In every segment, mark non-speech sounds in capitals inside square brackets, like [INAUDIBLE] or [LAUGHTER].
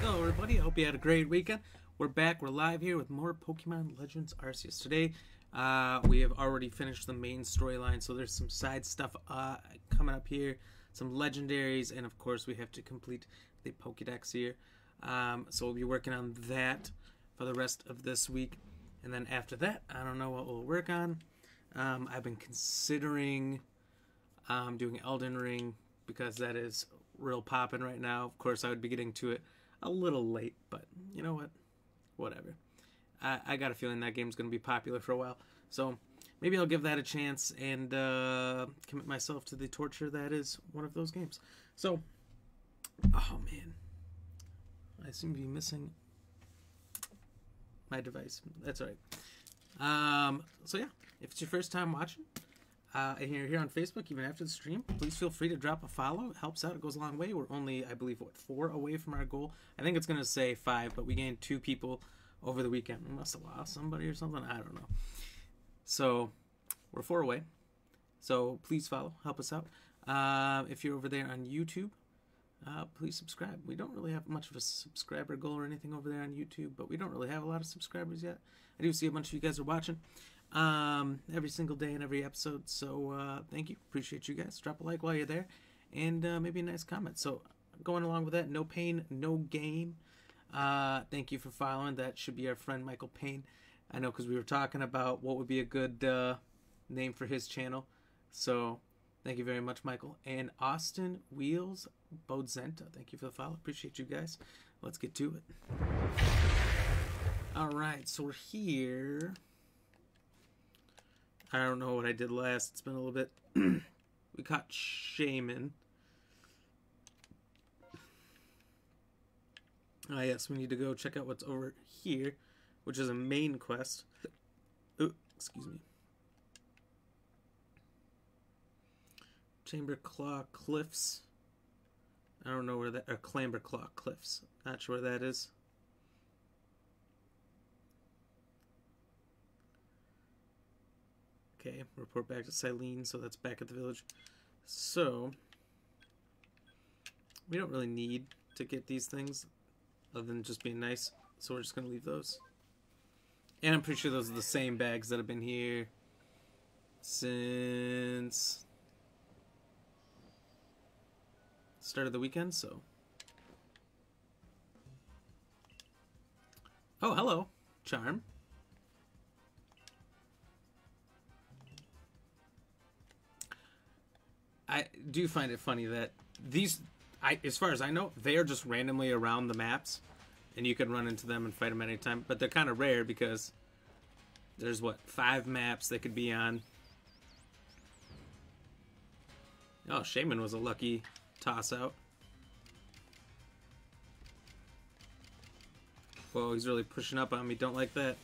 Hello everybody, I hope you had a great weekend. We're back, we're live here with more Pokemon Legends Arceus. Today, uh, we have already finished the main storyline, so there's some side stuff uh, coming up here, some legendaries, and of course, we have to complete the Pokedex here. Um, so we'll be working on that for the rest of this week. And then after that, I don't know what we'll work on. Um, I've been considering um, doing Elden Ring because that is real popping right now. Of course, I would be getting to it a little late, but you know what? Whatever. I, I got a feeling that game's going to be popular for a while. So maybe I'll give that a chance and uh, commit myself to the torture that is one of those games. So, oh man. I seem to be missing my device. That's all right. Um, so yeah, if it's your first time watching, uh, and you're here on Facebook, even after the stream, please feel free to drop a follow. It helps out. It goes a long way. We're only, I believe, what four away from our goal. I think it's gonna say five, but we gained two people over the weekend. We must have lost somebody or something. I don't know. So we're four away. So please follow. Help us out. Uh, if you're over there on YouTube, uh, please subscribe. We don't really have much of a subscriber goal or anything over there on YouTube, but we don't really have a lot of subscribers yet. I do see a bunch of you guys are watching um, every single day and every episode. So uh, thank you, appreciate you guys. Drop a like while you're there, and uh, maybe a nice comment. So going along with that, no pain, no game. Uh, thank you for following. That should be our friend Michael Payne. I know because we were talking about what would be a good uh, name for his channel. So thank you very much, Michael. And Austin Wheels Bodzenta. Thank you for the follow. Appreciate you guys. Let's get to it. All right, so we're here. I don't know what I did last. It's been a little bit. [CLEARS THROAT] we caught Shaman. Ah, yes, we need to go check out what's over here, which is a main quest. Oh, excuse me. Chamber Claw Cliffs. I don't know where that. Or Clamber Claw Cliffs. Not sure where that is. Okay, report back to Cyllene, so that's back at the village. So, we don't really need to get these things, other than just being nice, so we're just going to leave those. And I'm pretty sure those are the same bags that have been here since start of the weekend, so. Oh, hello, Charm. I do find it funny that these, I as far as I know, they are just randomly around the maps, and you can run into them and fight them at any time. But they're kind of rare because there's what five maps they could be on. Oh, Shaman was a lucky toss out. Whoa, he's really pushing up on me. Don't like that.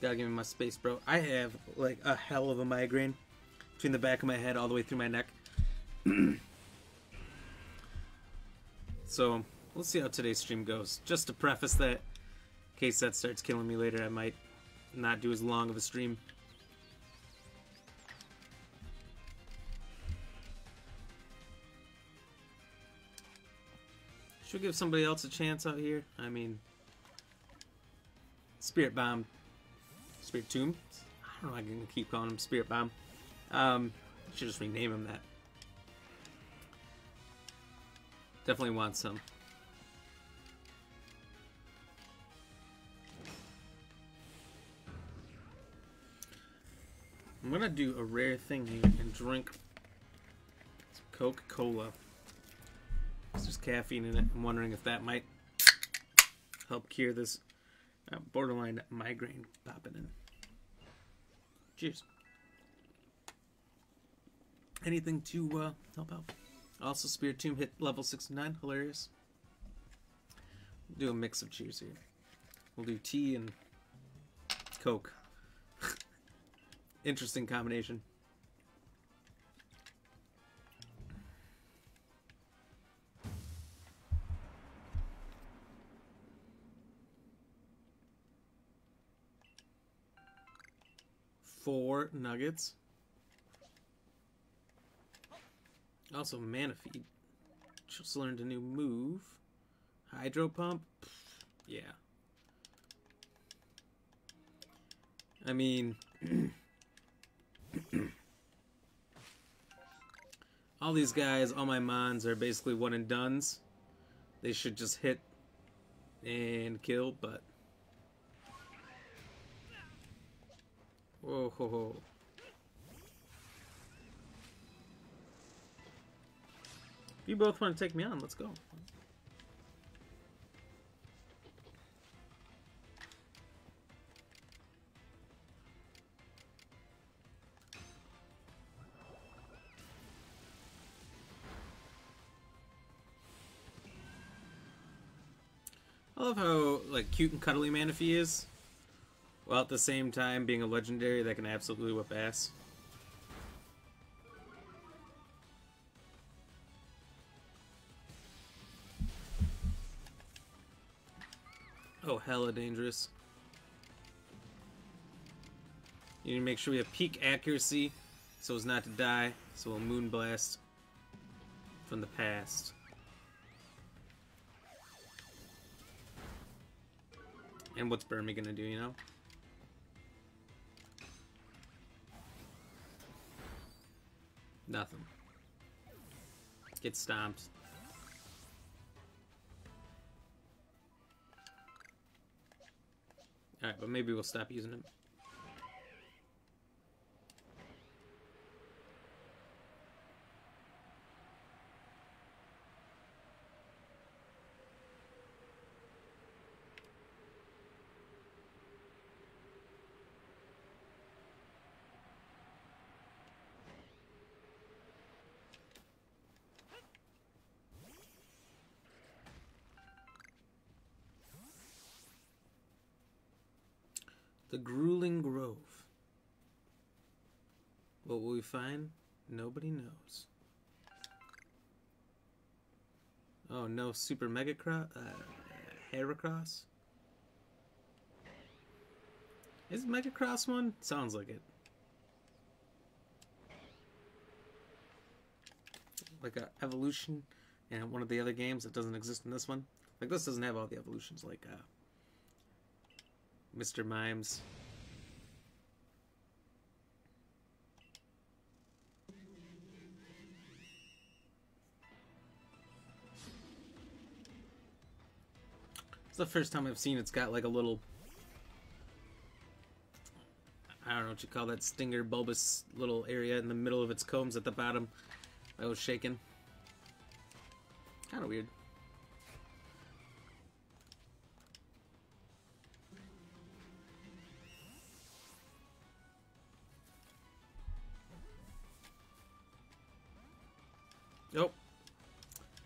Gotta give me my space, bro. I have like a hell of a migraine between the back of my head all the way through my neck. [CLEARS THROAT] so we'll see how today's stream goes. Just to preface that, in case that starts killing me later, I might not do as long of a stream. Should we give somebody else a chance out here? I mean, Spirit Bomb Spiritomb. I don't know. I can keep calling him Spirit Bomb. Um, should just rename him that. Definitely want some. I'm gonna do a rare thing here and drink some Coca-Cola. There's caffeine in it. I'm wondering if that might help cure this uh, borderline migraine popping in. Cheers. Anything to uh, help out? Also, Spiritomb hit level 69. Hilarious. Do a mix of cheers here. We'll do tea and Coke. [LAUGHS] Interesting combination. Nuggets. Also, Manaphy. Just learned a new move. Hydro Pump. Pff, yeah. I mean, [CLEARS THROAT] all these guys, all my mons are basically one and duns. They should just hit and kill, but. Whoa, ho, ho. If you both want to take me on, let's go. I love how like cute and cuddly Manaphy is, while at the same time being a legendary that can absolutely whip ass. Oh, hella dangerous. You need to make sure we have peak accuracy so as not to die. So we'll Moonblast from the past. And what's Burmy gonna do, you know? Nothing. Get stomped. Alright, but maybe we'll stop using him. What will we find? Nobody knows. Oh, no Super Mega Cross? Uh, Heracross? Is Megacross one? Sounds like it. Like a evolution in one of the other games that doesn't exist in this one. Like this doesn't have all the evolutions like uh, Mr. Mimes. It's the first time I've seen it's got like a little I don't know what you call that stinger bulbous little area in the middle of its combs at the bottom. I was shaking. Kind of weird. Nope.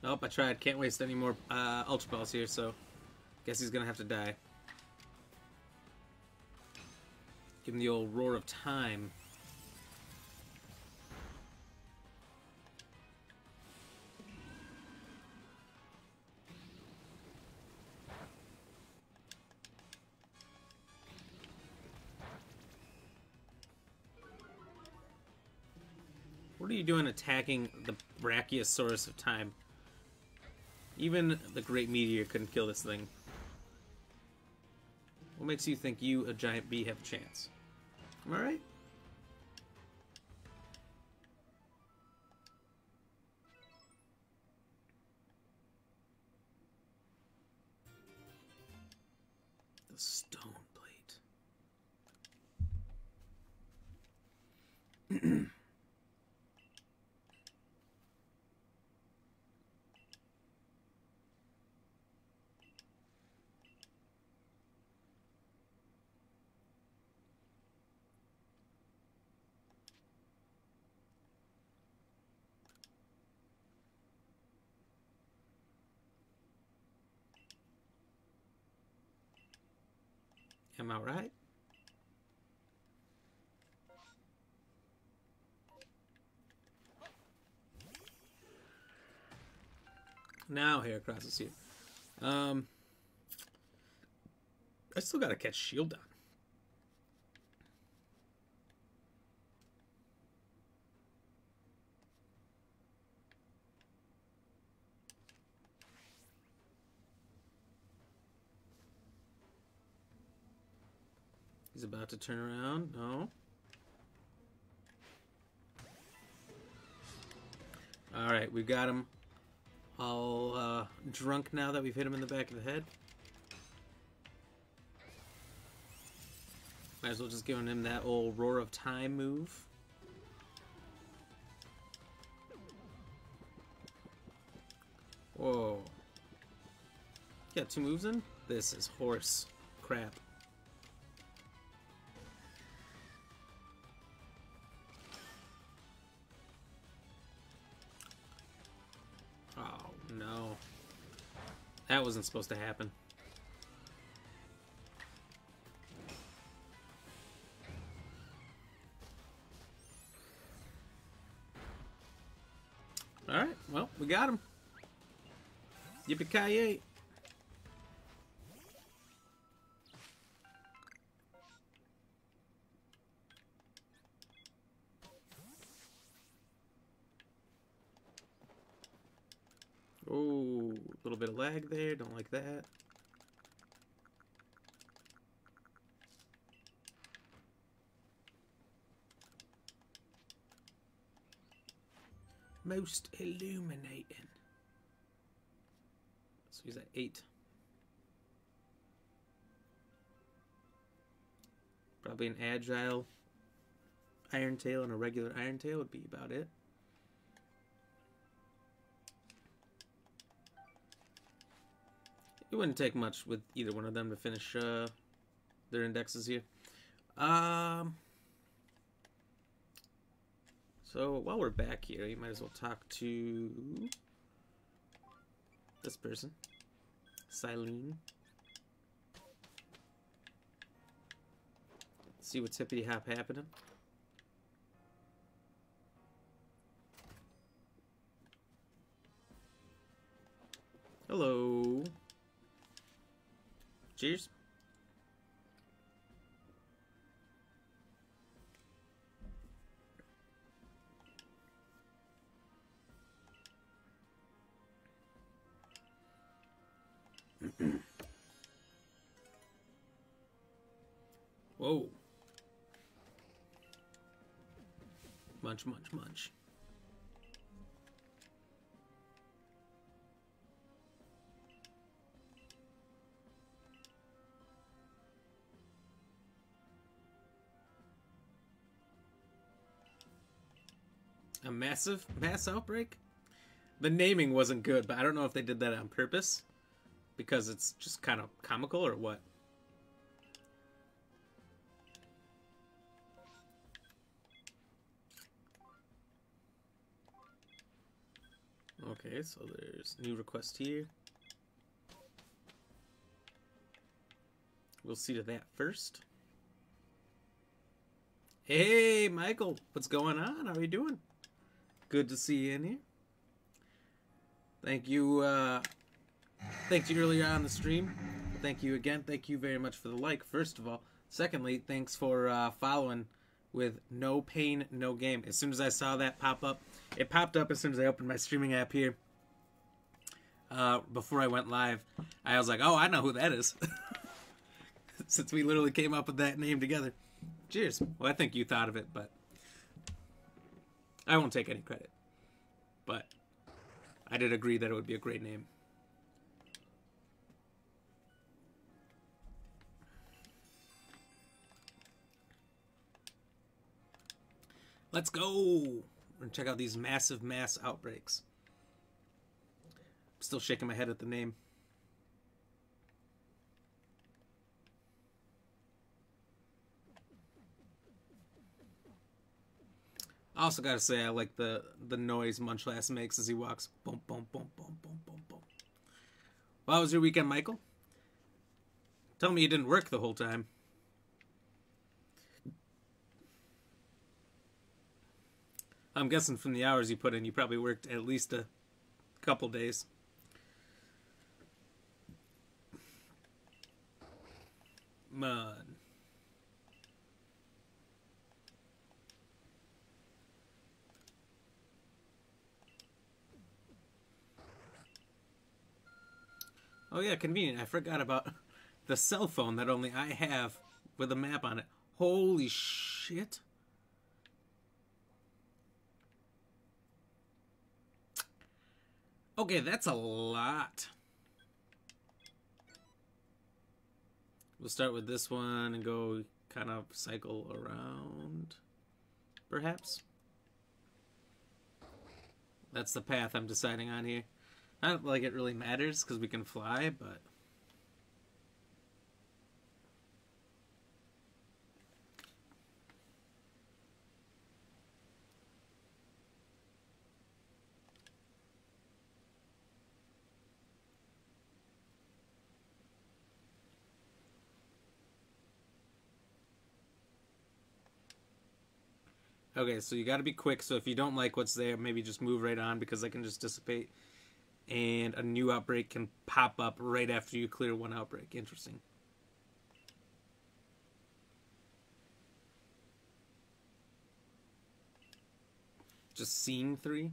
Nope, I tried. Can't waste any more uh, Ultra Balls here, so guess he's gonna have to die. Give him the old roar of time. What are you doing attacking the Brachiosaurus of time? Even the Great Meteor couldn't kill this thing. What makes you think you, a giant bee, have a chance? Am I right? I right? Now Heracross is here. Um, I still gotta catch Shieldon. He's about to turn around. No. Alright, we've got him all uh, drunk now that we've hit him in the back of the head. Might as well just give him that old Roar of Time move. Whoa. Got two moves in? This is horse crap. That wasn't supposed to happen. Alright, well, we got him. Yippee-ki-yay. There. Don't like that. Most illuminating. So he's at eight. Probably an agile Iron Tail and a regular Iron Tail would be about it. It wouldn't take much with either one of them to finish uh, their indexes here. Um, so while we're back here, you might as well talk to this person, Cyllene. See what's hippity hop happening. Hello. Cheers. [CLEARS THROAT] Whoa. Munch, munch, munch. A massive mass outbreak? The naming wasn't good, but I don't know if they did that on purpose because it's just kind of comical or what. Okay, so there's new request here. We'll see to that first. Hey, Michael, what's going on? How are you doing? Good to see you in here. Thank you, uh, thank you earlier on the stream. Thank you again. Thank you very much for the like, first of all. Secondly, thanks for uh, following with No Pain, No Game. As soon as I saw that pop up, it popped up as soon as I opened my streaming app here. Uh, before I went live, I was like, oh, I know who that is. [LAUGHS] Since we literally came up with that name together. Cheers. Well, I think you thought of it, but I won't take any credit. But I did agree that it would be a great name. Let's go! We're gonna check out these massive mass outbreaks. I'm still shaking my head at the name. I also gotta say I like the the noise Munchlax makes as he walks. Boom, boom, boom, boom, boom, boom, boom. Well, how was your weekend, Michael? Tell me you didn't work the whole time. I'm guessing from the hours you put in, you probably worked at least a couple days. Man. Oh yeah, convenient. I forgot about [LAUGHS] the cell phone that only I have with a map on it. Holy shit. Okay, that's a lot. We'll start with this one and go kind of cycle around, perhaps. That's the path I'm deciding on here. Not like it really matters because we can fly, but... Okay, so you got to be quick. So if you don't like what's there, maybe just move right on because they can just dissipate. And a new outbreak can pop up right after you clear one outbreak. Interesting. Just scene three.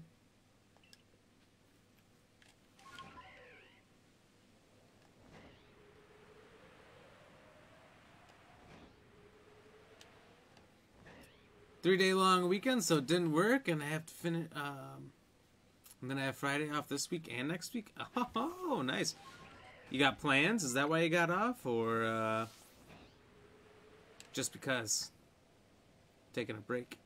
three day long weekend, so it didn't work, and I have to finish. Um, I'm gonna have Friday off this week and next week. [LAUGHS] Oh, nice. You got plans? Is that why you got off, or uh, just because? Taking a break.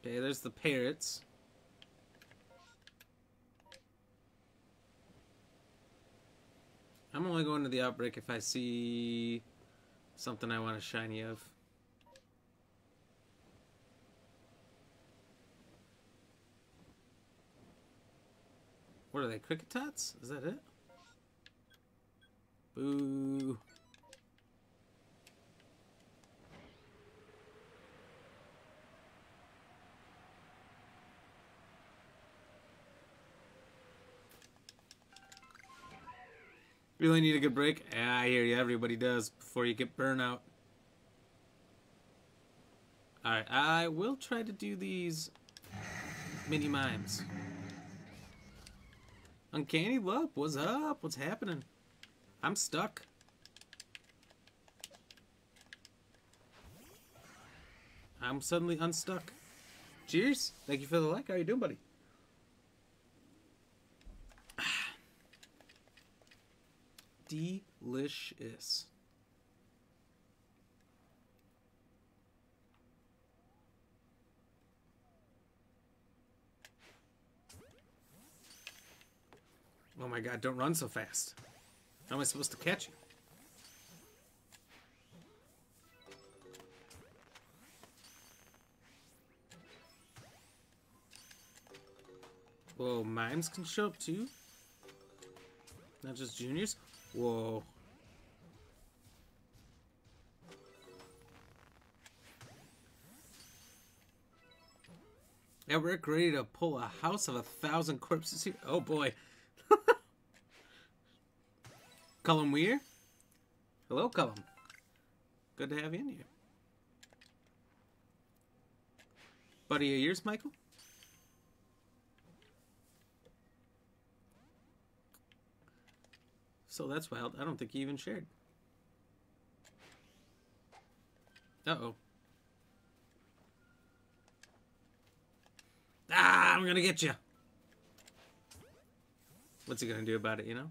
Okay, there's the parrots. I'm only going to the outbreak if I see something I want a shiny of. What are they, Kricketots? Is that it? Boo. Really need a good break? Yeah, I hear you. Everybody does before you get burnout. Alright, I will try to do these mini mimes. Uncanny Love, what's up? What's happening? I'm stuck. I'm suddenly unstuck. Cheers. Thank you for the like. How you doing, buddy? [SIGHS] delicious. Oh my god, don't run so fast. How am I supposed to catch you? Whoa, mimes can show up too? Not just juniors? Whoa. Yeah, we're ready to pull a house of a thousand corpses here. Oh boy. Cullum Weir? Hello, Cullum. Good to have you in here. Buddy of yours, Michael? So that's wild. I don't think he even shared. Uh-oh. Ah, I'm gonna get you. What's he gonna do about it, you know?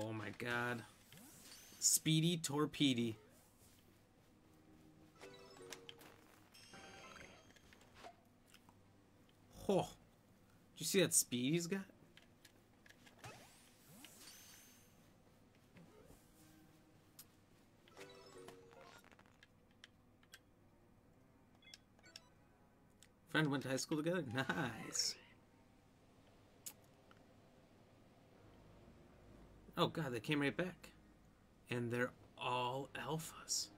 Oh my god. Speedy Torpedy. Oh, did you see that speed he's got? Friend went to high school together? [LAUGHS] Nice. Oh god, they came right back. And they're all alphas.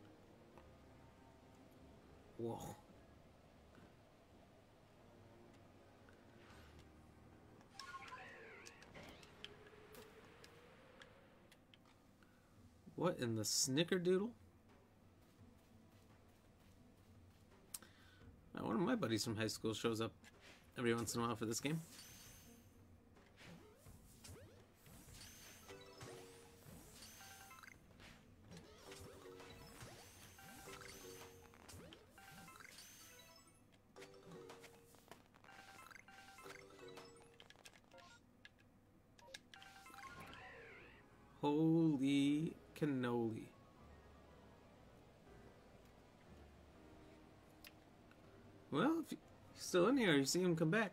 Whoa. What in the snickerdoodle? Now, one of my buddies from high school shows up every once in a while for this game. Still in here, you see him come back.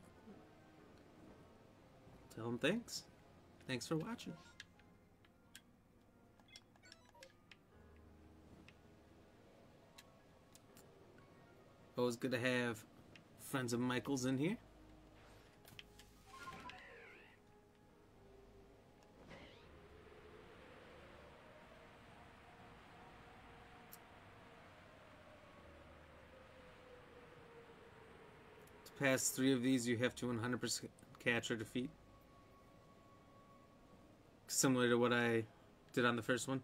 Tell him thanks. Thanks for watching. Always good to have friends of Michael's in here. To pass three of these, you have to 100% catch or defeat. Similar to what I did on the first one.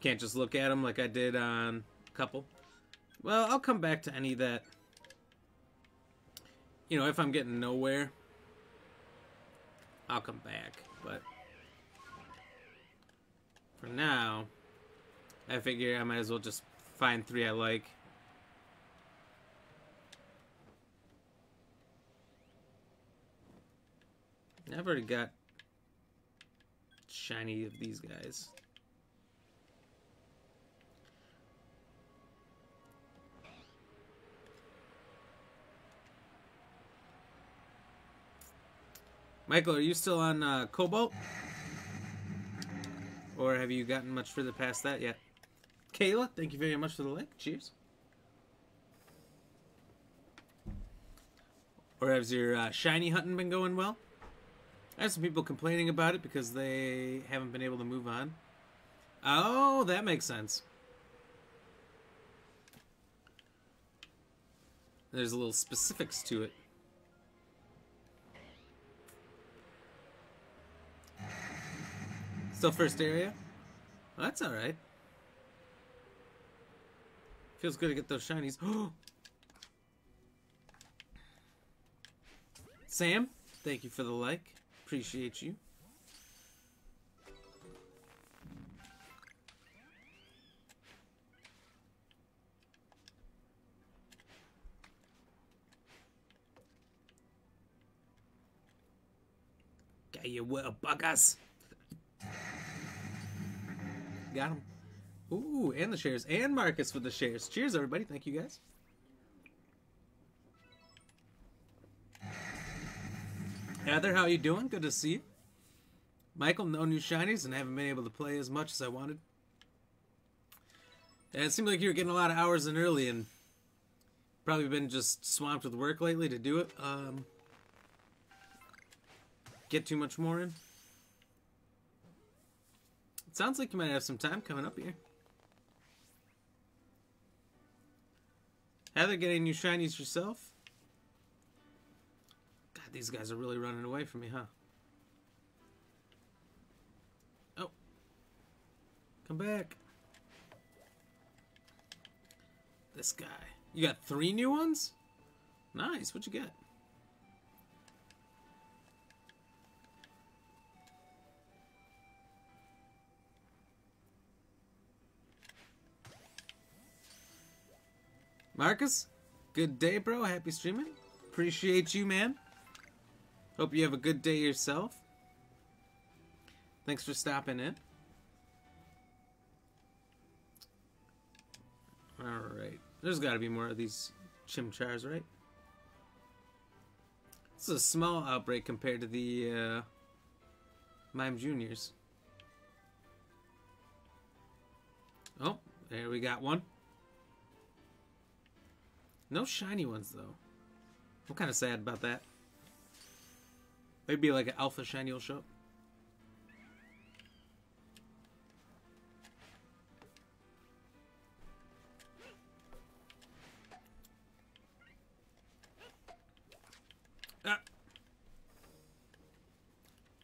Can't just look at them like I did on a couple. Well, I'll come back to any that... You know, if I'm getting nowhere, I'll come back. But for now, I figure I might as well just find three I like. Already got shiny of these guys. Michael, are you still on uh, Cobalt? Or have you gotten much further past that yet? Kayla, thank you very much for the like. Cheers. Or has your uh, shiny hunting been going well? I have some people complaining about it because they haven't been able to move on. Oh, that makes sense. There's a little specifics to it. Still first area? Well, that's alright. Feels good to get those shinies. [GASPS] Sam, thank you for the like. Appreciate you. Got you well, buggers. Got him. Ooh, and the shares. And Marcus for the shares. Cheers, everybody. Thank you, guys. Heather, how you doing? Good to see you. Michael, no new shinies and haven't been able to play as much as I wanted. And it seemed like you were getting a lot of hours in early and probably been just swamped with work lately to do it. Um, get too much more in. It sounds like you might have some time coming up here. Heather, getting new shinies yourself? These guys are really running away from me, huh? Oh. Come back. This guy. You got three new ones? Nice. What'd you get? Marcus, good day, bro. Happy streaming. Appreciate you, man. Hope you have a good day yourself. Thanks for stopping in. Alright. There's got to be more of these chimchars, right? This is a small outbreak compared to the uh, Mime Juniors. Oh, there we got one. No shiny ones, though. I'm kind of sad about that. Maybe like an alpha shiny will show. Ah.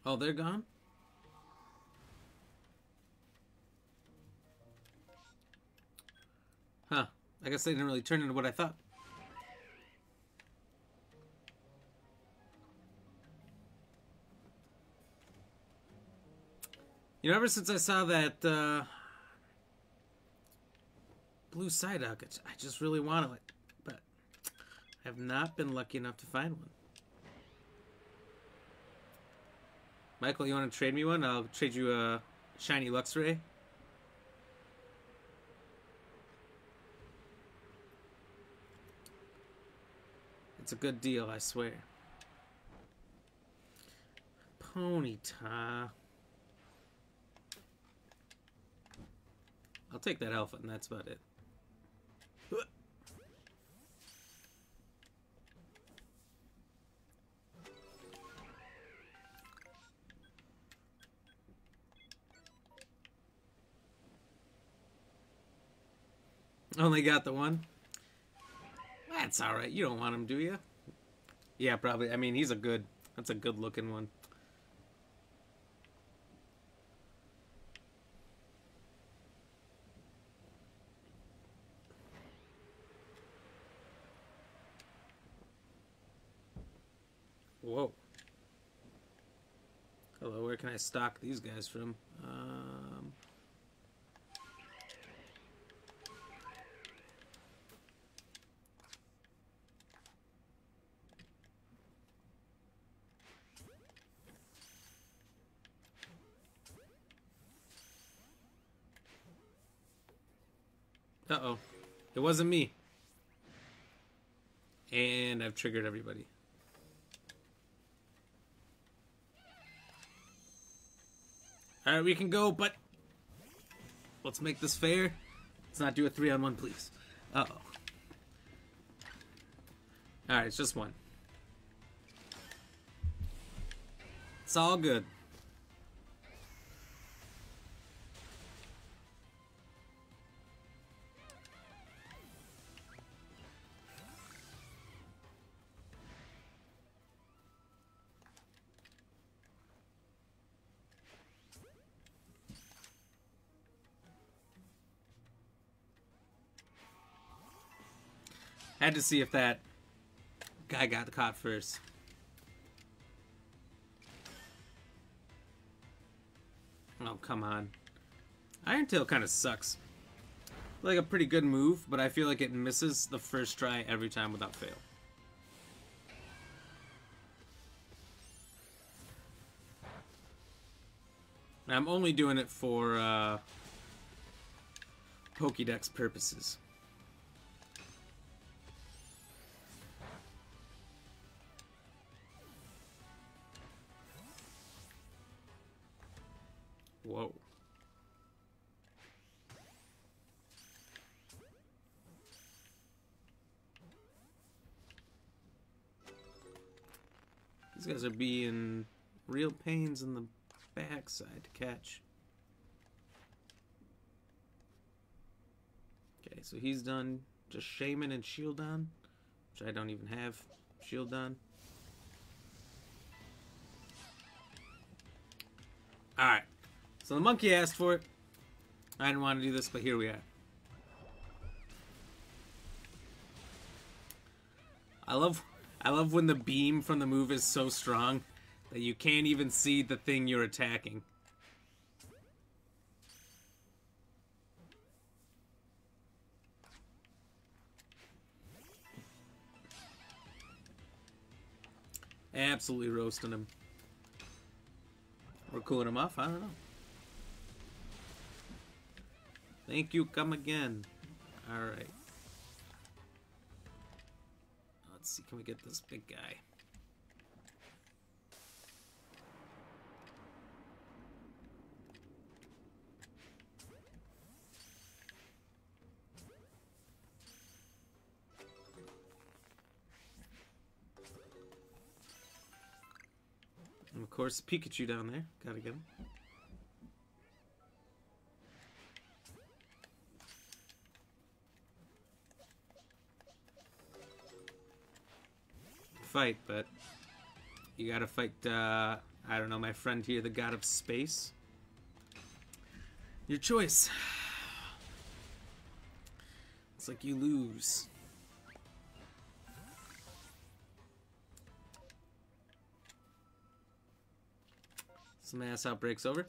Oh, they're gone? Huh. I guess they didn't really turn into what I thought. You know, ever since I saw that uh, blue Psyduck, I just really want it, but I have not been lucky enough to find one. Michael, you want to trade me one? I'll trade you a shiny Luxray. It's a good deal, I swear. Ponyta. I'll take that alpha, and that's about it. Only got the one? That's alright. You don't want him, do you? Yeah, probably. I mean, he's a good... That's a good looking one. Whoa. Hello, where can I stock these guys from? Um... Uh-oh. It wasn't me. And I've triggered everybody. Alright, we can go, but... Let's make this fair. Let's not do a three on one, please. Uh-oh. Alright, it's just one. It's all good. Had to see if that guy got caught first. Oh, come on. Iron Tail kind of sucks. Like a pretty good move, but I feel like it misses the first try every time without fail. I'm only doing it for uh, Pokédex purposes. Being real pains in the backside to catch. Okay, so he's done just Shaman and Shieldon, which I don't even have Shieldon. Alright. So the monkey asked for it. I didn't want to do this, but here we are. I love I love when the beam from the move is so strong that you can't even see the thing you're attacking. Absolutely roasting him. Or cooling him off, I don't know. Thank you, come again. Alright. Let's see, can we get this big guy? And of course, Pikachu down there. Gotta get him. Fight, but you gotta fight, uh, I don't know, my friend here, the god of space. Your choice. It's like you lose. Some mass outbreaks over.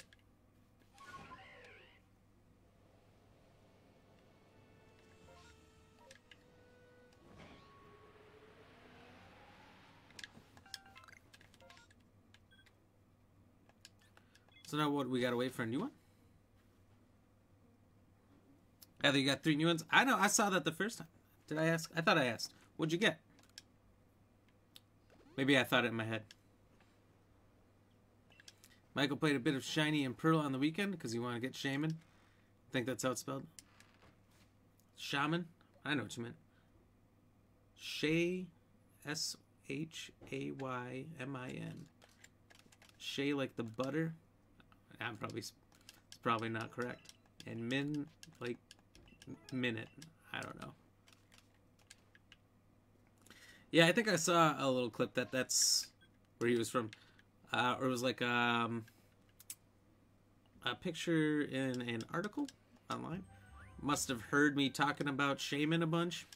So now what? We gotta wait for a new one. Heather, you got three new ones. I know. I saw that the first time. Did I ask? I thought I asked. What'd you get? Maybe I thought it in my head. Michael played a bit of Shining Pearl on the weekend because he wanted to get Shaman. I think that's how it's spelled. Shaman? I know what you meant. Shay, S H A Y M I N. Shay like the butter. I'm probably it's probably not correct. And min like minute. I don't know. Yeah, I think I saw a little clip that that's where he was from, uh, or it was like um, a picture in an article online. Must have heard me talking about Shaymin a bunch,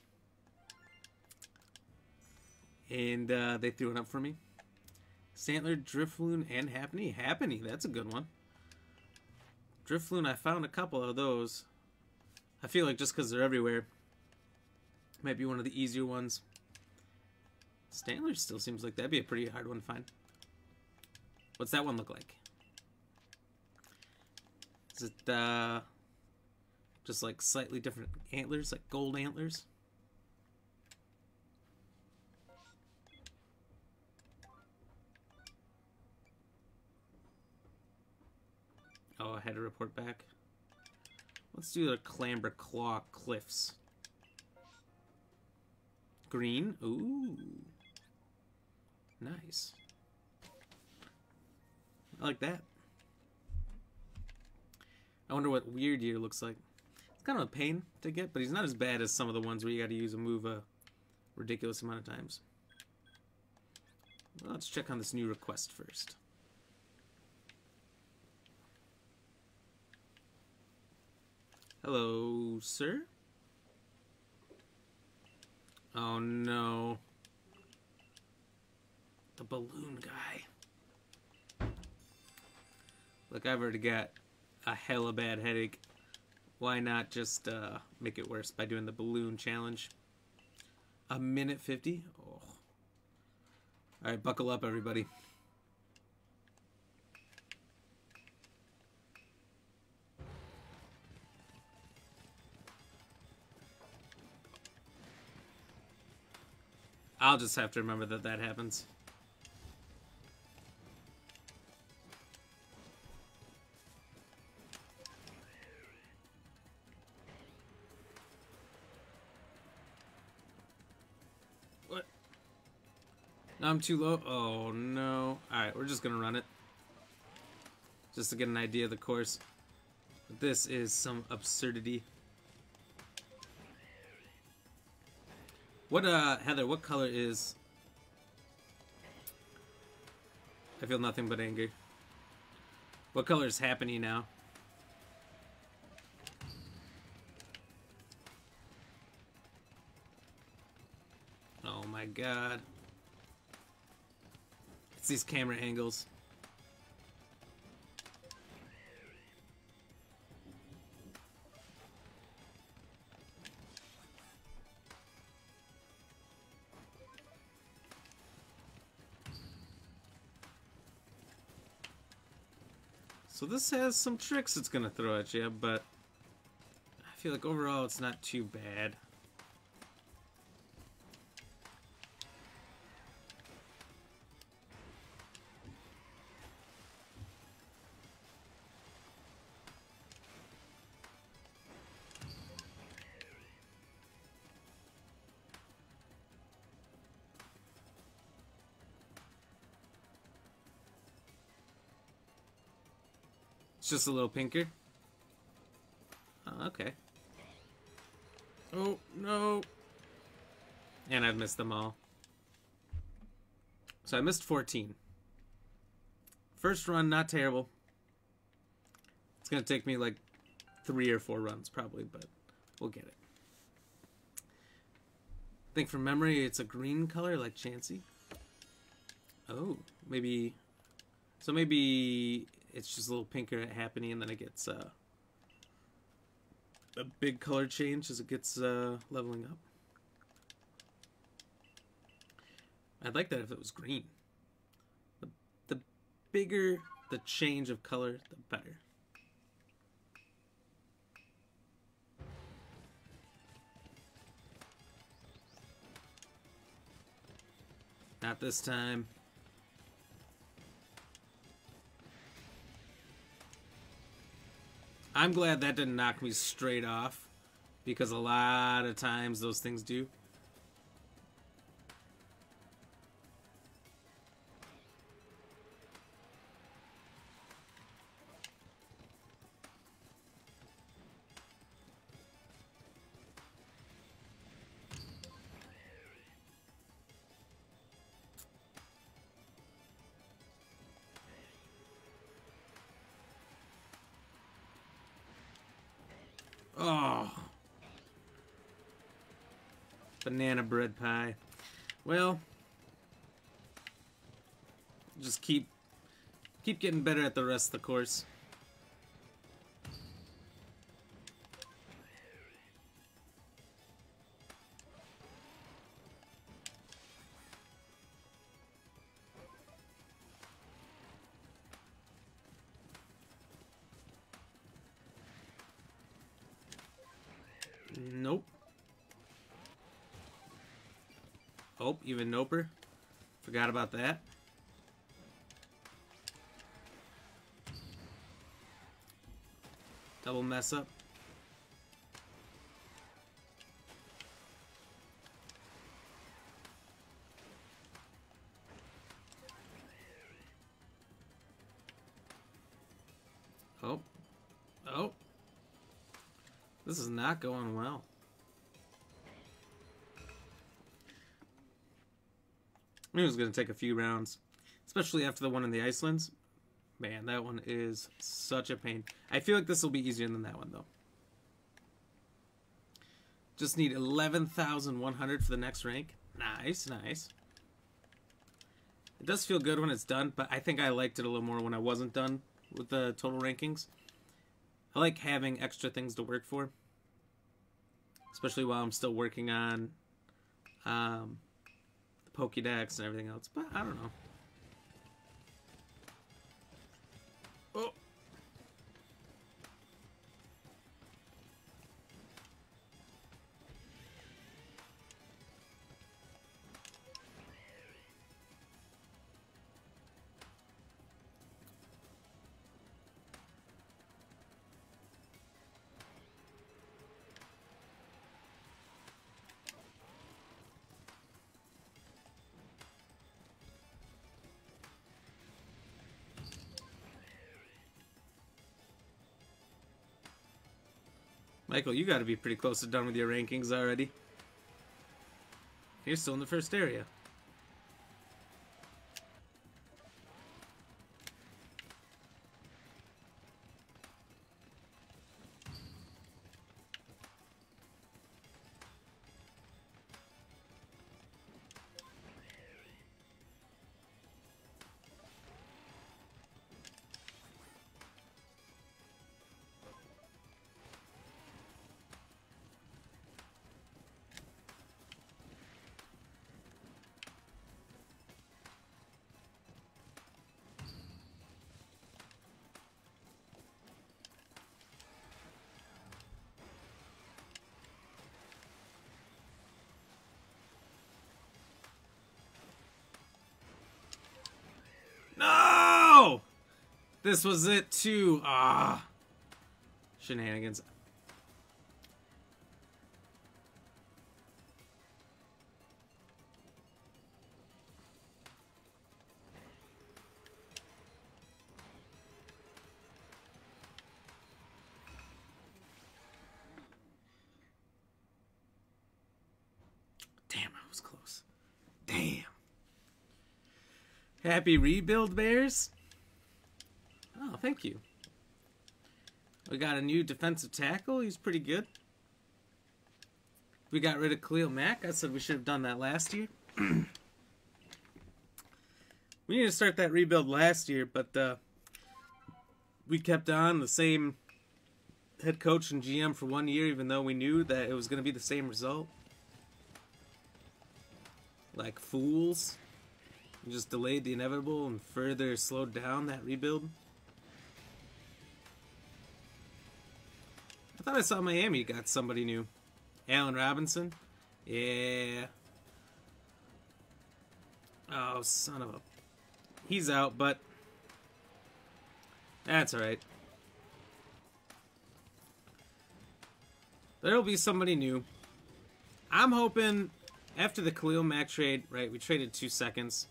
and uh, they threw it up for me. Stantler, Drifloon, and Happiny. Happiny, that's a good one. Drifloon, I found a couple of those. I feel like just because they're everywhere, might be one of the easier ones. Stantler still seems like that'd be a pretty hard one to find. What's that one look like? Is it uh, just like slightly different antlers, like gold antlers? Oh, I had to report back. Let's do the Clamber Claw Cliffs. Green. Ooh. Nice. I like that. I wonder what Wyrdeer looks like. It's kind of a pain to get, but he's not as bad as some of the ones where you got to use a move a ridiculous amount of times. Well, let's check on this new request first. Hello, sir? Oh no. The balloon guy. Look, I've already got a hella bad headache. Why not just uh, make it worse by doing the balloon challenge? A minute 50? Oh. Alright, buckle up, everybody. I'll just have to remember that that happens. What? I'm too low. Oh no. Alright, we're just gonna run it. Just to get an idea of the course. This is some absurdity. What, uh, Heather, what color is... I feel nothing but anger. What color is happening now? Oh my god. It's these camera angles. This has some tricks it's going to throw at you, but I feel like overall it's not too bad. Just a little pinker. Oh, okay. Oh, no. And I've missed them all. So I missed 14. First run, not terrible. It's going to take me like three or four runs probably, but we'll get it. I think from memory it's a green color like Chansey. Oh, maybe... So maybe it's just a little pinker happening, and then it gets uh, a big color change as it gets uh, leveling up. I'd like that if it was green. The, the bigger the change of color, the better. Not this time. I'm glad that didn't knock me straight off because a lot of times those things do. Bread pie. Well, just keep keep getting better at the rest of the course. Forgot about that. Double mess up. Oh. Oh. This is not going well. It was going to take a few rounds, especially after the one in the Icelands. Man, that one is such a pain. I feel like this will be easier than that one, though. Just need 11,100 for the next rank. Nice, nice. It does feel good when it's done, but I think I liked it a little more when I wasn't done with the total rankings. I like having extra things to work for. Especially while I'm still working on um, the Pokédex and everything else. But I don't know. Oh. Michael, you got to be pretty close to done with your rankings already. You're still in the first area. This was it too. Ah. Shenanigans. Damn, I was close. Damn. Happy rebuild, Bears. Thank you. We got a new defensive tackle. He's pretty good. We got rid of Khalil Mack. I said we should have done that last year. [CLEARS THROAT] we need to start that rebuild last year, but uh, we kept on the same head coach and GM for one year, even though we knew that it was going to be the same result. Like fools. We just delayed the inevitable and further slowed down that rebuild. I thought I saw Miami got somebody new. Allen Robinson? Yeah. Oh, son of a... He's out, but... That's alright. There'll be somebody new. I'm hoping after the Khalil Mack trade, right, we traded two seconds.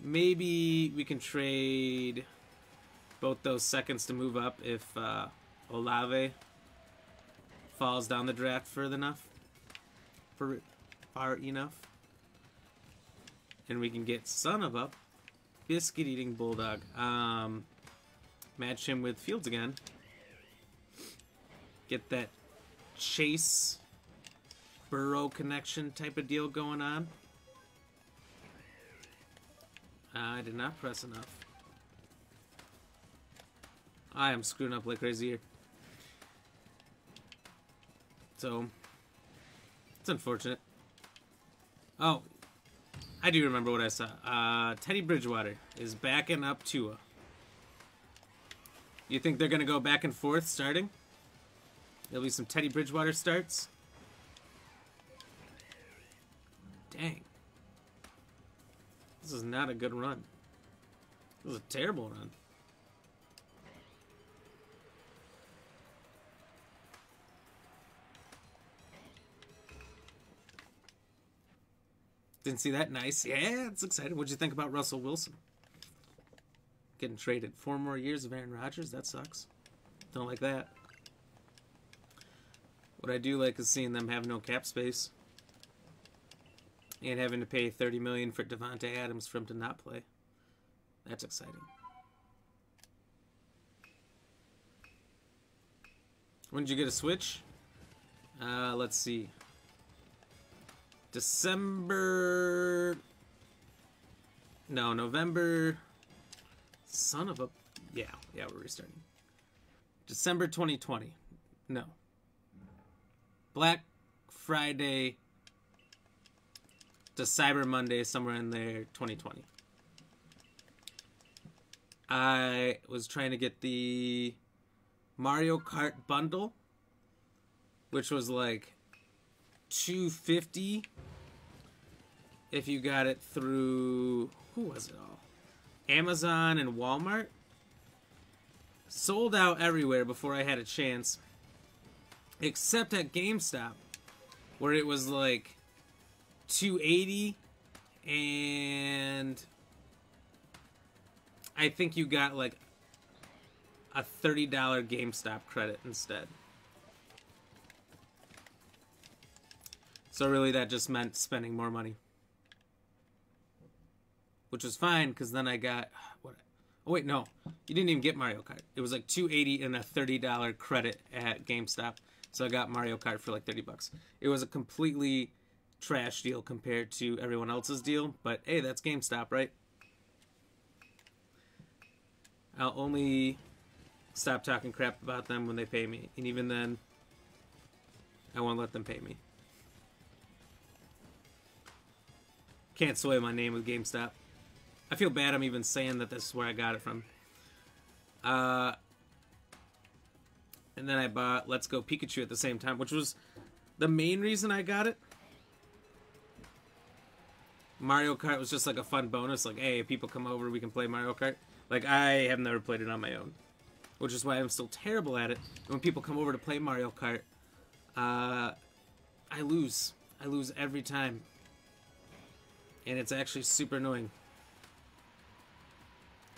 Maybe we can trade both those seconds to move up if uh, Olave falls down the draft further enough, for far enough, and we can get son of a biscuit eating bulldog. Um, match him with Fields again. Get that chase Burrow connection type of deal going on. I did not press enough. I am screwing up like crazy here. So, it's unfortunate. Oh, I do remember what I saw. Uh, Teddy Bridgewater is backing up Tua. You think they're going to go back and forth starting? There'll be some Teddy Bridgewater starts. Dang. This is not a good run. This is a terrible run. Didn't see that. Nice. Yeah, it's exciting. What'd you think about Russell Wilson? Getting traded. Four more years of Aaron Rodgers? That sucks. Don't like that. What I do like is seeing them have no cap space. And having to pay 30 million for Davante Adams for him to not play. That's exciting. When did you get a Switch? Uh, let's see. December. No, November. Son of a. Yeah, yeah, we're restarting. December 2020. No. Black Friday to Cyber Monday, somewhere in there, 2020. I was trying to get the Mario Kart bundle, which was like 250 if you got it through who was it all? Amazon and Walmart. Sold out everywhere before I had a chance. Except at GameStop where it was like 280 and I think you got like a $30 GameStop credit instead. So really that just meant spending more money. Which was fine because then I got [SIGHS] what Oh wait, no. You didn't even get Mario Kart. It was like 280 and a $30 credit at GameStop. So I got Mario Kart for like 30 bucks. It was a completely trash deal compared to everyone else's deal, but hey, that's GameStop, right? I'll only stop talking crap about them when they pay me, and even then, I won't let them pay me. Can't sway my name with GameStop. I feel bad I'm even saying that this is where I got it from. Uh, and then I bought Let's Go Pikachu at the same time, which was the main reason I got it. Mario Kart was just like a fun bonus, like, hey, if people come over, we can play Mario Kart. Like, I have never played it on my own, which is why I'm still terrible at it. And when people come over to play Mario Kart, uh, I lose. I lose every time and it's actually super annoying.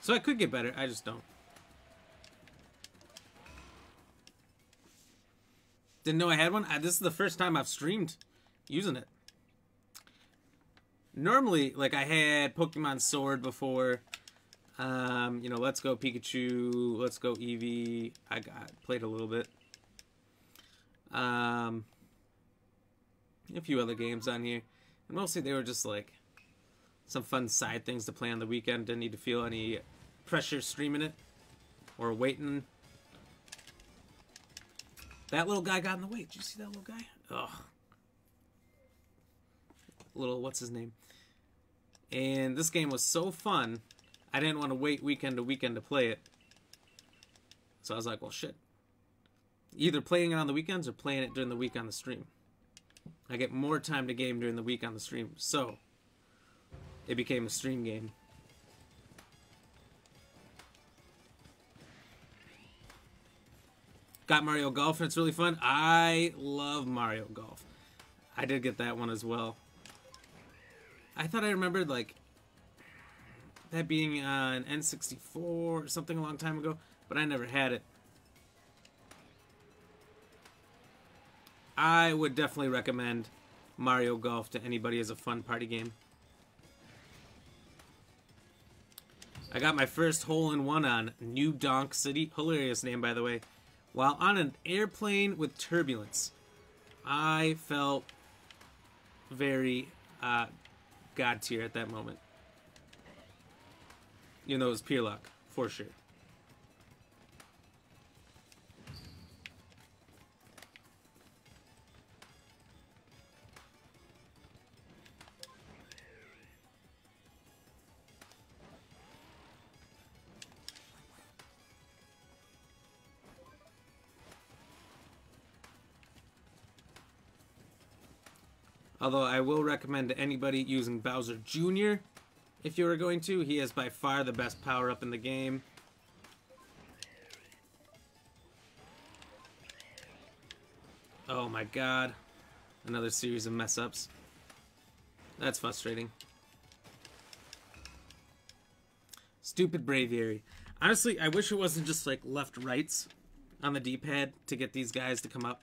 So I could get better, I just don't. Didn't know I had one. I, this is the first time I've streamed using it. Normally, like I had Pokemon Sword before. Um, you know, Let's Go Pikachu, Let's Go Eevee. I got played a little bit. Um, a few other games on here, and mostly they were just like some fun side things to play on the weekend. Didn't need to feel any pressure streaming it or waiting. That little guy got in the way. Did you see that little guy? Ugh. Little, what's his name? And this game was so fun, I didn't want to wait weekend to weekend to play it. So I was like, well, shit. Either playing it on the weekends or playing it during the week on the stream. I get more time to game during the week on the stream. So it became a stream game. Got Mario Golf and it's really fun. I love Mario Golf. I did get that one as well. I thought I remembered like that being on N64 or something a long time ago, but I never had it. I would definitely recommend Mario Golf to anybody as a fun party game. I got my first hole in one on New Donk City. Hilarious name, by the way. While on an airplane with turbulence, I felt very uh, god tier at that moment. You know, it was pure luck, for sure. Although I will recommend to anybody using Bowser Jr. if you are going to. He is by far the best power-up in the game. Oh my god. Another series of mess-ups. That's frustrating. Stupid Braviary. Honestly, I wish it wasn't just like left-rights on the D-pad to get these guys to come up.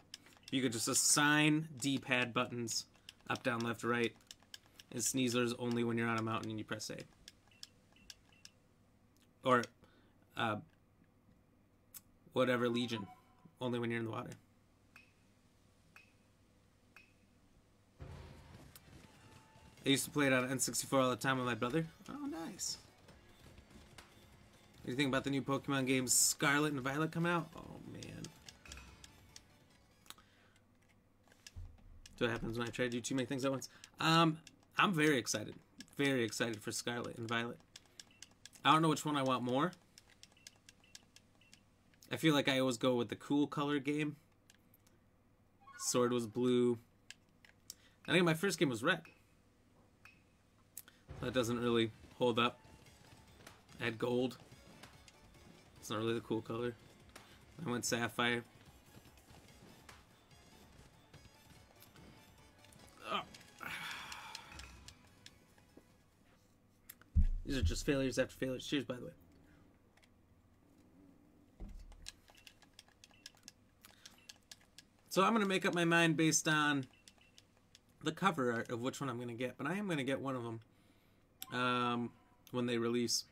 You could just assign D-pad buttons up, down, left, right. And Sneasler's only when you're on a mountain and you press A. Or, uh, whatever Legion, only when you're in the water. I used to play it on N64 all the time with my brother. Oh, nice. What do you think about the new Pokemon games Scarlet and Violet come out? Oh, So what happens when I try to do too many things at once. Um, I'm very excited. Very excited for Scarlet and Violet. I don't know which one I want more. I feel like I always go with the cool color game. Sword was blue. I think my first game was red. That doesn't really hold up. Had gold. It's not really the cool color. I went sapphire. These are just failures after failures. Cheers, by the way. So I'm going to make up my mind based on the cover art of which one I'm going to get. But I am going to get one of them um, when they release.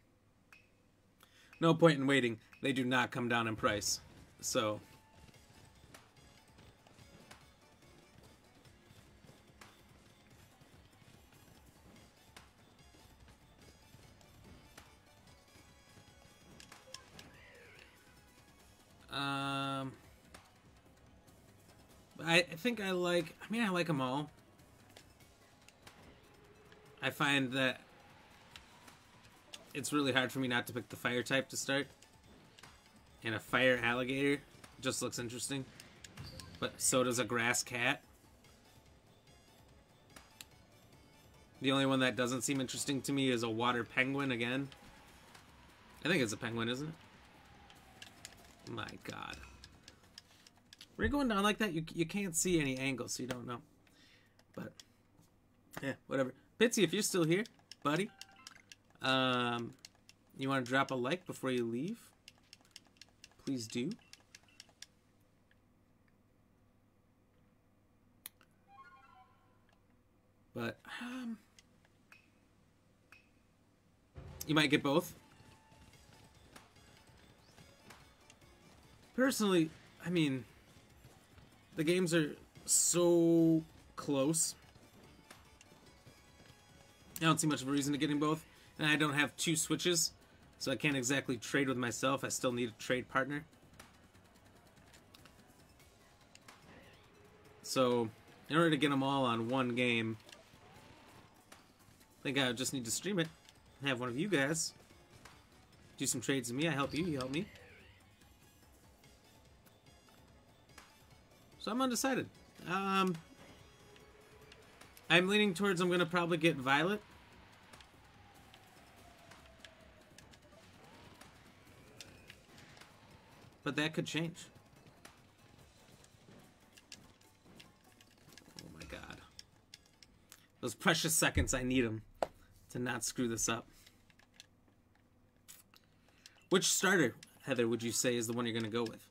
No point in waiting. They do not come down in price. So think I like. I mean, I like them all. I find that it's really hard for me not to pick the fire type to start. And a fire alligator just looks interesting. But so does a grass cat. The only one that doesn't seem interesting to me is a water penguin again. I think it's a penguin, isn't it? My God. When you're going down like that, you, you can't see any angles, so you don't know. But, yeah, whatever. Bitsy, if you're still here, buddy, um, you want to drop a like before you leave? Please do. But, um, you might get both. Personally, I mean, the games are so close. I don't see much of a reason to getting both. And I don't have two Switches, so I can't exactly trade with myself. I still need a trade partner. So, in order to get them all on one game, I think I just need to stream it. Have one of you guys do some trades with me. I help you, you help me. So I'm undecided. Um, I'm leaning towards I'm going to probably get Violet. But that could change. Oh my god. Those precious seconds, I need them to not screw this up. Which starter, Heather, would you say is the one you're going to go with?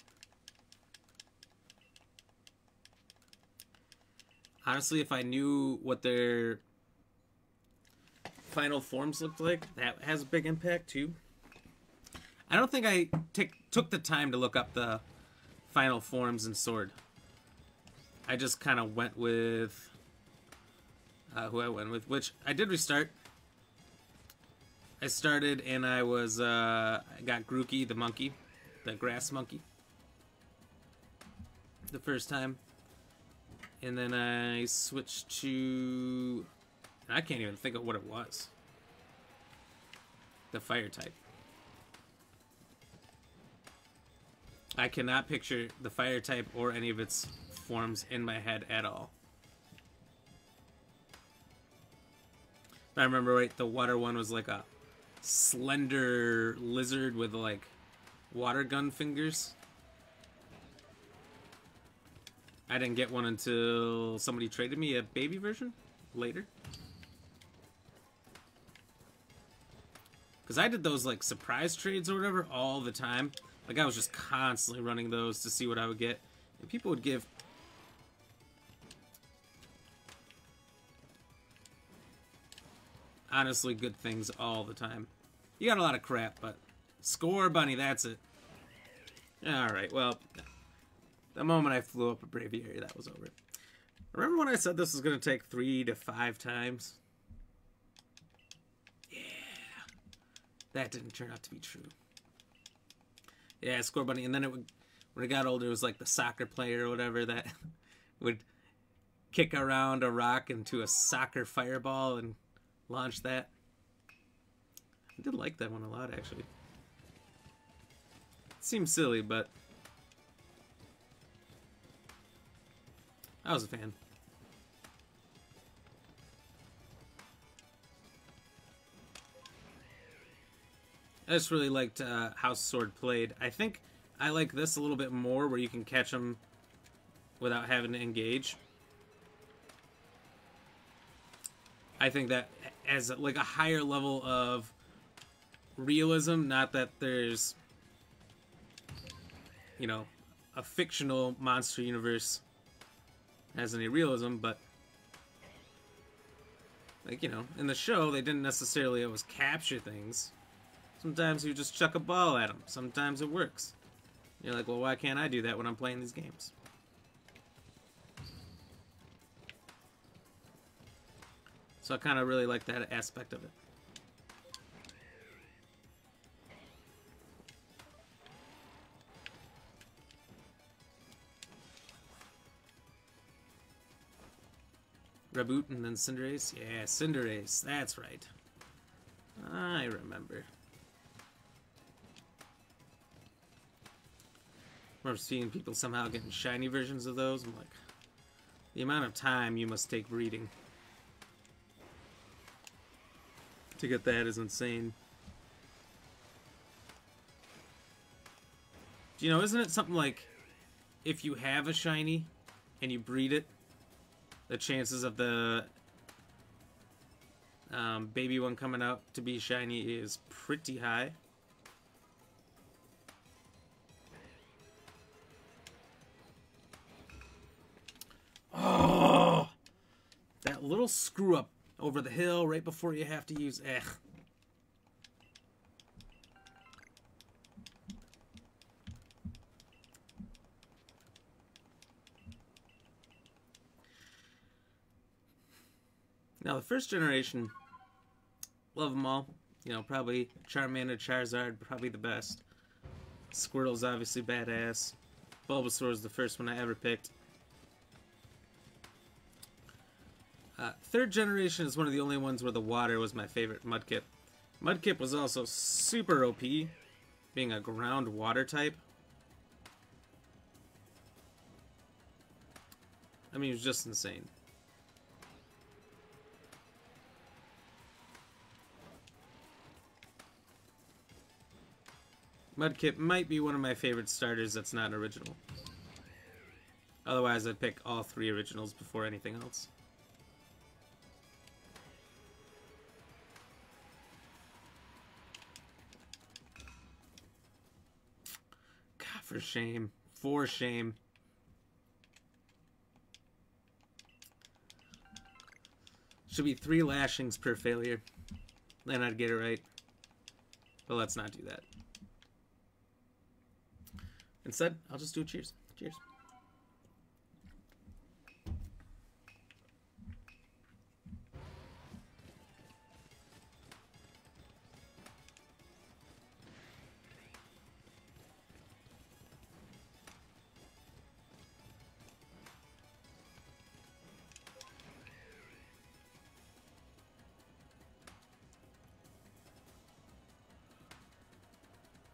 Honestly, if I knew what their final forms looked like, that has a big impact too. I don't think I took the time to look up the final forms in Sword. I just kind of went with uh, who I went with, which I did restart. I started and I was uh, I got Grookey the monkey, the grass monkey, the first time, and then I switched to I can't even think of what it was. The fire type. I cannot picture the fire type or any of its forms in my head at all. I remember right, the water one was like a slender lizard with like water gun fingers. I didn't get one until somebody traded me a baby version later. Because I did those like surprise trades or whatever all the time. Like, I was just constantly running those to see what I would get. And people would give... Honestly, good things all the time. You got a lot of crap, but... Scorbunny, that's it. Alright, well... The moment I flew up a Braviary, that was over. Remember when I said this was going to take three to five times? Yeah. That didn't turn out to be true. Yeah, Scorbunny. And then it would, when it got older, it was like the soccer player or whatever that [LAUGHS] would kick around a rock into a soccer fireball and launch that. I did like that one a lot, actually. Seems silly, but I was a fan. I just really liked uh, how Sword played. I think I like this a little bit more, where you can catch them without having to engage. I think that as like a higher level of realism, not that there's you know a fictional monster universe has any realism, but like you know in the show they didn't necessarily always capture things Sometimes you just chuck a ball at them. Sometimes it works. You're like, well, why can't I do that when I'm playing these games? So I kind of really like that aspect of it. Raboot and then Cinderace? Yeah, Cinderace. That's right. I remember. remember seeing people somehow getting shiny versions of those. I'm like, the amount of time you must take breeding to get that is insane. You know, isn't it something like if you have a shiny and you breed it, the chances of the um, baby one coming out to be shiny is pretty high. Oh, that little screw up over the hill right before you have to use eh. Now, the first generation, love them all. You know, probably Charmander, Charizard, probably the best. Squirtle's obviously badass. Bulbasaur is the first one I ever picked. Uh, third generation is one of the only ones where the water was my favorite Mudkip. Mudkip was also super OP, being a ground water type. I mean, it was just insane. Mudkip might be one of my favorite starters that's not original. Otherwise, I'd pick all three originals before anything else. God, for shame. For shame. Should be three lashings per failure. Then I'd get it right. But let's not do that. Instead, I'll just do cheers. Cheers.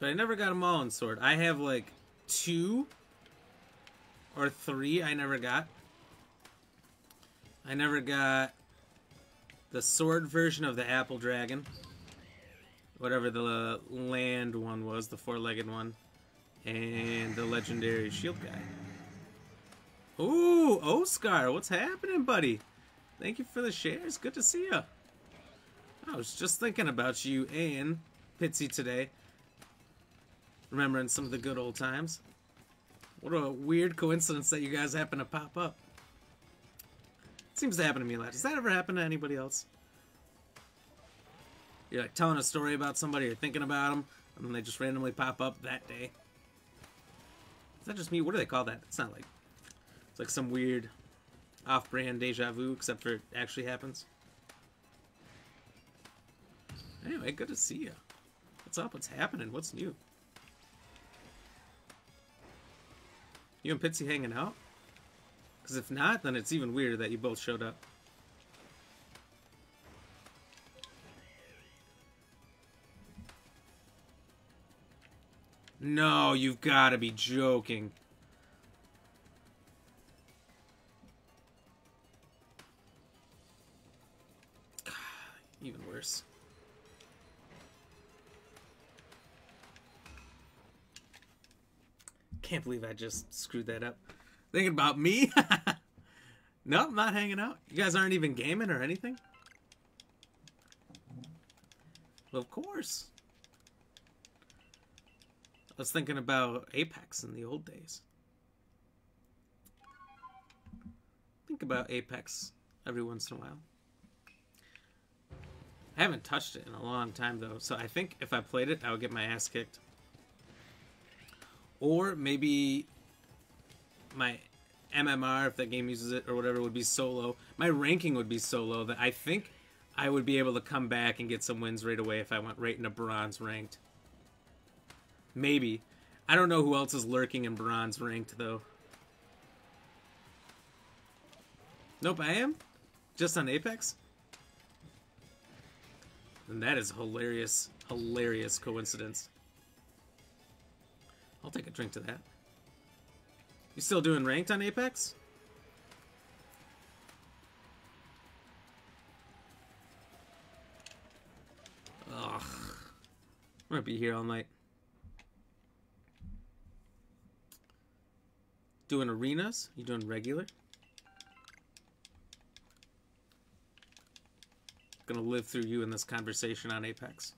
But I never got a all in sword. I have like two or three I never got. I never got the sword version of the apple dragon. Whatever the land one was, the four-legged one. And the legendary shield guy. Ooh, Oscar, what's happening, buddy? Thank you for the shares. Good to see you. I was just thinking about you and Pitsy today remembering some of the good old times. What a weird coincidence that you guys happen to pop up. seems to happen to me a lot. Does that ever happen to anybody else? You're like telling a story about somebody, or thinking about them, and then they just randomly pop up that day. Is that just me? What do they call that? It's not like it's like some weird off-brand deja vu, except for it actually happens. Anyway, good to see you. What's up? What's happening? What's new? You and Pitsy hanging out? Because if not, then it's even weirder that you both showed up. No, you've got to be joking. Even worse. Can't believe I just screwed that up. Thinking about me? [LAUGHS] no, I'm not hanging out. You guys aren't even gaming or anything? Well, of course. I was thinking about Apex in the old days. Think about Apex every once in a while. I haven't touched it in a long time though, so I think if I played it, I would get my ass kicked. Or maybe my MMR, if that game uses it or whatever, would be so low. My ranking would be so low that I think I would be able to come back and get some wins right away if I went right into bronze ranked. Maybe. I don't know who else is lurking in bronze ranked, though. Nope, I am? Just on Apex? And that is hilarious, hilarious coincidence. I'll take a drink to that. You still doing ranked on Apex? Ugh. I'm gonna be here all night. Doing arenas? You doing regular? Gonna live through you in this conversation on Apex.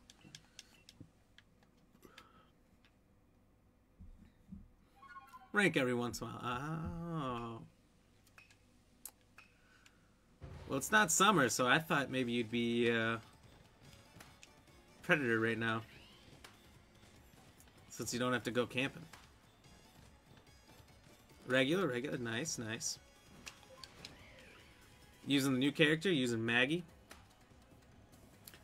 Rank every once in a while. Oh. Well, it's not summer, so I thought maybe you'd be uh, Predator right now. Since you don't have to go camping. Regular, regular. Nice, nice. Using the new character, using Maggie.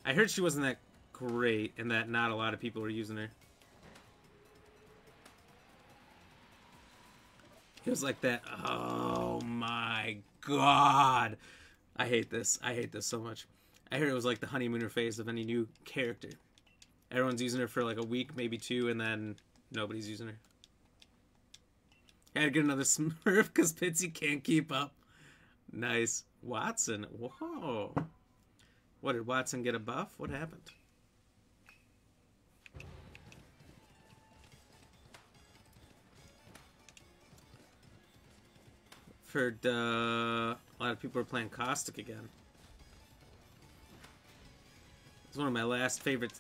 I heard she wasn't that great and that not a lot of people were using her. It was like that. Oh my god. I hate this. I hate this so much. I heard it was like the honeymooner phase of any new character. Everyone's using her for like a week, maybe two, and then nobody's using her. I had to get another [LAUGHS] Smurf because Pitsy can't keep up. Nice. Wattson. Whoa. What, did Wattson get a buff? What happened? Heard uh, a lot of people are playing Caustic again. It's one of my last favorite,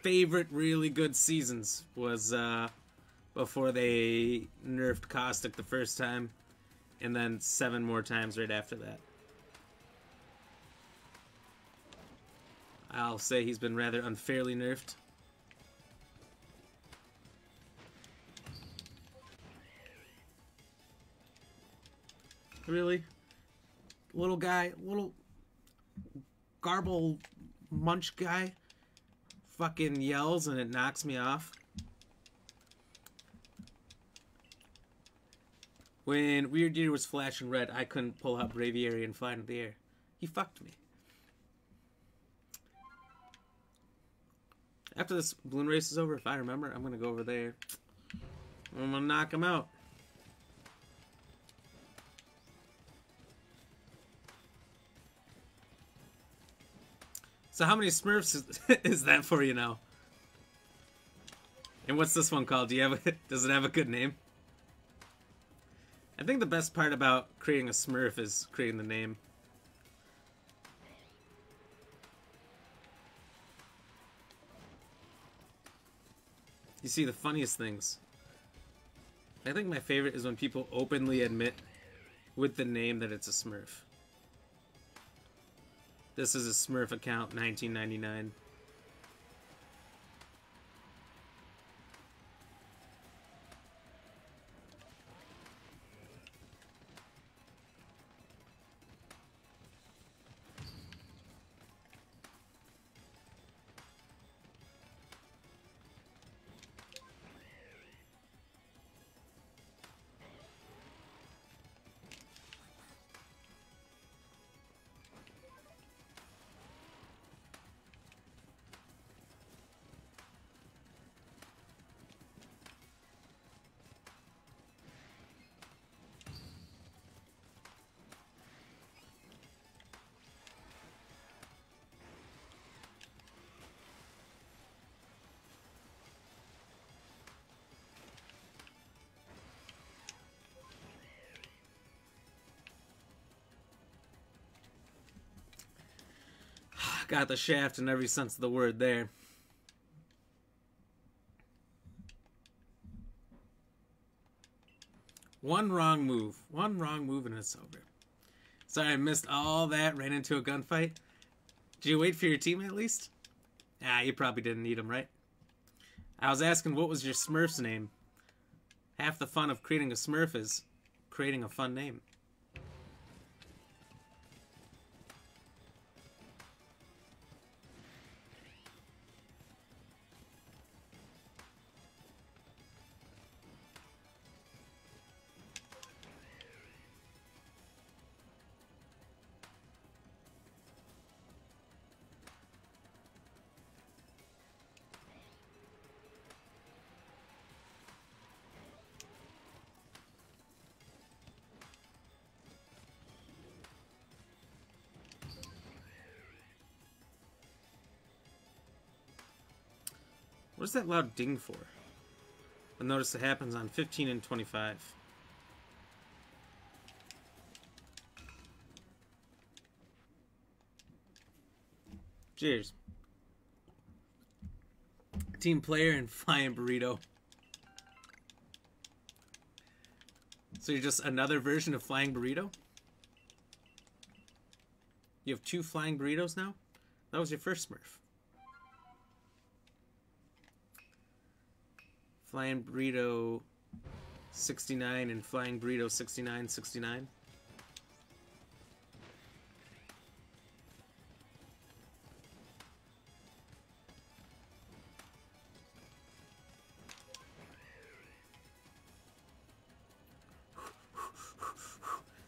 favorite really good seasons was uh, before they nerfed Caustic the first time, and then seven more times right after that. I'll say he's been rather unfairly nerfed. Really? Little guy, little garble munch guy fucking yells and it knocks me off. When Wyrdeer was flashing red, I couldn't pull out Braviary and fly into the air. He fucked me. After this balloon race is over, if I remember, I'm gonna go over there. I'm gonna knock him out. So how many Smurfs [LAUGHS] is, that for you now? And what's this one called? Do you have a, [LAUGHS] does it have a good name? I think the best part about creating a Smurf is creating the name. You see the funniest things. I think my favorite is when people openly admit with the name that it's a Smurf. This is a Smurf account, 1999. Got the shaft in every sense of the word there. One wrong move. One wrong move and it's over. Sorry, I missed all that. Ran into a gunfight. Did you wait for your team at least? Ah, you probably didn't need him, right? I was asking what was your Smurf's name. Half the fun of creating a Smurf is creating a fun name. That loud ding for? I notice it happens on 15 and 25. Cheers. Team player and [LAUGHS] flying burrito. So you're just another version of flying burrito? You have two flying burritos now? That was your first Smurf. Flying Burrito 69 and Flying Burrito 69 69.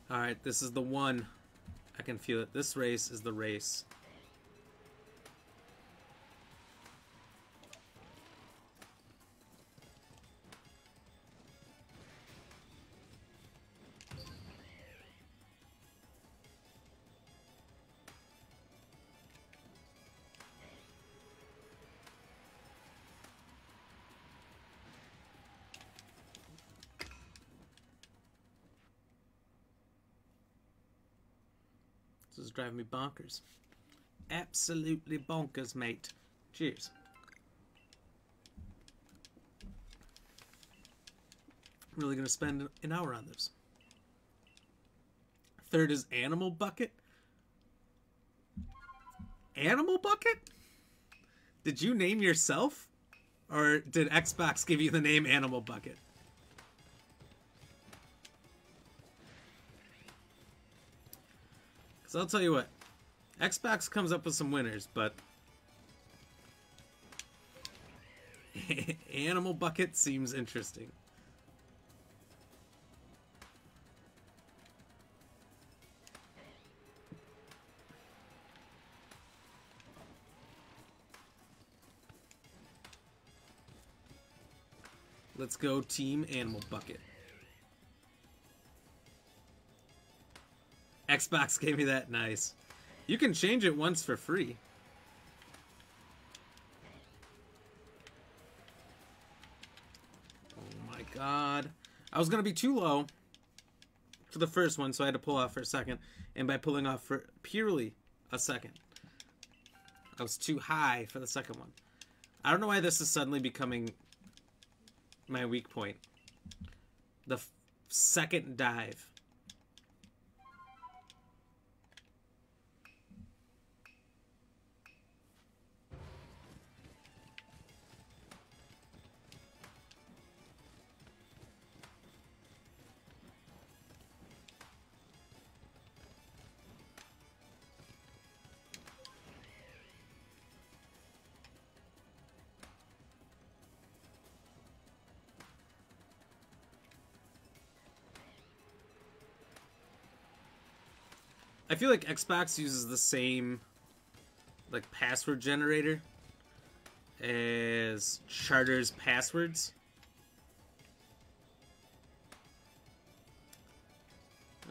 Alright, this is the one. I can feel it. This race is the race. Driving me bonkers. Absolutely bonkers, mate. Cheers. really gonna spend an hour on this. Third is Animal Bucket. Animal Bucket? Did you name yourself? Or did Xbox give you the name Animal Bucket? Because I'll tell you what, Xbox comes up with some winners, but [LAUGHS] Animal Bucket seems interesting. Let's go Team Animal Bucket. Xbox gave me that nice. You can change it once for free. Oh my god. I was going to be too low for the first one, so I had to pull off for a second. And by pulling off for purely a second, I was too high for the second one. I don't know why this is suddenly becoming my weak point. The second dive. I feel like Xbox uses the same like password generator as Charter's passwords.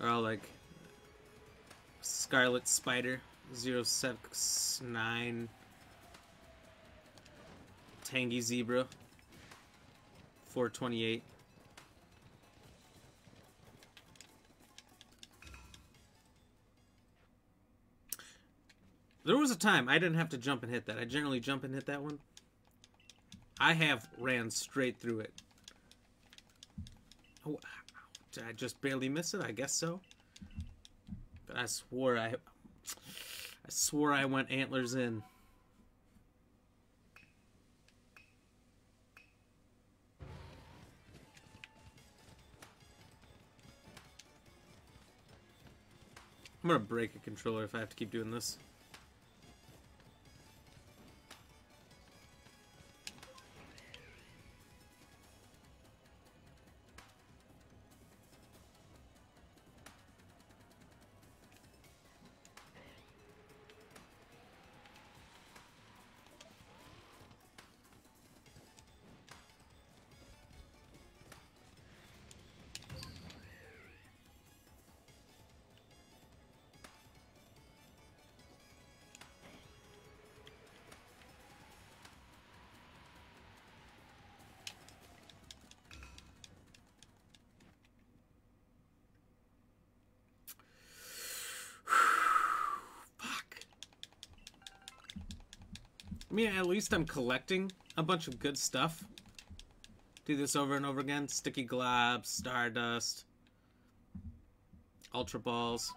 Or like Scarlet Spider 069 Tangy Zebra 428 There was a time I didn't have to jump and hit that. I generally jump and hit that one. I have ran straight through it. Oh, did I just barely miss it? I guess so. But I swore I... I swore I went antlers in. I'm gonna break a controller if I have to keep doing this. I mean, at least I'm collecting a bunch of good stuff. Do this over and over again. Sticky Globs, Stardust, Ultra Balls.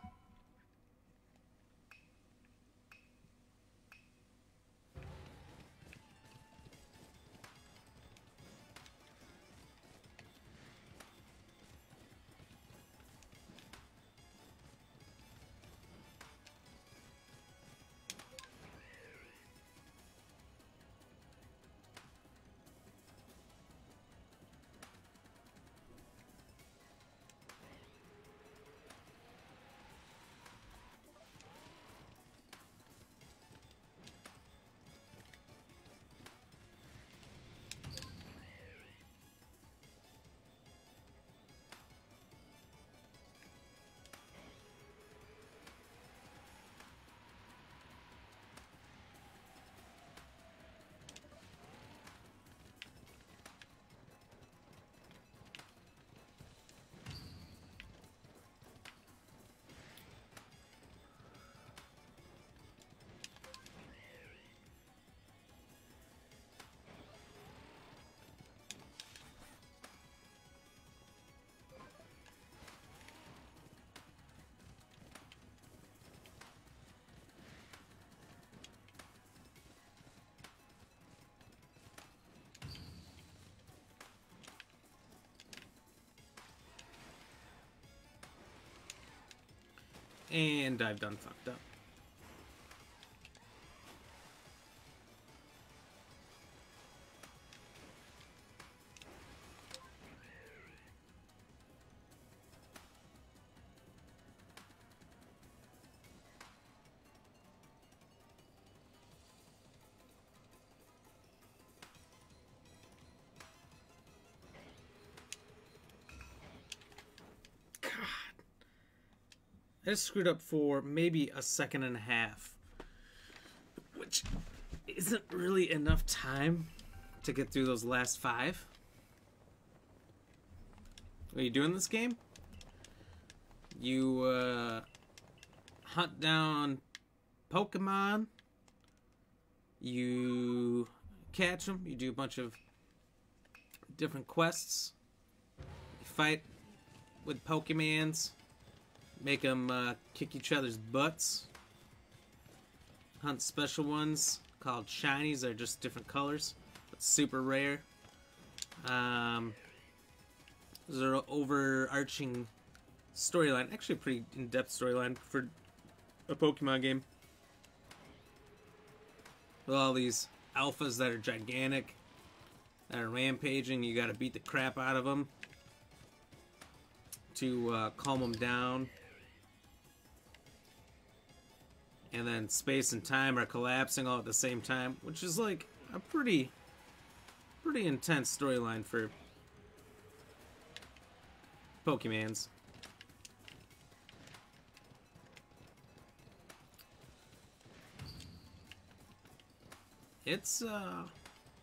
And I've done fucked up. I just screwed up for maybe a second and a half, which isn't really enough time to get through those last five. What are you doing this game? You uh, hunt down Pokemon. You catch them. You do a bunch of different quests. You fight with Pokemons make them uh, kick each other's butts. Hunt special ones called shinies. They're just different colors, but super rare. Um, there's an overarching storyline. Actually, a pretty in-depth storyline for a Pokemon game. With all these alphas that are gigantic, that are rampaging. You got to beat the crap out of them to uh, calm them down and then space and time are collapsing all at the same time, which is like a pretty pretty intense storyline for Pokemans. It's uh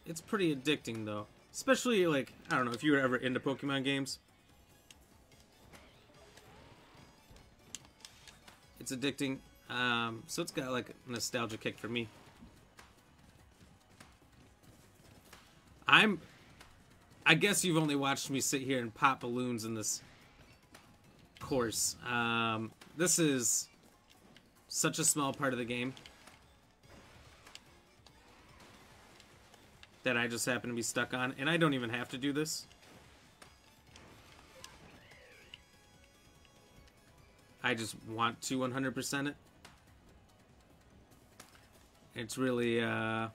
it's pretty addicting though. Especially like I don't know if you were ever into Pokemon games. It's addicting um, so it's got like a nostalgia kick for me. I'm. I guess you've only watched me sit here and pop balloons in this course. Um, this is such a small part of the game that I just happen to be stuck on, and I don't even have to do this. I just want to 100% it. It's really, uh,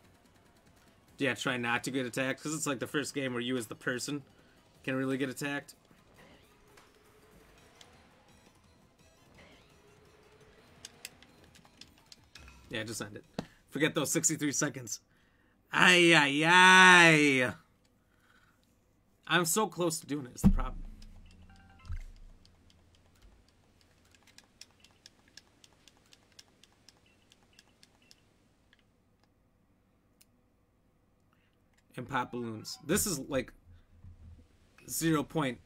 yeah, try not to get attacked because it's like the first game where you as the person can really get attacked. Yeah, just end it. Forget those 63 seconds. Ay, ay, ay. I'm so close to doing it, is the problem. And pop balloons. This is like 0.2%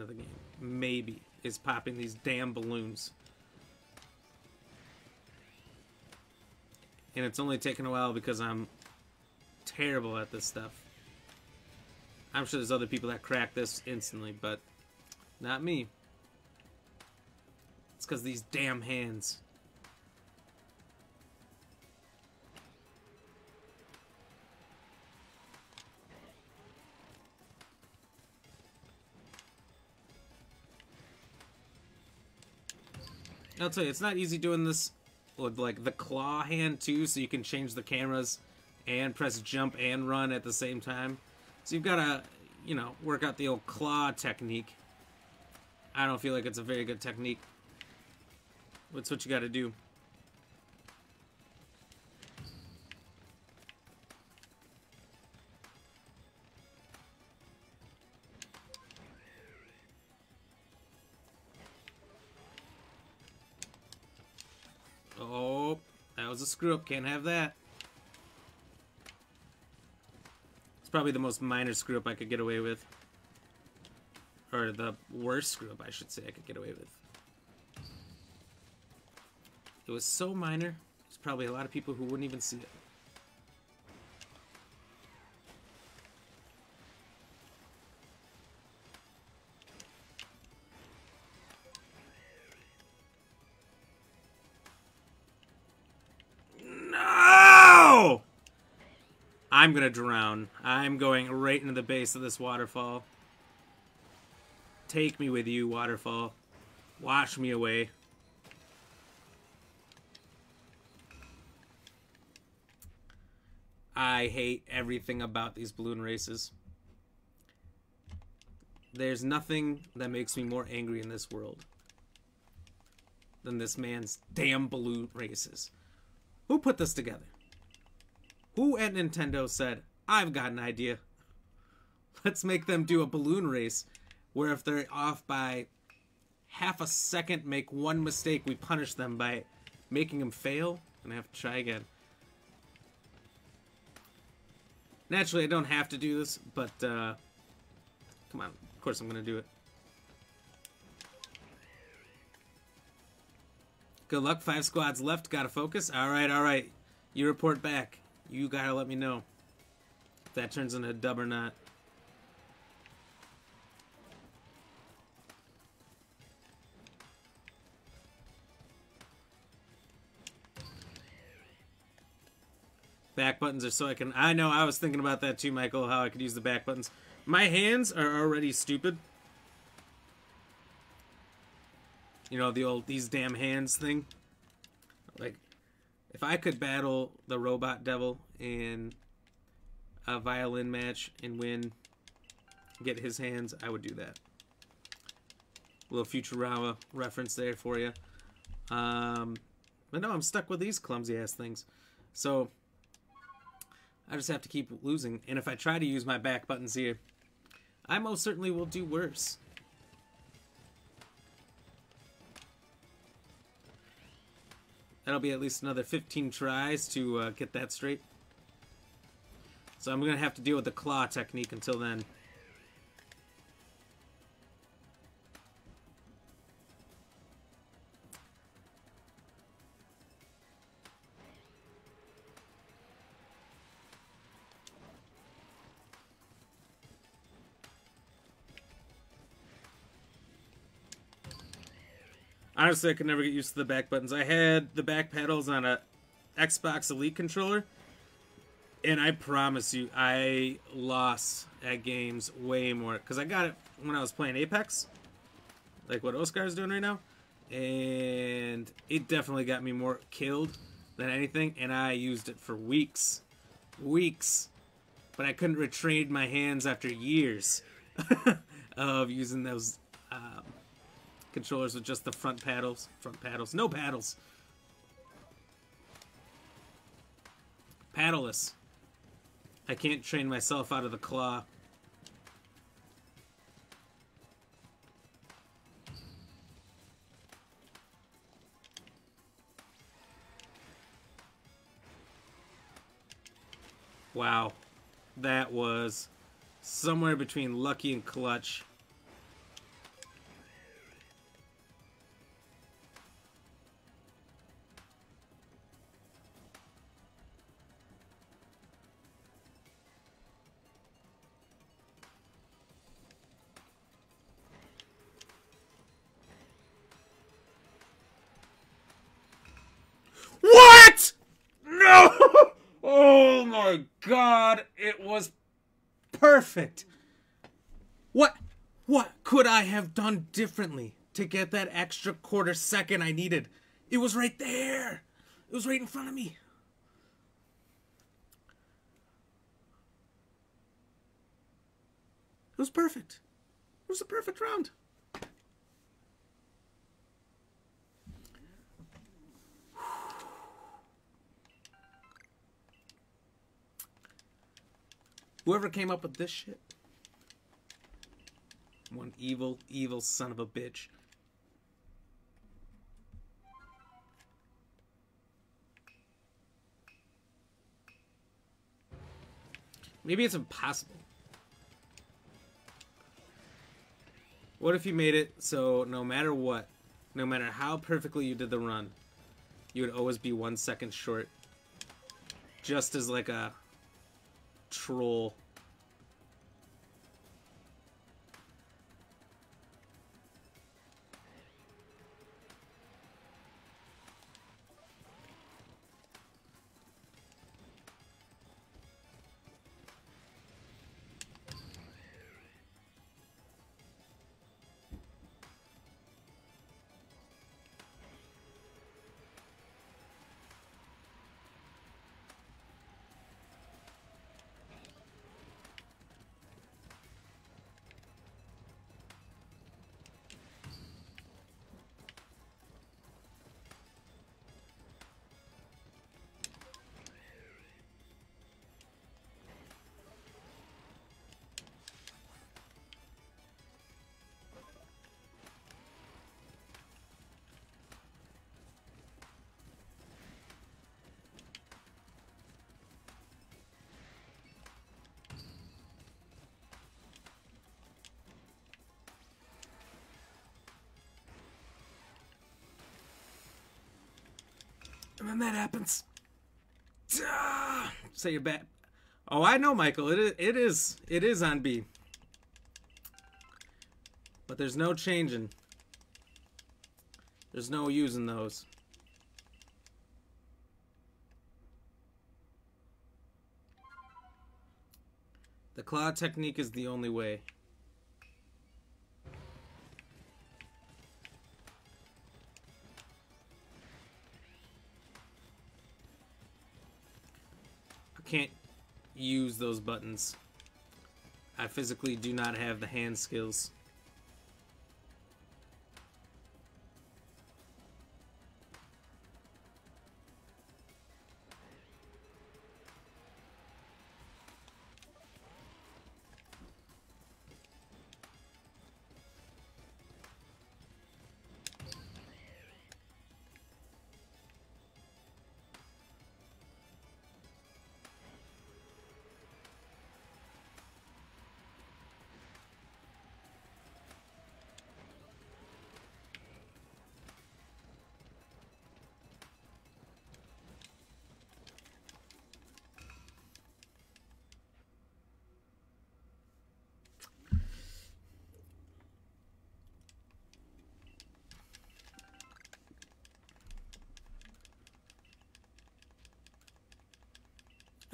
of the game, maybe, is popping these damn balloons. And it's only taken a while because I'm terrible at this stuff. I'm sure there's other people that crack this instantly, but not me. It's because these damn hands. I'll tell you, it's not easy doing this with like the claw hand too, so you can change the cameras and press jump and run at the same time. So you've got to, you know, work out the old claw technique. I don't feel like it's a very good technique. What's what you got to do. A screw up. Can't have that. It's probably the most minor screw up I could get away with. Or the worst screw up, I should say, I could get away with. It was so minor, there's probably a lot of people who wouldn't even see it. I'm gonna drown. I'm going right into the base of this waterfall. Take me with you, waterfall. Wash me away. I hate everything about these balloon races. There's nothing that makes me more angry in this world than this man's damn balloon races. Who put this together? Who at Nintendo said, I've got an idea. Let's make them do a balloon race where if they're off by half a second, make one mistake, we punish them by making them fail and have to try again. Naturally, I don't have to do this, but uh, come on. Of course, I'm going to do it. Good luck. Five squads left. Gotta focus. All right, all right. You report back. You gotta let me know if that turns into a dub or not. Back buttons are so I can... I know, I was thinking about that too, Michael, how I could use the back buttons. My hands are already stupid. You know, the old these damn hands thing. If I could battle the robot devil in a violin match and win, get his hands, I would do that. A little Futurama reference there for you. Um, but no, I'm stuck with these clumsy ass things. So, I just have to keep losing. And if I try to use my back buttons here, I most certainly will do worse. That'll be at least another 15 tries to uh, get that straight. So I'm going to have to deal with the claw technique until then. Honestly, I could never get used to the back buttons. I had the back pedals on a Xbox Elite controller, and I promise you, I lost at games way more because I got it when I was playing Apex, like what Oscar's doing right now, and it definitely got me more killed than anything, and I used it for weeks, weeks, but I couldn't retrain my hands after years [LAUGHS] of using those. Um, controllers with just the front paddles. Front paddles. No paddles. Paddleless. I can't train myself out of the claw. Wow. That was somewhere between lucky and clutch. Perfect. What what could I have done differently to get that extra quarter second I needed? It was right there. It was right in front of me. It was perfect. It was the perfect round. Whoever came up with this shit. One evil, evil son of a bitch. Maybe it's impossible. What if you made it so no matter what, no matter how perfectly you did the run, you would always be one second short? Just as like a troll. And then that happens. Ah, say you're back. Oh, I know, Michael. It is, it is. It is on B. But there's no changing. There's no using those. The claw technique is the only way. Can't use those buttons. I physically do not have the hand skills.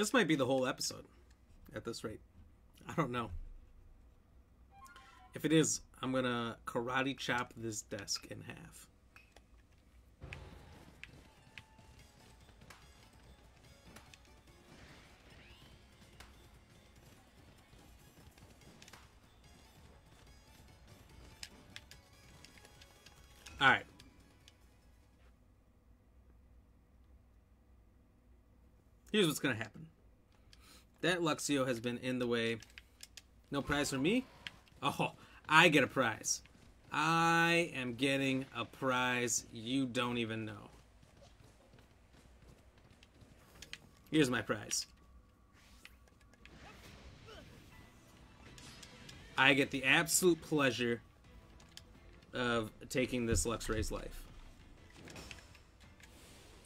This might be the whole episode at this rate. I don't know. If it is, I'm gonna karate chop this desk in half. Here's what's gonna happen. That Luxio has been in the way. No prize for me? Oh, I get a prize. I am getting a prize you don't even know. Here's my prize. I get the absolute pleasure of taking this Luxray's life.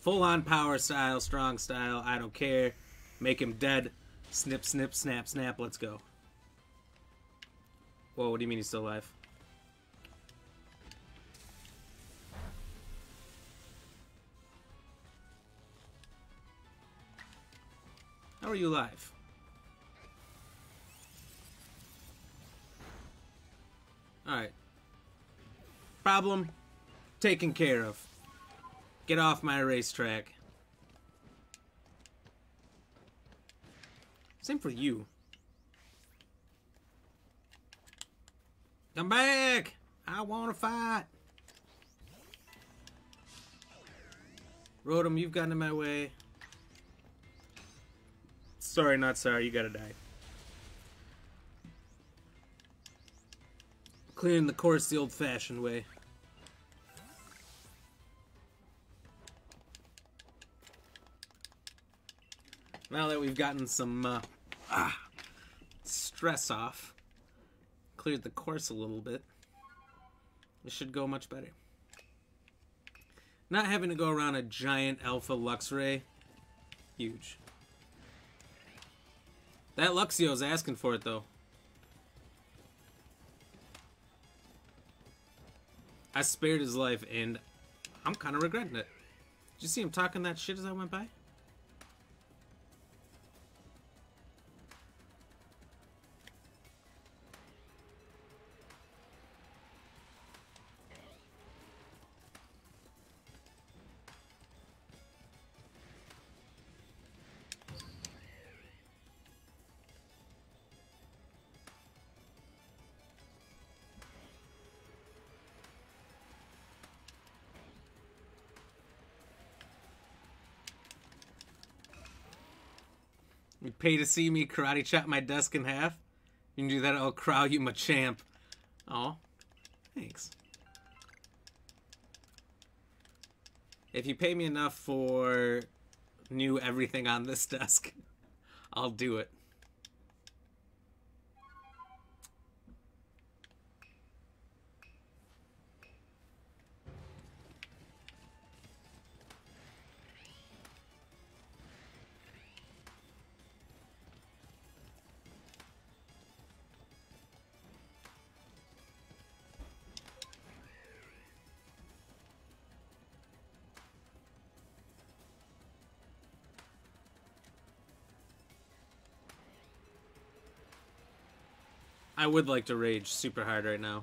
Full on power style, strong style, I don't care. Make him dead. Snip, snip, snap, snap, let's go. Whoa, what do you mean he's still alive? How are you alive? Alright. Problem taken care of. Get off my racetrack. Same for you. Come back! I want to fight! Rotom, you've gotten in my way. Sorry, not sorry, you gotta die. Clearing the course the old-fashioned way. Now that we've gotten some uh, ah, stress off, cleared the course a little bit, it should go much better. Not having to go around a giant Alpha Luxray, huge. That Luxio's asking for it, though. I spared his life, and I'm kind of regretting it. Did you see him talking that shit as I went by? Pay to see me karate chop my desk in half? You can do that, I'll crow you my champ. Oh, thanks. If you pay me enough for new everything on this [LAUGHS] desk, I'll do it. I would like to rage super hard right now.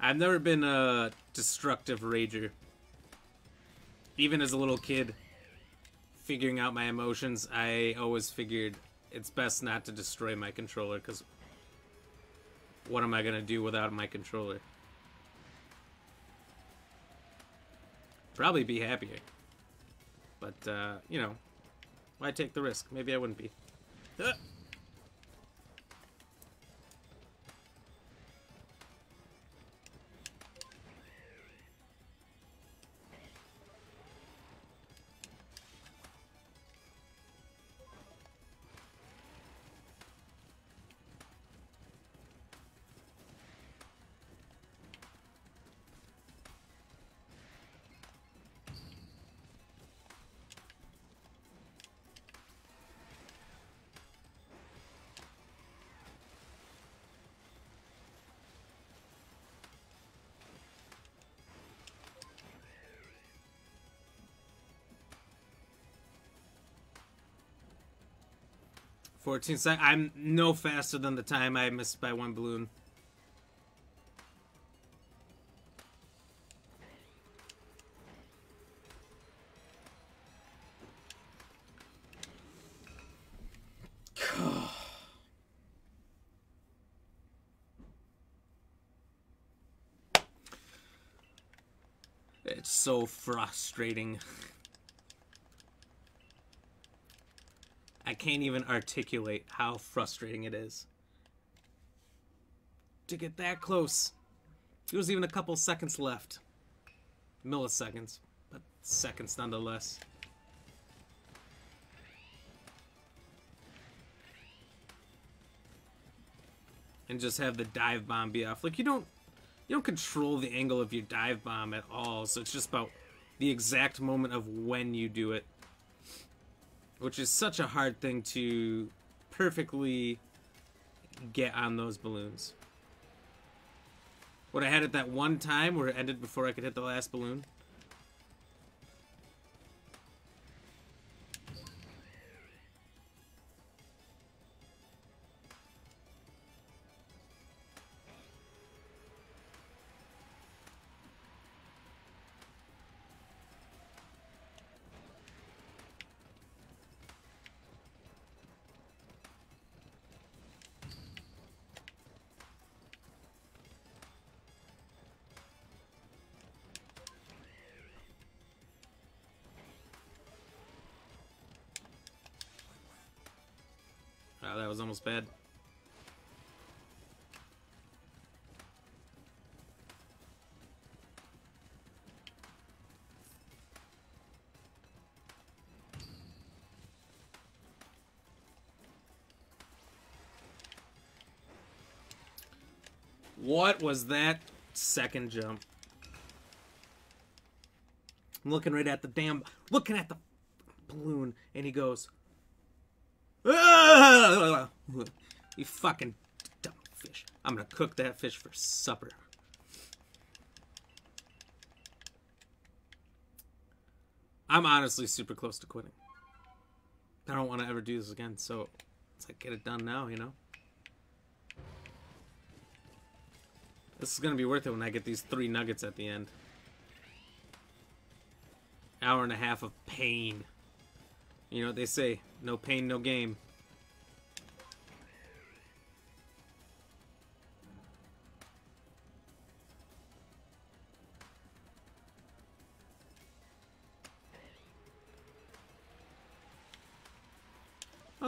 I've never been a destructive rager. Even as a little kid, figuring out my emotions, I always figured it's best not to destroy my controller because what am I going to do without my controller? Probably be happier. But, uh, you know, why take the risk? Maybe I wouldn't be. Uh. 14 seconds. I'm no faster than the time I missed by one balloon. [SIGHS] It's so frustrating. Can't even articulate how frustrating it is to get that close. There was even a couple seconds left. Milliseconds, but seconds nonetheless. And just have the dive bomb be off. Like you don't you don't control the angle of your dive bomb at all, so it's just about the exact moment of when you do it which is such a hard thing to perfectly get on those balloons. Would I had it that one time where it ended before I could hit the last balloon? Almost bad. What was that second jump? I'm looking right at the damn, looking at the balloon, and he goes, you fucking dumb fish. I'm gonna cook that fish for supper. I'm honestly super close to quitting. I don't want to ever do this again, so it's like get it done now, you know? This is gonna be worth it when I get these three nuggets at the end. Hour and a half of pain. You know what they say, no pain, no game.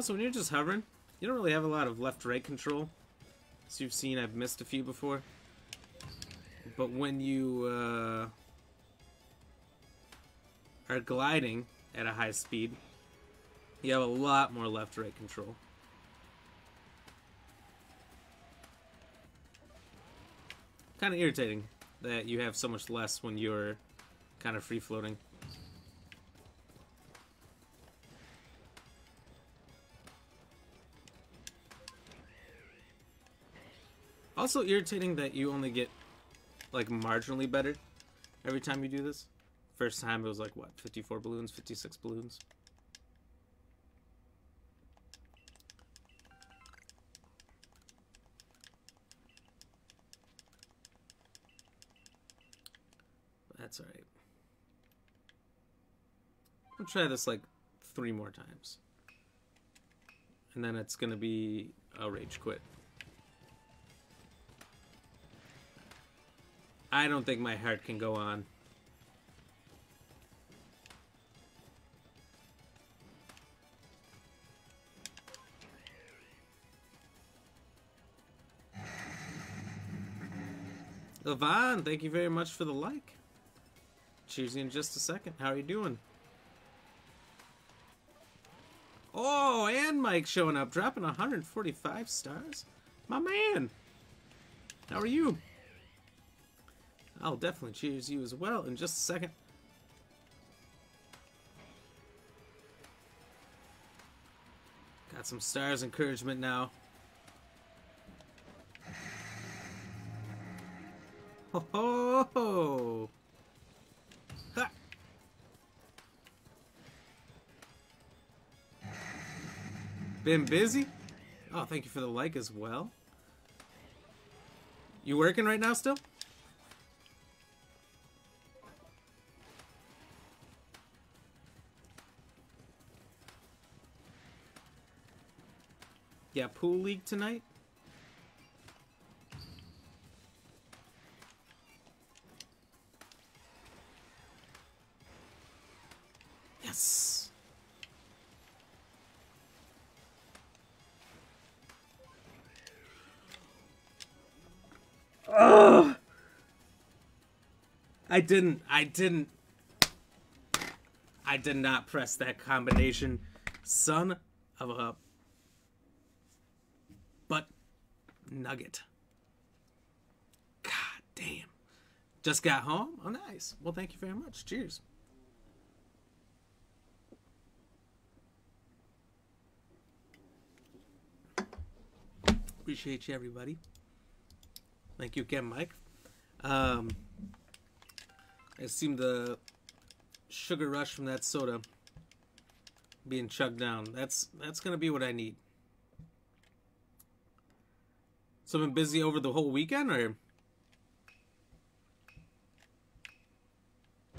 Also, when you're just hovering, you don't really have a lot of left-right control. As you've seen, I've missed a few before. But when you uh, are gliding at a high speed, you have a lot more left-right control. Kind of irritating that you have so much less when you're kind of free-floating. Also irritating that you only get like marginally better every time you do this. First time it was like what, 54 balloons, 56 balloons. That's alright. I'll try this like three more times. And then it's gonna be a rage quit. I don't think my heart can go on. Levon, thank you very much for the like. Cheers in just a second. How are you doing? Oh, and Mike showing up, dropping 145 stars. My man. How are you? I'll definitely cheers you as well in just a second. Got some stars encouragement now. Ho ho ho! Been busy? Oh, thank you for the like as well. You working right now still? Yeah, pool league tonight. Yes. Ugh. I didn't. I didn't. I did not press that combination. Son of a nugget. God damn. Just got home? Oh, nice. Well, thank you very much. Cheers. Appreciate you, everybody. Thank you again, Mike. Um, I assume the sugar rush from that soda being chugged down. That's that's gonna be what I need. So been busy over the whole weekend, or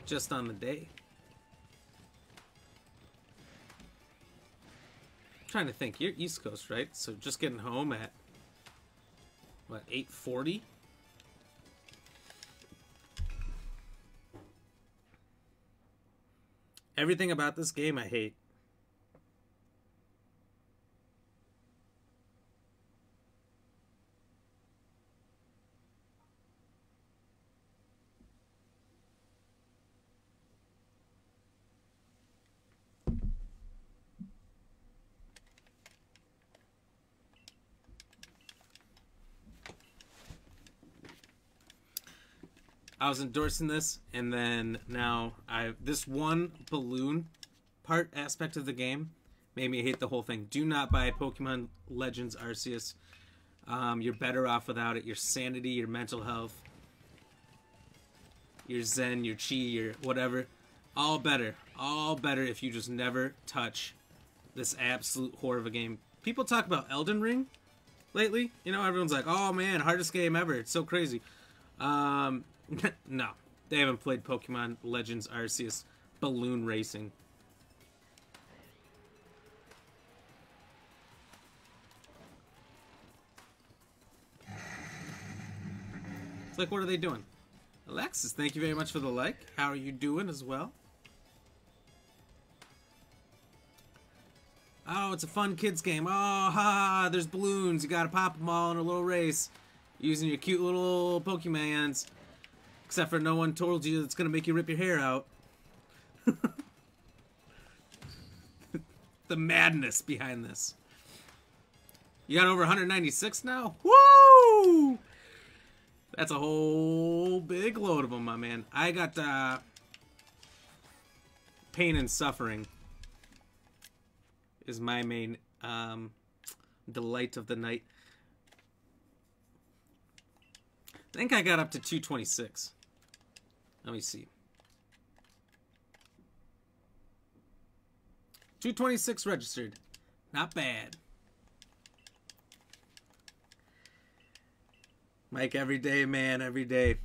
just on the day? I'm trying to think. You're East Coast, right? So just getting home at what 8:40. Everything about this game I hate. Was endorsing this, and then now I this one balloon part aspect of the game made me hate the whole thing. Do not buy Pokemon Legends Arceus. Um, you're better off without it. Your sanity, your mental health, your Zen, your Chi, your whatever, all better, all better if you just never touch this absolute horror of a game. People talk about Elden Ring lately. You know, everyone's like, "Oh man, hardest game ever." It's so crazy. Um, [LAUGHS] no, they haven't played Pokemon Legends Arceus Balloon Racing. It's like, what are they doing? Alexis, thank you very much for the like. How are you doing as well? Oh, it's a fun kids game. Oh, ha, there's balloons. You gotta pop them all in a little race using your cute little Pokemons. Except for no one told you it's gonna make you rip your hair out. [LAUGHS] the madness behind this. You got over 196 now? Woo! That's a whole big load of them, my man. I got uh, pain and suffering is my main um, delight of the night. I think I got up to 226. Let me see. 226 registered. Not bad. Mike, every day, man, every day.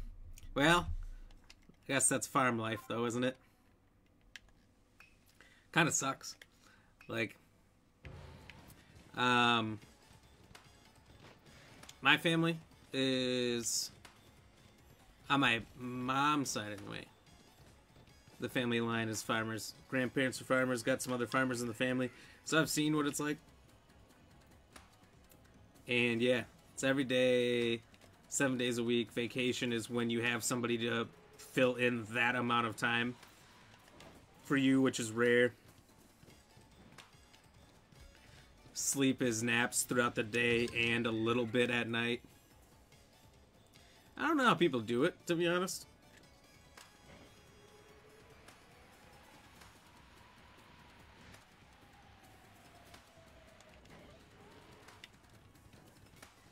Well, I guess that's farm life, though, isn't it? Kind of sucks. Like, um, my family is on my mom's side anyway. The family line is farmers. Grandparents are farmers. Got some other farmers in the family, so I've seen what it's like. And yeah, it's every day, seven days a week. Vacation is when you have somebody to fill in that amount of time for you, which is rare. Sleep is naps throughout the day and a little bit at night. I don't know how people do it, to be honest.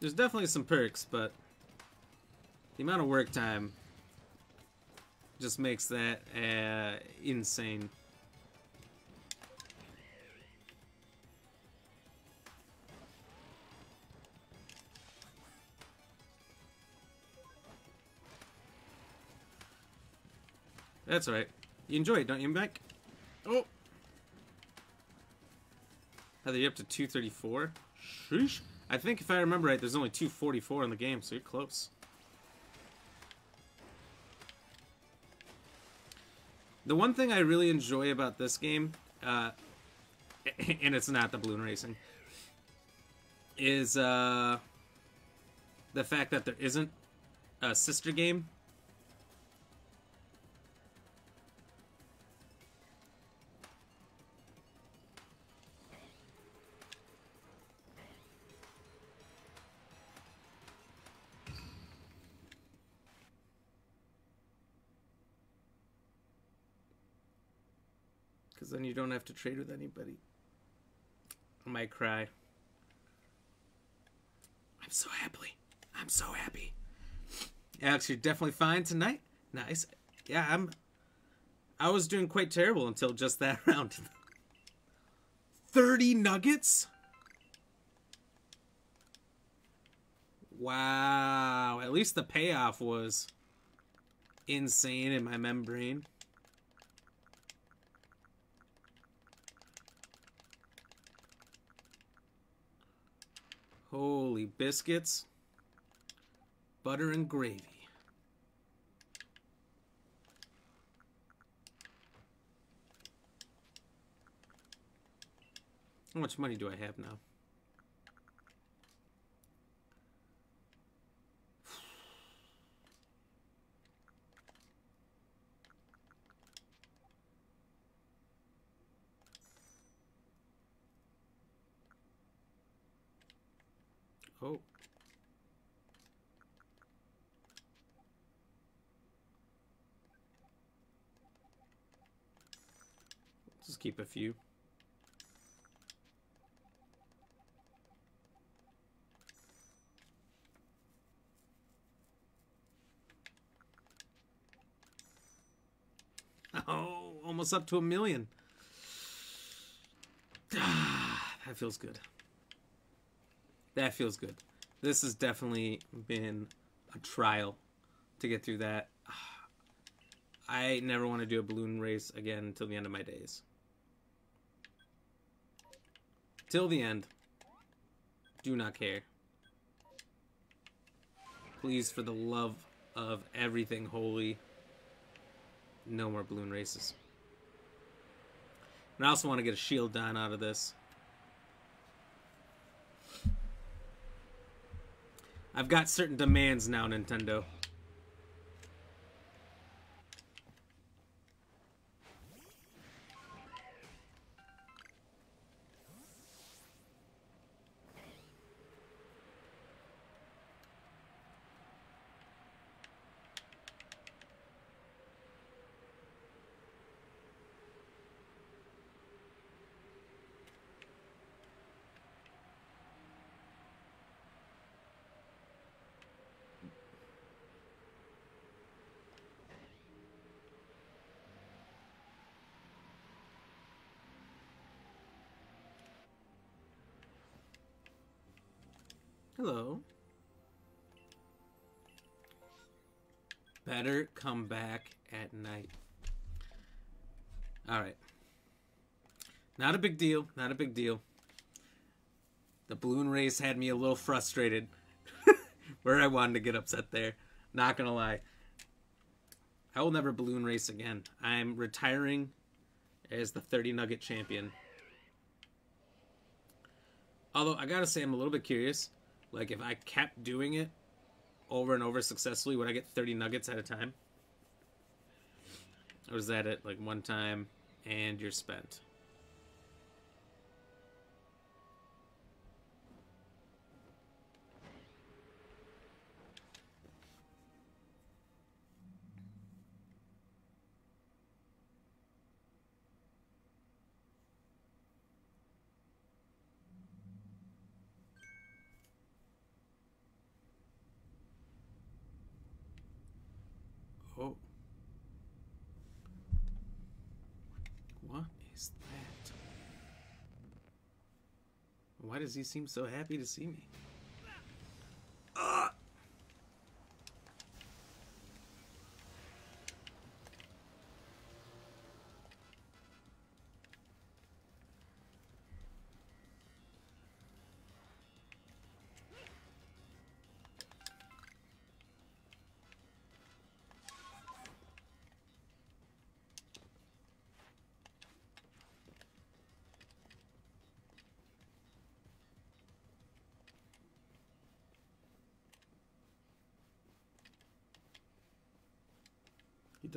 There's definitely some perks, but the amount of work time just makes that uh, insane. That's right. You enjoy it, don't you, Mike? Oh! Are you up to 234? Sheesh. I think if I remember right, there's only 244 in the game, so you're close. The one thing I really enjoy about this game, uh, [LAUGHS] and it's not the balloon racing, is uh, the fact that there isn't a sister game you don't have to trade with anybody. I might cry. I'm so happy. I'm so happy. Alex, you're definitely fine tonight. Nice. Yeah, I'm. I was doing quite terrible until just that [LAUGHS] round. 30 nuggets? Wow. At least the payoff was insane in my membrane. Holy biscuits. Butter and gravy. How much money do I have now? Oh. Just keep a few. [LAUGHS] Oh, almost up to a million. [SIGHS] that feels good. That feels good. This has definitely been a trial to get through that. [SIGHS] I never want to do a balloon race again until the end of my days. Till the end. Do not care. Please, for the love of everything holy, no more balloon races. And I also want to get a shield down out of this. I've got certain demands now, Nintendo. Hello. better come back at night. All right. Not a big deal. Not a big deal. The balloon race had me a little frustrated. [LAUGHS] Where I wanted to get upset there. Not gonna lie. I will never balloon race again. I'm retiring as the 30 nugget champion. Although I gotta say, I'm a little bit curious. Like, if I kept doing it over and over successfully, would I get 30 nuggets at a time? Or is that it, like one time and you're spent? Oh. What is that? Why does he seem so happy to see me?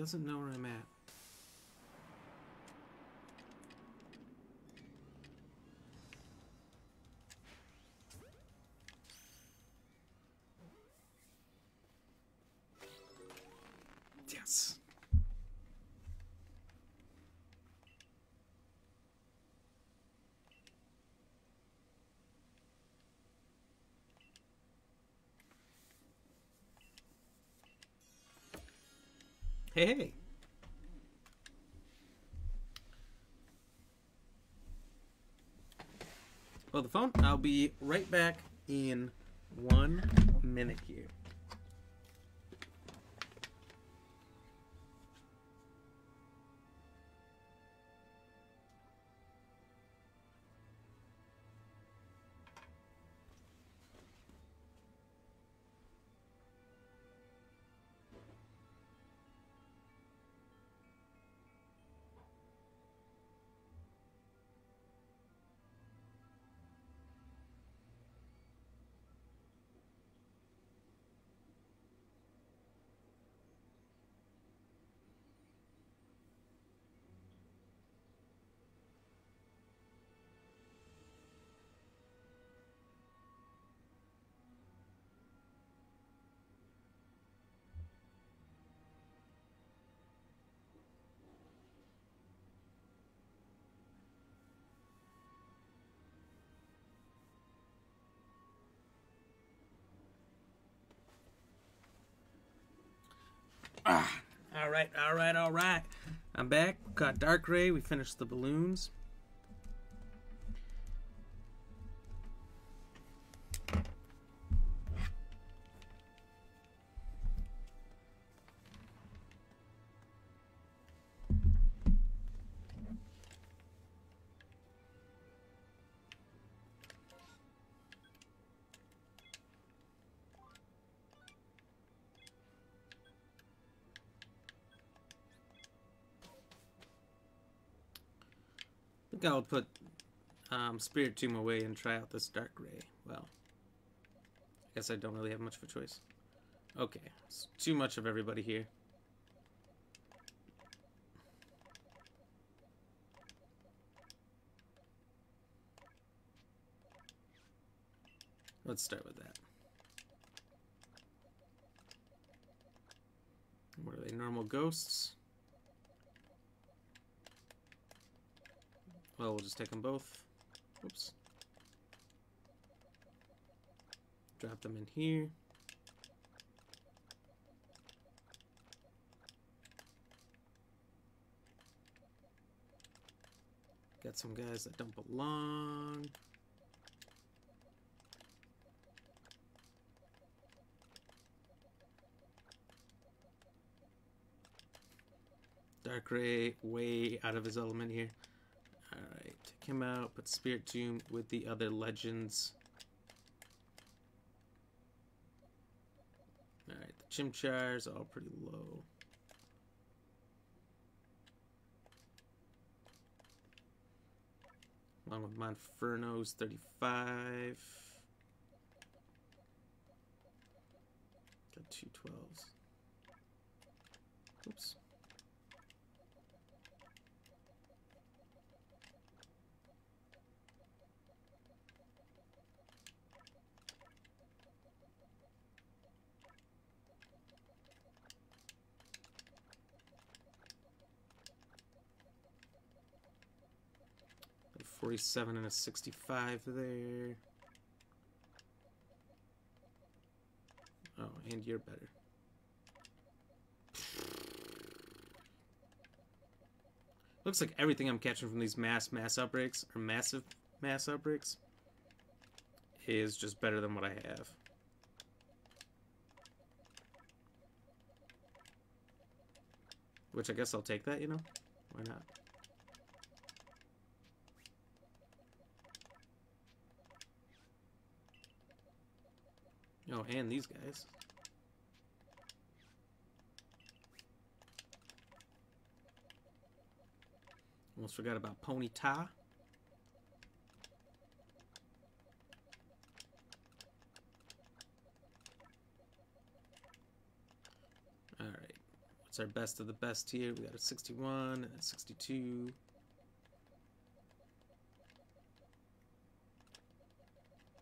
Doesn't know where I'm at. Hey, hey. Well, the phone. I'll be right back in one minute here. Ah, all right, all right, all right. I'm back. Got Darkrai. We finished the balloons. I'll put um, Spiritomb away and try out this Darkrai. Well, I guess I don't really have much of a choice. Okay, it's too much of everybody here. Let's start with that. What are they? Normal ghosts? Well, we'll just take them both. Oops. Drop them in here. Got some guys that don't belong. Darkrai way out of his element here. Him out, put Spiritomb with the other legends. Alright, the Chimchar's all pretty low. Along with Monferno's 35. Got two 12s. Oops. A 47 and a 65 there. Oh, and you're better. Looks like everything I'm catching from these mass mass outbreaks, or massive mass outbreaks, is just better than what I have. Which I guess I'll take that, you know? Why not? Oh, and these guys. Almost forgot about Ponyta. Alright. What's our best of the best here? We got a 61 and a 62.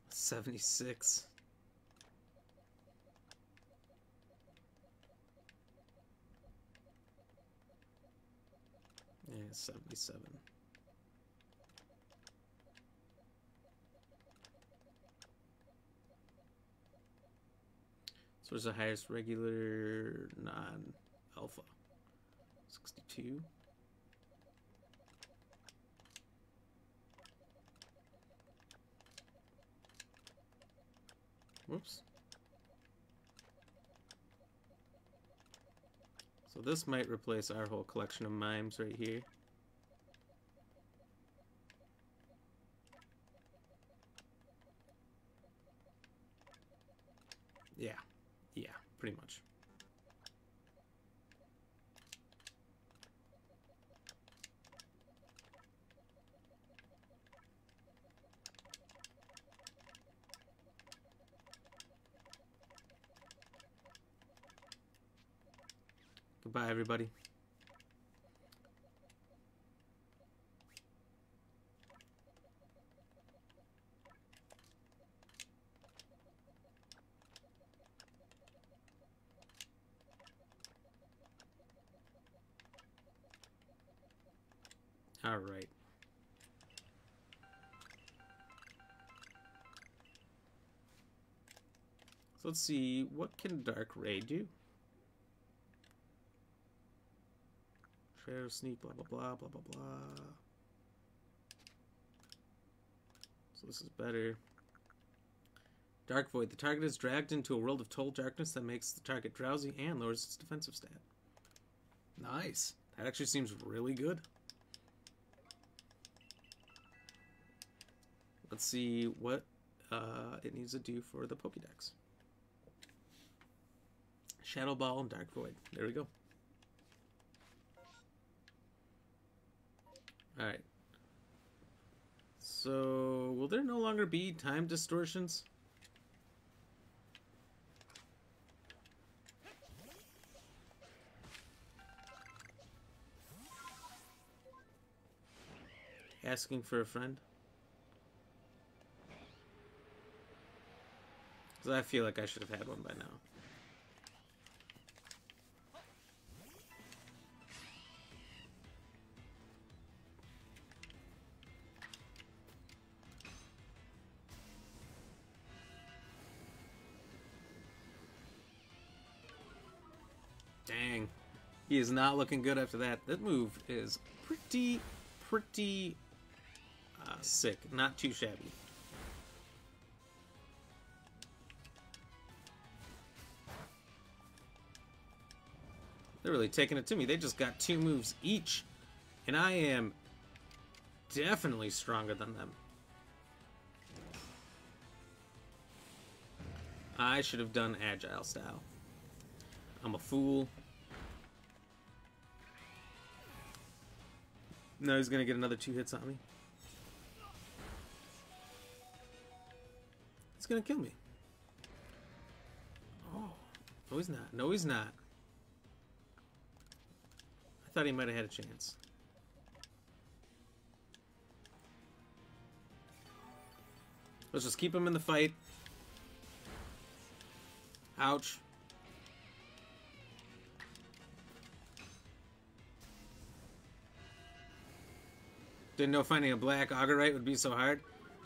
Seventy-six. Yeah, 77. So what's the highest regular non-alpha? 62. Whoops. So this might replace our whole collection of mimes right here. Yeah, yeah, pretty much. Goodbye, everybody. Let's see, what can Darkrai do? Shadow Sneak, blah, blah, blah, blah, blah, blah. So this is better. Dark Void. The target is dragged into a world of total darkness that makes the target drowsy and lowers its defensive stat. Nice. That actually seems really good. Let's see what uh, it needs to do for the Pokédex. Shadow Ball and Dark Void. There we go. Alright. So, will there no longer be time distortions? Asking for a friend? Because I feel like I should have had one by now. He is not looking good after that. That move is pretty, pretty uh, sick. Not too shabby. They're really taking it to me. They just got two moves each. And I am definitely stronger than them. I should have done agile style. I'm a fool. No, he's gonna get another two hits on me. He's gonna kill me. Oh, no, he's not. No, he's not. I thought he might have had a chance. Let's just keep him in the fight. Ouch. Didn't know finding a black Augurite would be so hard.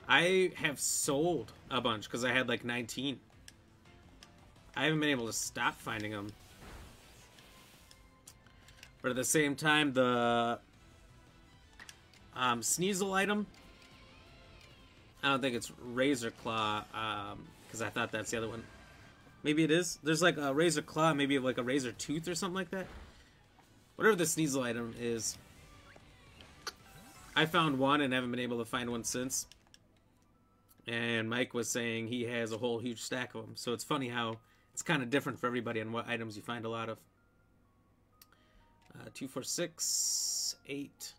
I have sold a bunch because I had like 19. I haven't been able to stop finding them. But at the same time, the um, Sneasel item, I don't think it's Razor Claw because um, I thought that's the other one. Maybe it is. There's like a Razor Claw, maybe like a Razor Tooth or something like that. Whatever the Sneasel item is, I found one and haven't been able to find one since. And Mike was saying he has a whole huge stack of them. So it's funny how it's kind of different for everybody on what items you find a lot of. Uh, two, four, six, eight.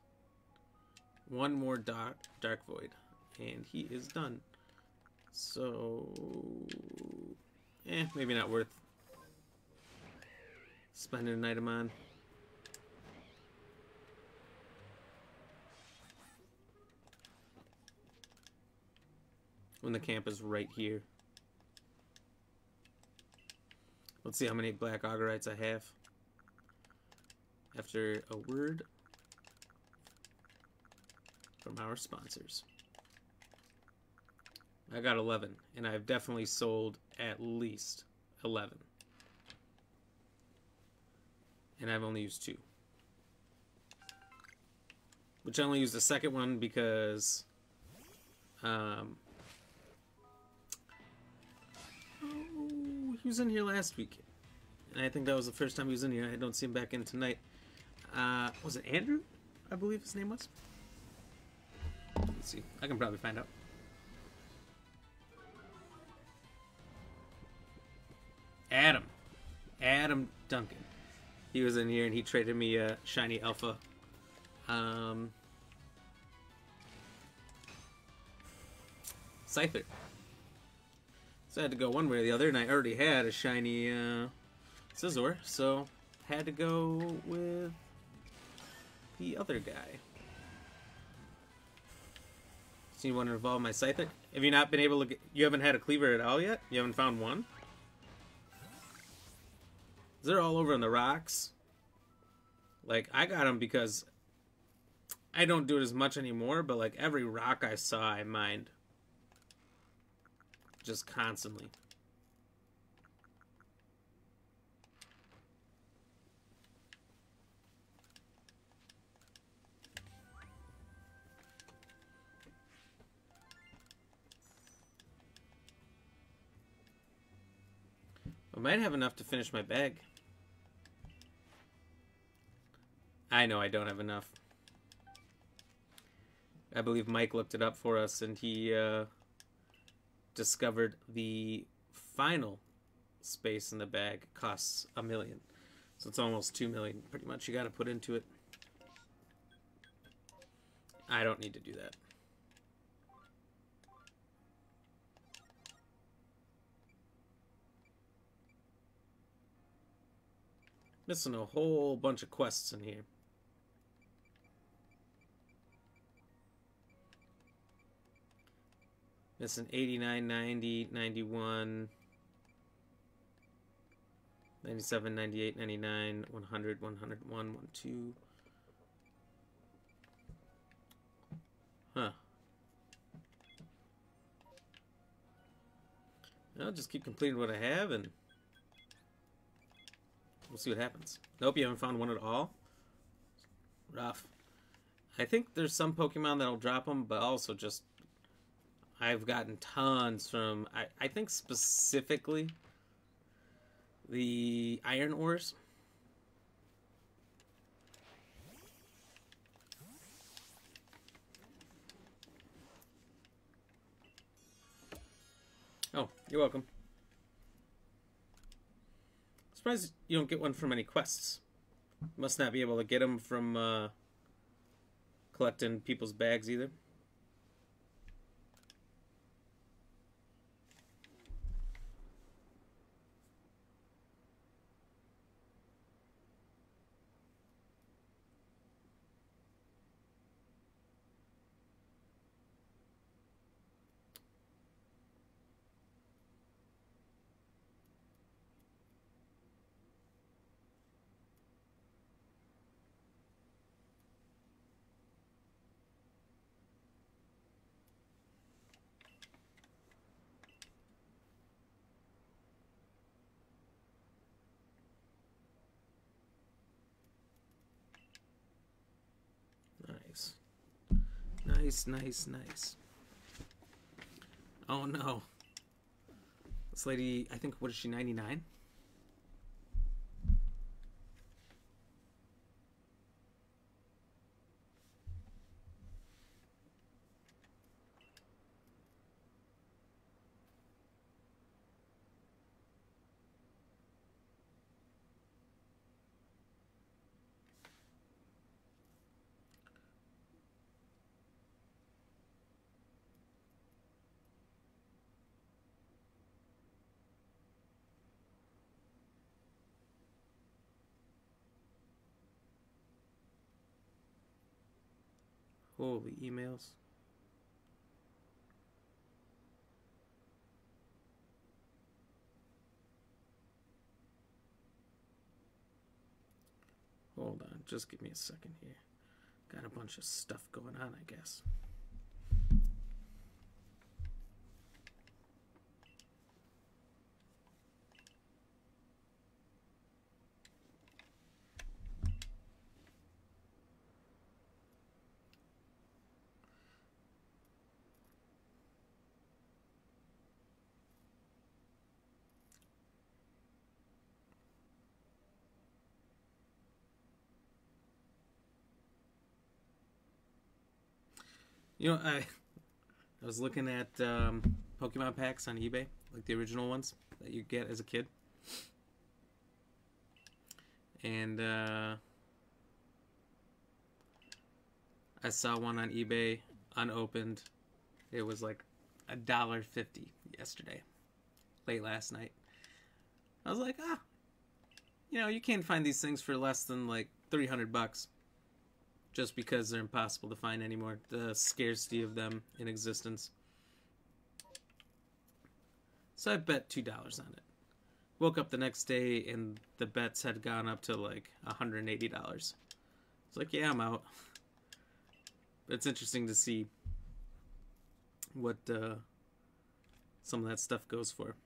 One more dark, dark void, and he is done. So, eh, maybe not worth spending an item on. When the camp is right here. Let's see how many black augurites I have. After a word from our sponsors. I got 11, and I've definitely sold at least 11. And I've only used two. Which I only used the second one because um, he was in here last week. And I think that was the first time he was in here. I don't see him back in tonight. Uh, was it Andrew? I believe his name was. Let's see. I can probably find out. Adam. Adam Duncan. He was in here and he traded me a shiny alpha. Um, Scyther. So I had to go one way or the other, and I already had a shiny uh, Scizor, so had to go with the other guy. So you want to evolve my Scyther? Have you not been able to get... You haven't had a Kleavor at all yet? You haven't found one? They're all over on the rocks. Like, I got them because I don't do it as much anymore, but like every rock I saw, I mined just constantly. I might have enough to finish my bag. I know I don't have enough. I believe Mike looked it up for us and he uh, discovered the final space in the bag costs a million. So it's almost two million, pretty much. You got to put into it. I don't need to do that. Missing a whole bunch of quests in here. Missing 89, 90, 91, 97, 98, 99, 100, 101, 12. Huh. I'll just keep completing what I have and we'll see what happens. Nope, you haven't found one at all. Rough. I think there's some Pokemon that'll drop them, but also just I've gotten tons from, I, I think specifically the iron ores. Oh, you're welcome. Surprised you don't get one from any quests. Must not be able to get them from uh, collecting people's bags either. Nice, nice, nice. Oh no. This lady, I think, what is she, 99? Holy emails. Hold on, just give me a second here. Got a bunch of stuff going on, I guess. You know, I I was looking at um, Pokemon packs on eBay, like the original ones that you get as a kid, and uh, I saw one on eBay unopened. It was like a dollar fifty yesterday, late last night. I was like, ah, you know, you can't find these things for less than like three hundred bucks just because they're impossible to find anymore. The scarcity of them in existence. So I bet two dollars on it. Woke up the next day and the bets had gone up to like hundred and eighty dollars. It's like, yeah, I'm out. [LAUGHS] But it's interesting to see what uh, some of that stuff goes for.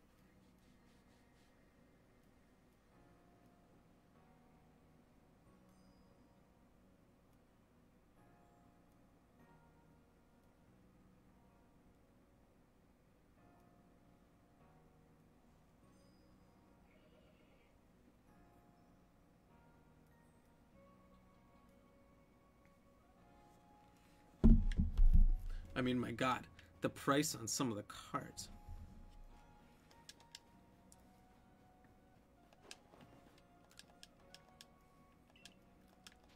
Mean, my God, the price on some of the cards.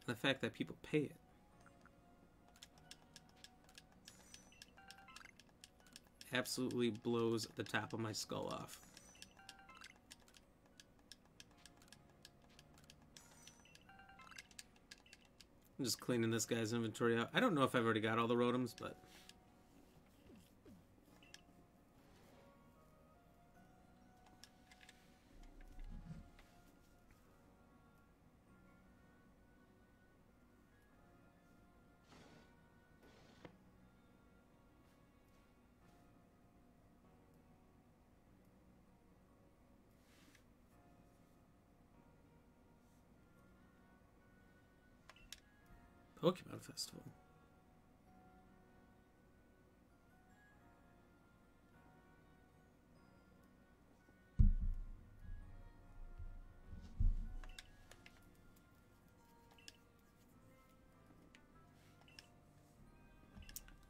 The fact that people pay it. Absolutely blows the top of my skull off. I'm just cleaning this guy's inventory out. I don't know if I've already got all the Rotoms, but Pokemon Festival.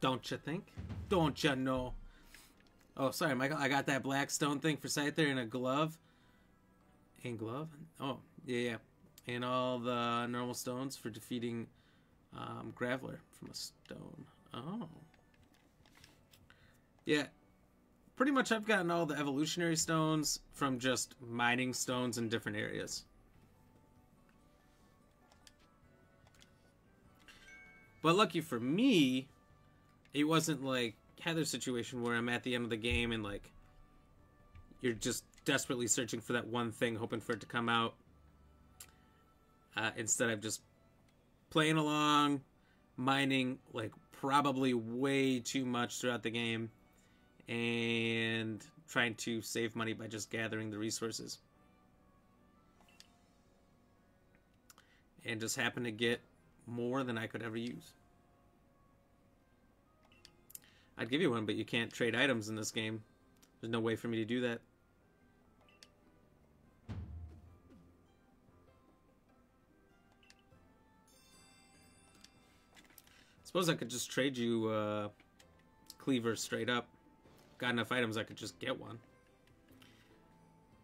Don't you think? Don't you know? Oh, sorry, Michael. I got that black stone thing for Scyther in a glove. And glove? Oh, yeah, yeah. And all the normal stones for defeating um, Graveler from a stone. Oh. Yeah. Pretty much I've gotten all the evolutionary stones from just mining stones in different areas. But lucky for me, it wasn't like Heather's situation where I'm at the end of the game and like you're just desperately searching for that one thing, hoping for it to come out. Uh, instead of just playing along, mining like probably way too much throughout the game, and trying to save money by just gathering the resources. And just happen to get more than I could ever use. I'd give you one, but you can't trade items in this game. There's no way for me to do that. Suppose I could just trade you uh, Kleavor straight up. Got enough items I could just get one.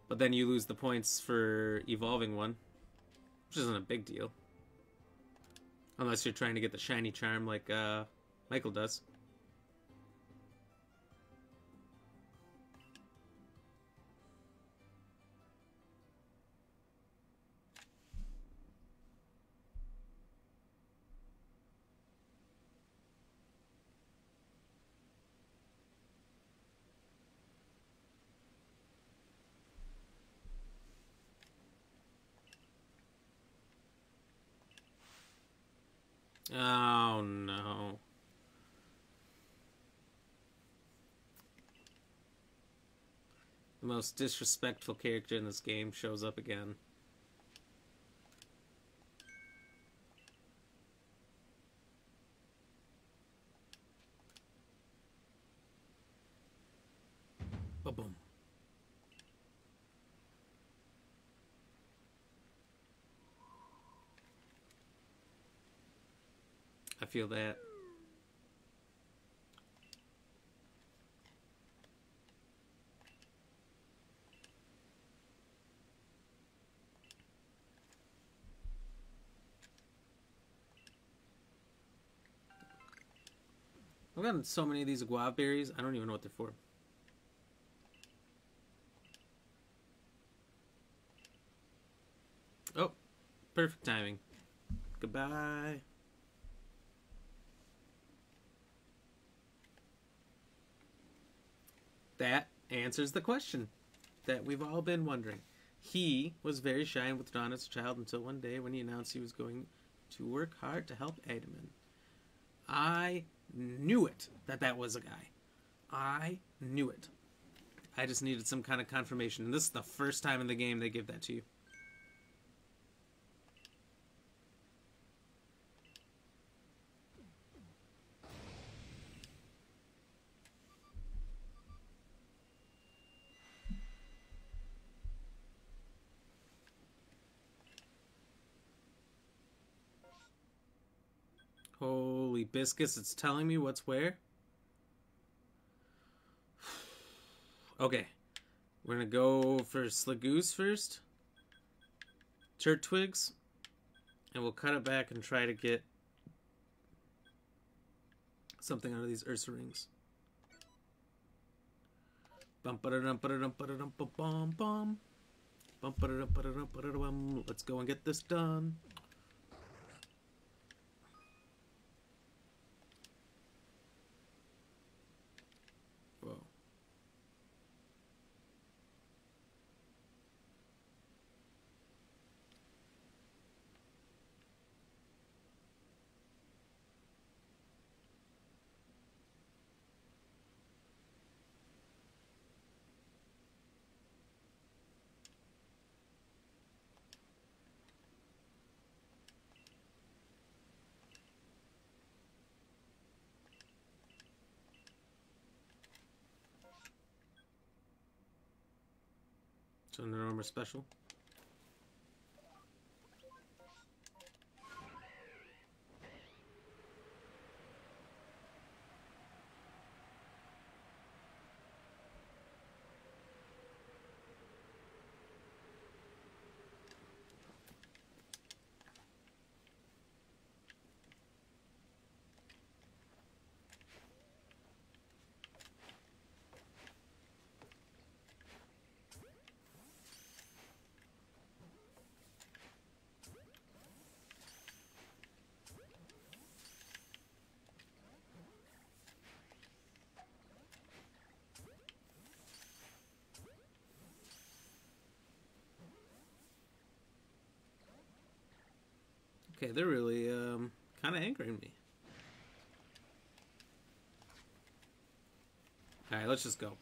But then you lose the points for evolving one. Which isn't a big deal. Unless you're trying to get the shiny charm like uh, Michael does. Oh no. The most disrespectful character in this game shows up again. I feel that. I've gotten so many of these guava berries, I don't even know what they're for. Oh, perfect timing. Goodbye. That answers the question that we've all been wondering. He was very shy and withdrawn as a child until one day when he announced he was going to work hard to help Edmund. I knew it that that was a guy. I knew it. I just needed some kind of confirmation. And this is the first time in the game they give that to you. Holy biscuits, it's telling me what's where? Okay. We're gonna go for Sliggoos first. Turtwigs. And we'll cut it back and try to get something out of these Ursarings. Bum ba dum ba dum ba dum bum bum. Bum ba dum ba dum ba dum. Let's go and get this done. Whoa. So an enormous special. Okay, they're really um, kind of angering me. Alright, let's just go.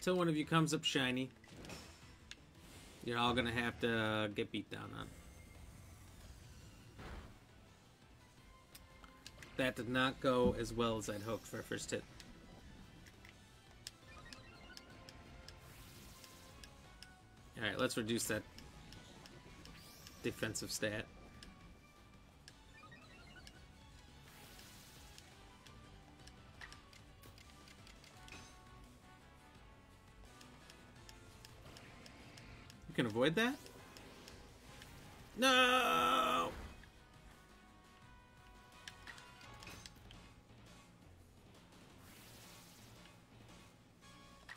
Till one of you comes up shiny, you're all gonna have to uh, get beat down on. That did not go as well as I'd hoped for a first hit. Alright, let's reduce that defensive stat. You can avoid that? No!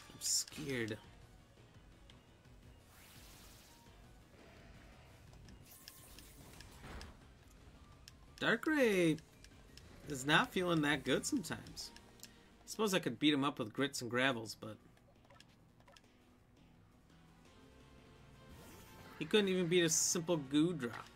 I'm scared. Darkrai is not feeling that good sometimes. I suppose I could beat him up with grits and gravels, but... He couldn't even beat a simple goo drop.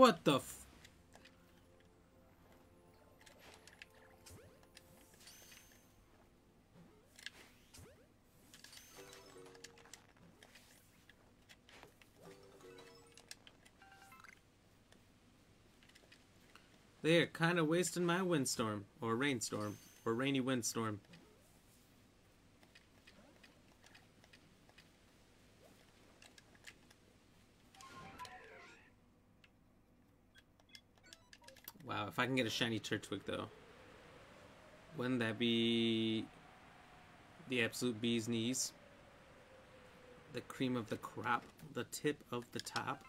What the f- They are kind of wasting my windstorm, or rainstorm, or rainy windstorm. Wow, if I can get a shiny Turtwig though. Wouldn't that be the absolute bee's knees? The cream of the crop, the tip of the top.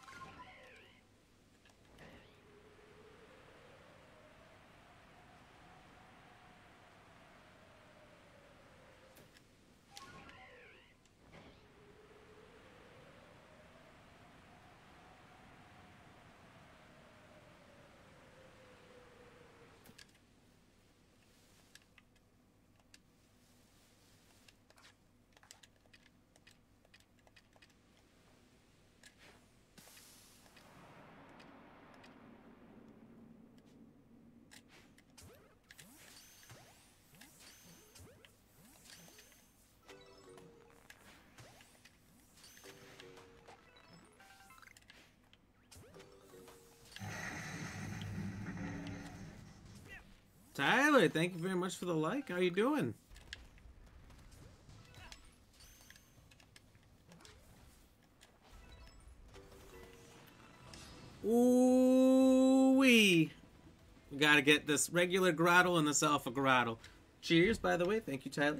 Tyler, thank you very much for the like. How you doing? Ooh wee. We gotta get this regular Grotle and this alpha Grotle. Cheers, by the way. Thank you, Tyler.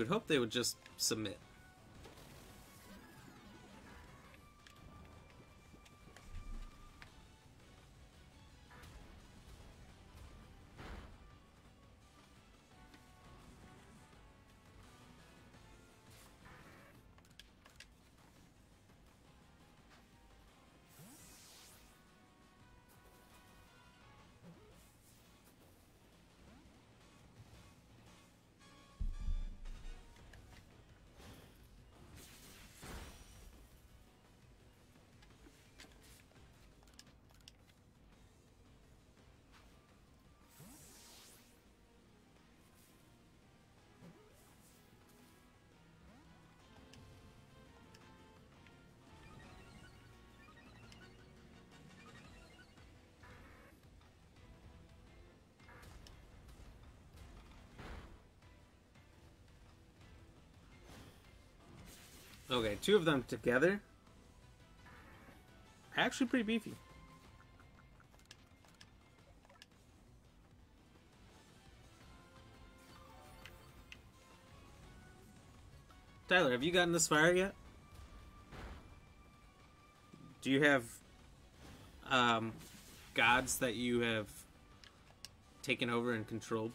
Would hope they would just submit. Okay, two of them together. Actually, pretty beefy. Tyler, have you gotten this far yet? Do you have um, gods that you have taken over and controlled?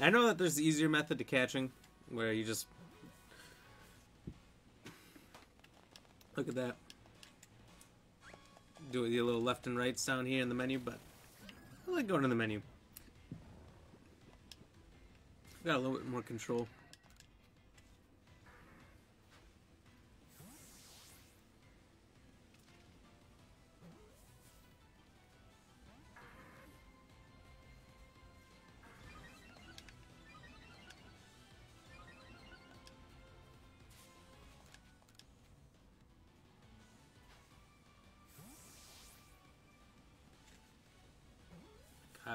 I know that there's the easier method to catching, where you just look at that. Do your little left and rights down here in the menu, but I like going to the menu. Got a little bit more control.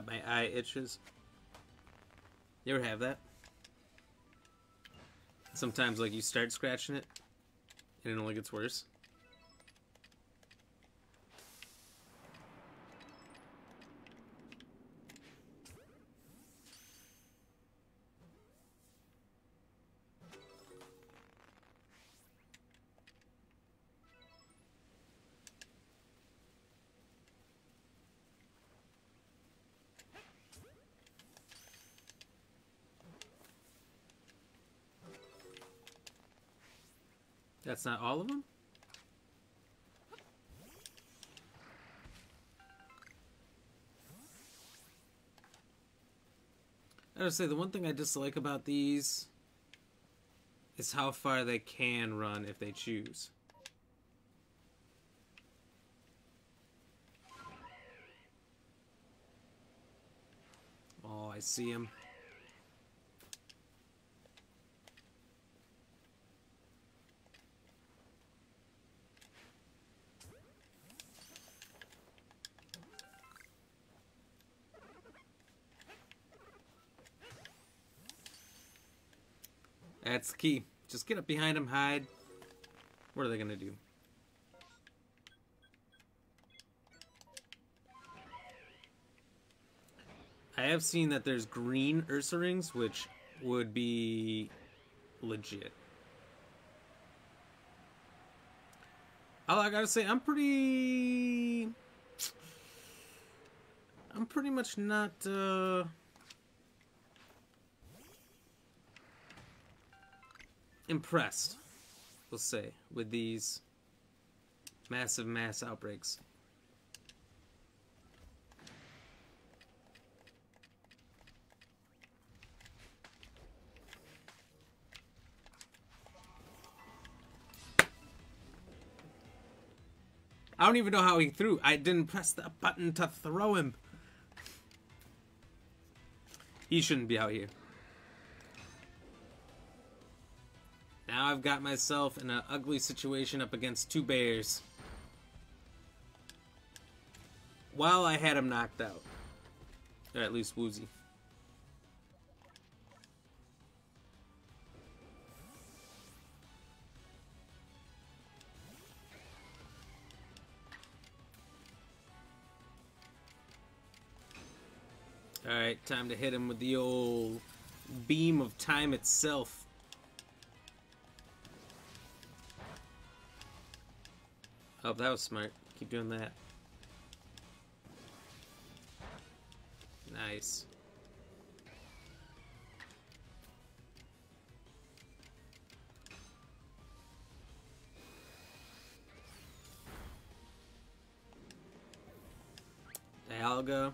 My eye itches. You ever have that? Sometimes, like, you start scratching it, and it only gets worse. Not all of them? I gotta say, the one thing I dislike about these is how far they can run if they choose. Oh, I see him. That's the key. Just get up behind them, hide. What are they gonna do? I have seen that there's green Ursa which would be legit. All I gotta say, I'm pretty... I'm pretty much not, uh... impressed, we'll say, with these massive mass outbreaks. I don't even know how he threw. I didn't press the button to throw him. He shouldn't be out here. Now I've got myself in an ugly situation up against two bears. While I had him knocked out. Or at least woozy. Alright, time to hit him with the old beam of time itself. Oh, that was smart. Keep doing that. Nice. Dialga.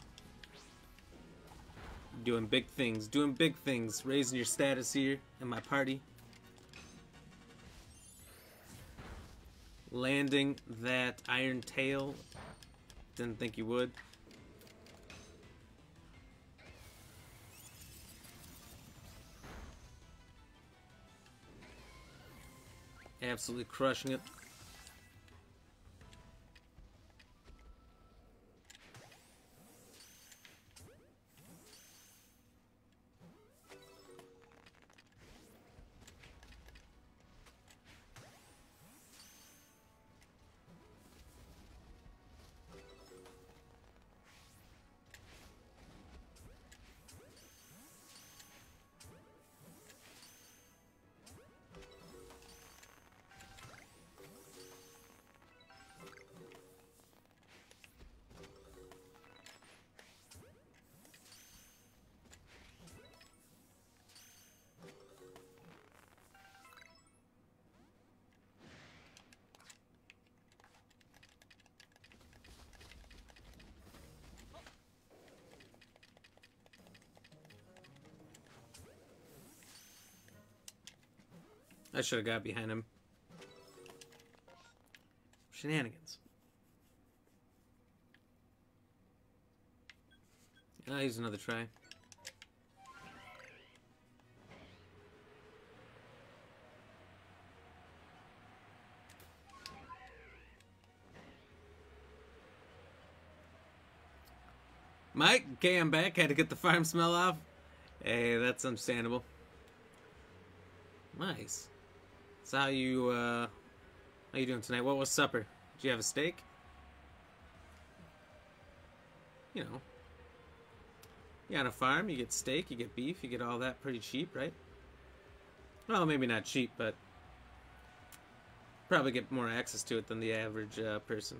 Doing big things. Doing big things. Raising your status here in my party. Landing that Iron Tail. Didn't think you would. Absolutely crushing it. I should have got behind him. Shenanigans. I'll use another try. Mike, okay, I'm back. Had to get the farm smell off. Hey, that's understandable. Nice. So how you uh how you doing tonight? What was supper? Did you have a steak? You know. You on a farm, you get steak, you get beef, you get all that pretty cheap, right? Well, maybe not cheap, but probably get more access to it than the average uh, person.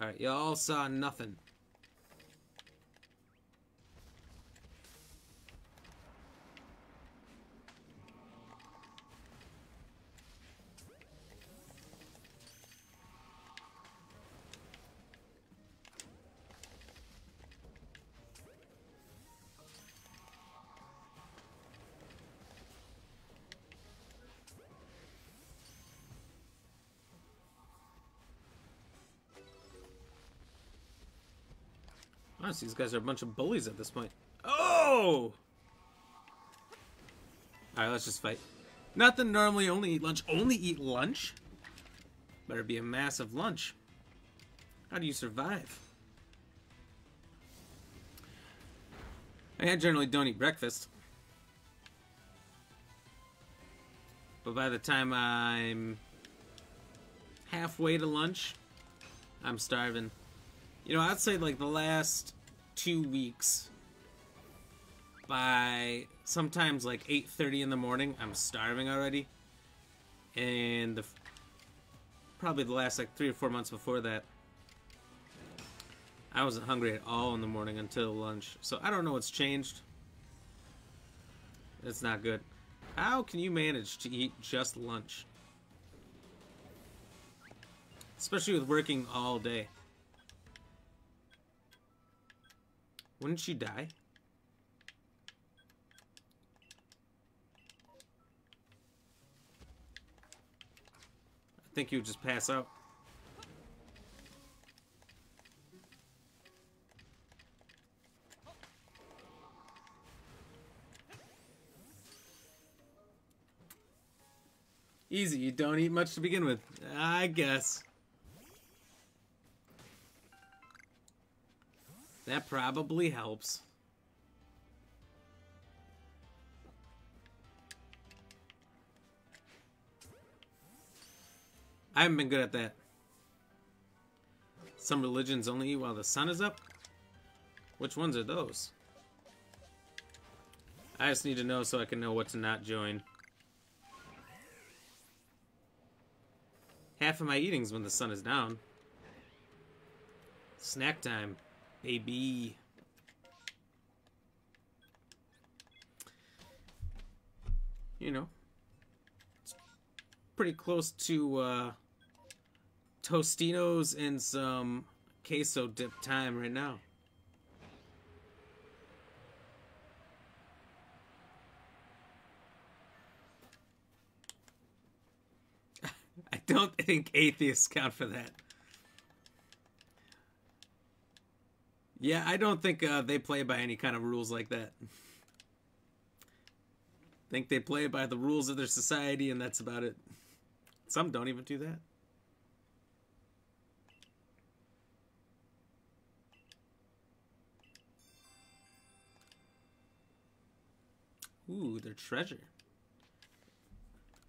Alright, y'all saw nothing. Honestly, these guys are a bunch of bullies at this point. Oh! Alright, let's just fight. Nothing normally only eat lunch. Only eat lunch? Better be a massive lunch. How do you survive? I generally don't eat breakfast. But by the time I'm halfway to lunch, I'm starving. You know, I'd say like the last two weeks by sometimes like 8.30 in the morning, I'm starving already. And the, probably the last like three or four months before that, I wasn't hungry at all in the morning until lunch. So I don't know what's changed. It's not good. How can you manage to eat just lunch? Especially with working all day. Wouldn't she die? I think you would just pass out. Easy, you don't eat much to begin with. I guess. That probably helps. I haven't been good at that. Some religions only eat while the sun is up? Which ones are those? I just need to know so I can know what to not join. Half of my eating's when the sun is down. Snack time baby. You know, it's pretty close to uh, Tostitos and some queso dip time right now. [LAUGHS] I don't think atheists count for that. Yeah, I don't think uh, they play by any kind of rules like that. Think they play by the rules of their society, and that's about it. Some don't even do that. Ooh, their treasure.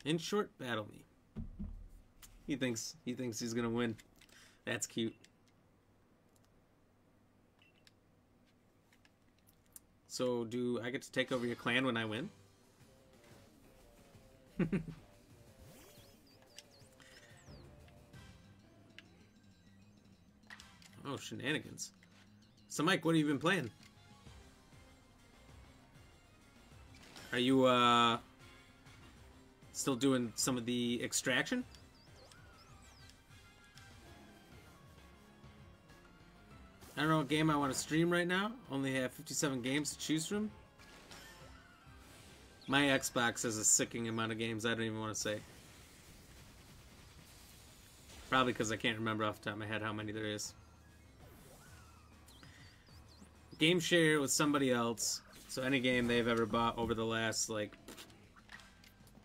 In short, battle me. He thinks he thinks he's gonna win. That's cute. So do I get to take over your clan when I win? [LAUGHS] oh, shenanigans. So Mike, what have you been playing? Are you uh still doing some of the extraction? I don't know what game I want to stream right now. Only have 57 games to choose from. My Xbox has a sicking amount of games I don't even want to say. Probably because I can't remember off the top of my head how many there is. Game share with somebody else. So any game they've ever bought over the last like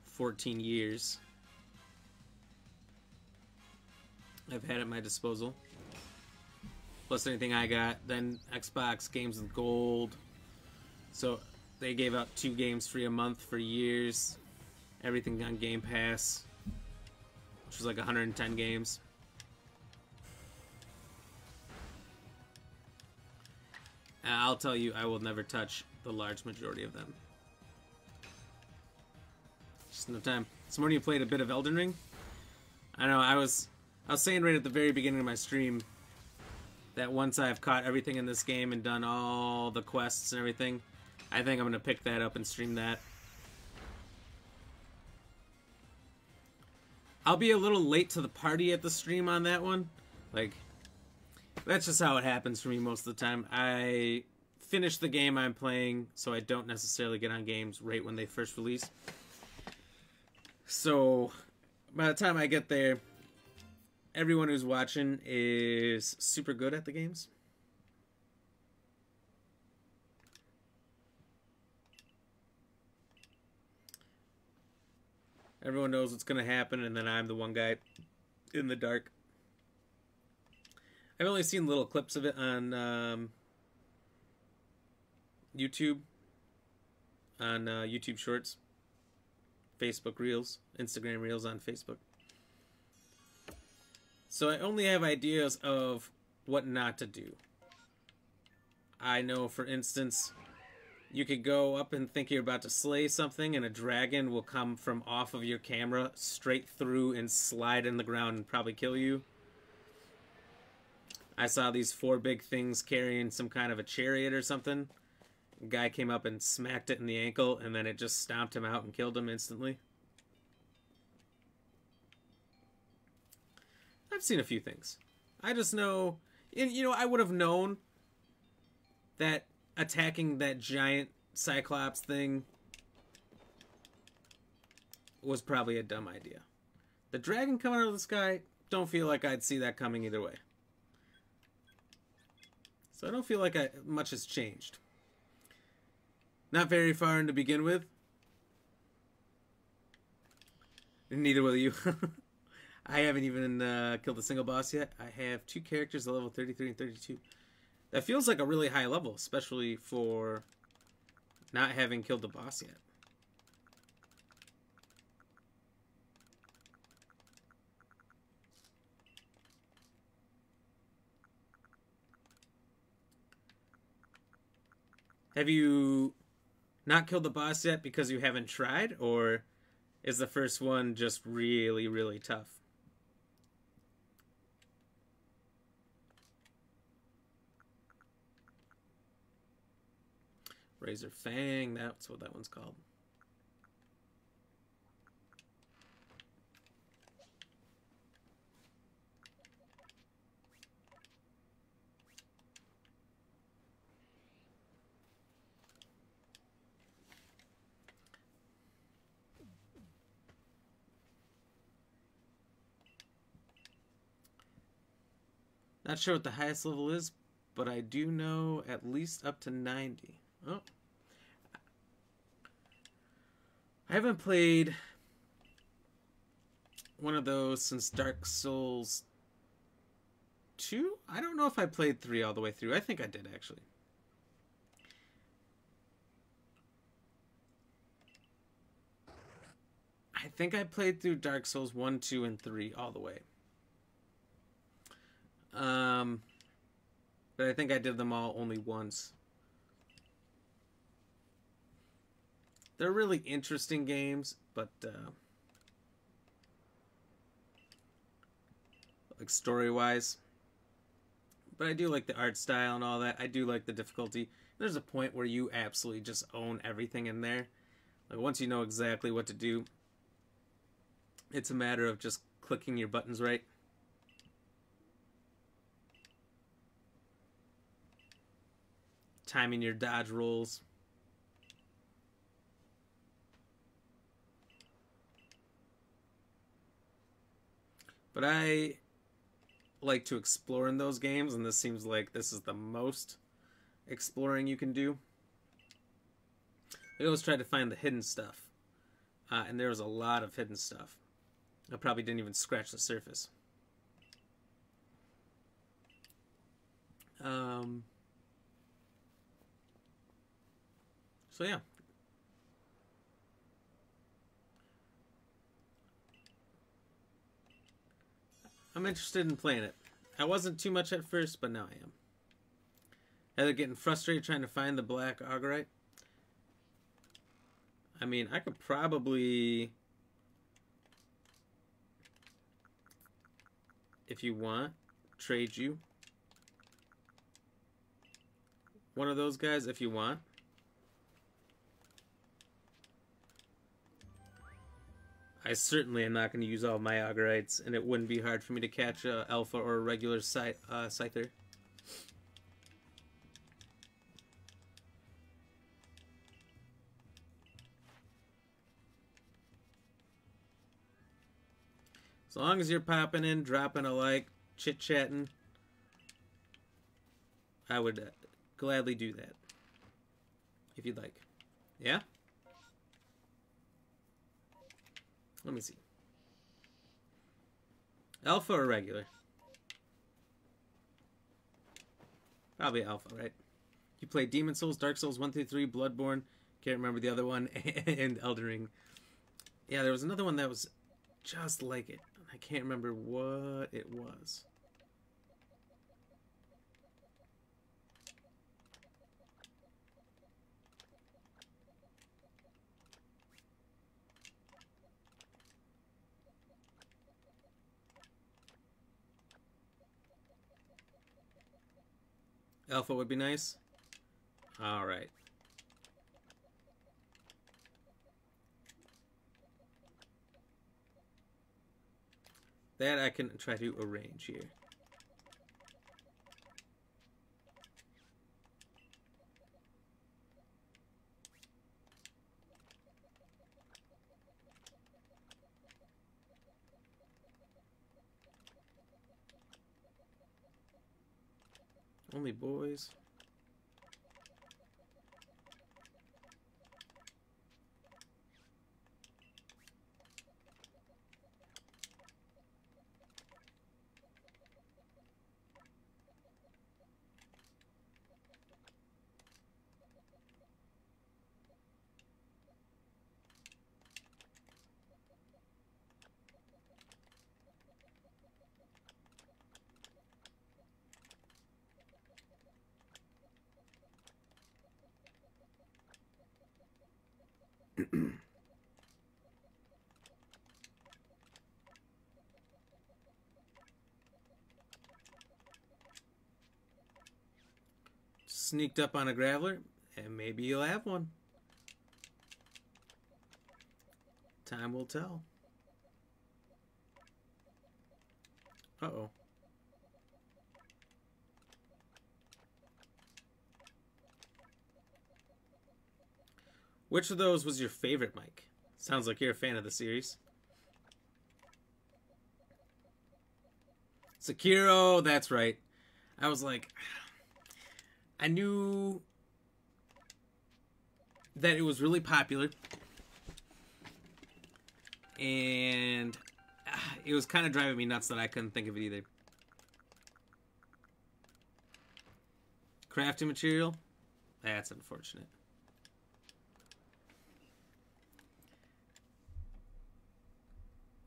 14 years. I've had at my disposal. Plus anything I got. Then Xbox games with gold. So they gave out two games free a month for years. Everything on Game Pass, which was like 110 games. And I'll tell you, I will never touch the large majority of them. Just no time. This morning you played a bit of Elden Ring. I know I was I was saying right at the very beginning of my stream that once I've caught everything in this game and done all the quests and everything, I think I'm gonna pick that up and stream that. I'll be a little late to the party at the stream on that one. Like, that's just how it happens for me most of the time. I finish the game I'm playing, so I don't necessarily get on games right when they first release. So, by the time I get there, everyone who's watching is super good at the games. Everyone knows what's going to happen, and then I'm the one guy in the dark. I've only seen little clips of it on um, YouTube, on uh, YouTube Shorts, Facebook Reels, Instagram Reels on Facebook. So I only have ideas of what not to do. I know, for instance, you could go up and think you're about to slay something, and a dragon will come from off of your camera straight through and slide in the ground and probably kill you. I saw these four big things carrying some kind of a chariot or something. A guy came up and smacked it in the ankle, and then it just stomped him out and killed him instantly. I've seen a few things. I just know, and, you know, I would have known that attacking that giant Cyclops thing was probably a dumb idea. The dragon coming out of the sky, don't feel like I'd see that coming either way. So I don't feel like I, much has changed. Not very far in to begin with. neither will you. [LAUGHS] I haven't even uh, killed a single boss yet. I have two characters at level 33 and 32. That feels like a really high level, especially for not having killed the boss yet. Have you not killed the boss yet because you haven't tried, or is the first one just really, really tough? Razor Fang, that's what that one's called. Not sure what the highest level is, but I do know at least up to 90. Oh. I haven't played one of those since Dark Souls 2? I don't know if I played 3 all the way through. I think I did, actually. I think I played through Dark Souls 1, 2, and 3 all the way. Um, but I think I did them all only once. They're really interesting games, but uh, like story wise. But I do like the art style and all that. I do like the difficulty. There's a point where you absolutely just own everything in there. Like once you know exactly what to do, it's a matter of just clicking your buttons right. timing your dodge rolls. But I like to explore in those games, and this seems like this is the most exploring you can do. I always tried to find the hidden stuff, uh, and there was a lot of hidden stuff. I probably didn't even scratch the surface. Um, so yeah. I'm interested in playing it. I wasn't too much at first, but now I am. Either getting frustrated trying to find the black augurite. I mean, I could probably, if you want, trade you one of those guys if you want. I certainly am not going to use all my augurites, and it wouldn't be hard for me to catch a alpha or a regular scythe, uh, scyther. As long as you're popping in, dropping a like, chit chatting, I would uh, gladly do that. If you'd like. Yeah? Let me see. Alpha or regular? Probably alpha, right? You play Demon Souls, Dark Souls 1 through 3, Bloodborne, can't remember the other one, [LAUGHS] and Elden Ring. Yeah, there was another one that was just like it. I can't remember what it was. Alpha would be nice. All right. That I can try to arrange here. Only boys. Sneaked up on a graveler, and maybe you'll have one. Time will tell. Uh-oh. Which of those was your favorite, Mike? Sounds like you're a fan of the series. Sekiro, that's right. I was like, I knew that it was really popular. And ah, it was kind of driving me nuts that I couldn't think of it either. Crafting material? That's unfortunate.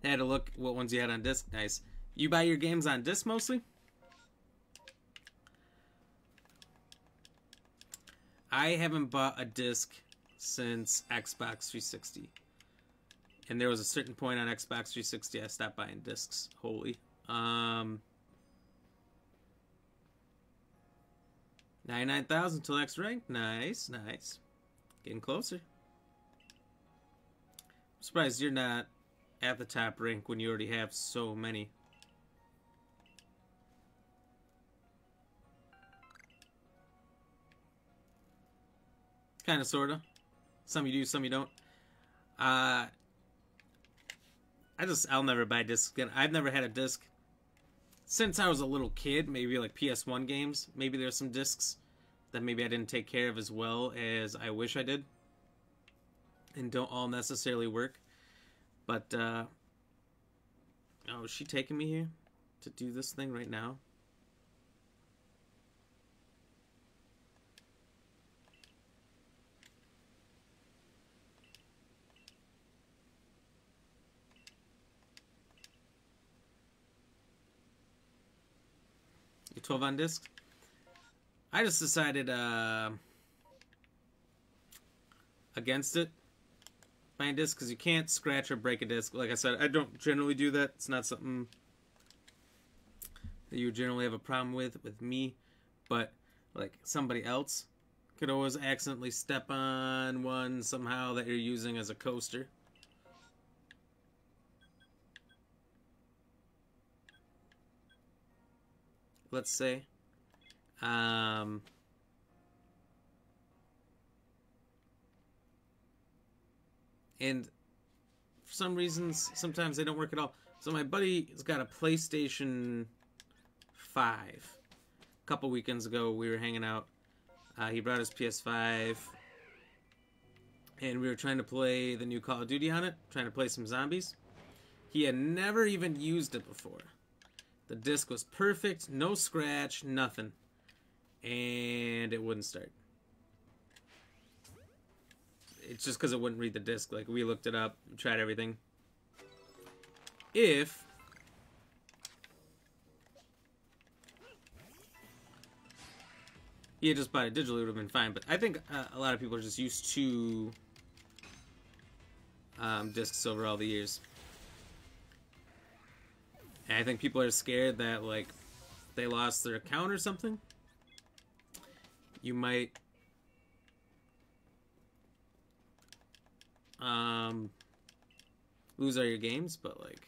had to look what ones you had on disc. Nice. You buy your games on disc mostly? I haven't bought a disc since Xbox 360. And there was a certain point on Xbox 360 I stopped buying discs wholly. Um, 99,000 till next rank. Nice, nice. Getting closer. I'm surprised you're not at the top rank when you already have so many. Kind of, sorta. Some you do, some you don't. Uh, I just I'll never buy discs again. I've never had a disc since I was a little kid. Maybe like PS1 games. Maybe there's some discs that maybe I didn't take care of as well as I wish I did, and don't all necessarily work. But uh, oh, is she taking me here to do this thing right now? 12 on disc? I just decided uh, against it buying disc because you can't scratch or break a disc. Like I said, I don't generally do that. It's not something that you generally have a problem with with me, but like somebody else could always accidentally step on one somehow that you're using as a coaster. Let's say. Um, and for some reasons, sometimes they don't work at all. So my buddy has got a PlayStation 5. A couple weekends ago, we were hanging out. Uh, he brought his PS5, and we were trying to play the new Call of Duty on it, trying to play some zombies. He had never even used it before. The disc was perfect, no scratch, nothing. And it wouldn't start. It's just because it wouldn't read the disc. Like, we looked it up, tried everything. If he had just bought it digitally, it would have been fine. But I think uh, a lot of people are just used to um, discs over all the years. And I think people are scared that like they lost their account or something. You might um, lose all your games, but like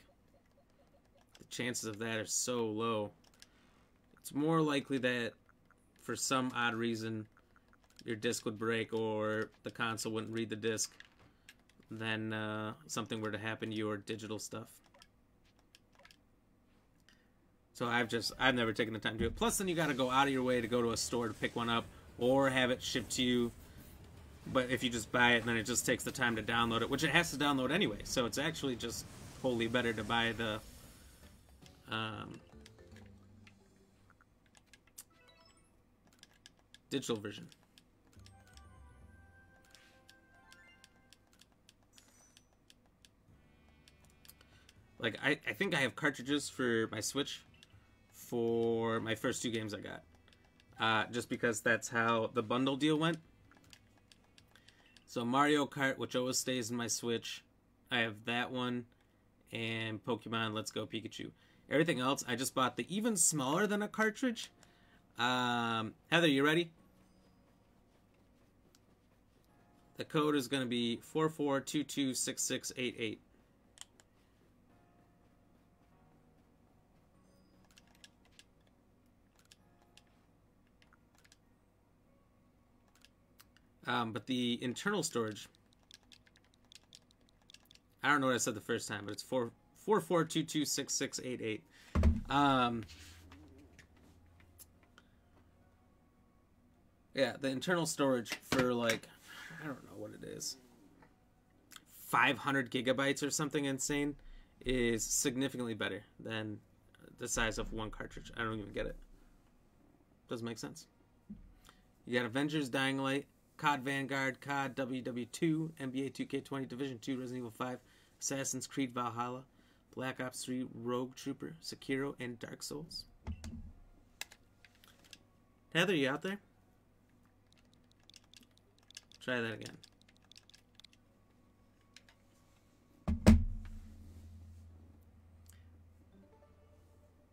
the chances of that are so low. It's more likely that for some odd reason your disc would break or the console wouldn't read the disc than uh, something were to happen to your digital stuff. So I've just I've never taken the time to do it. Plus, then you got to go out of your way to go to a store to pick one up or have it shipped to you. But if you just buy it, then it just takes the time to download it, which it has to download anyway. So it's actually just wholly better to buy the um, digital version. Like I, I think I have cartridges for my Switch for my first two games I got. Uh, just because that's how the bundle deal went. So Mario Kart, which always stays in my Switch, I have that one, and Pokemon Let's Go Pikachu. Everything else, I just bought the even smaller than a cartridge. Um, Heather, you ready? The code is going to be 44226688. Um, but the internal storage, I don't know what I said the first time, but it's four four four two two six six eight eight. Um, yeah, the internal storage for like I don't know what it is, five hundred gigabytes or something insane, is significantly better than the size of one cartridge. I don't even get it. Doesn't make sense. You got Avengers Dying Light, COD Vanguard, COD WW2, NBA 2K20, Division 2, Resident Evil 5, Assassin's Creed Valhalla, Black Ops 3, Rogue Trooper, Sekiro, and Dark Souls. Heather, you out there? Try that again.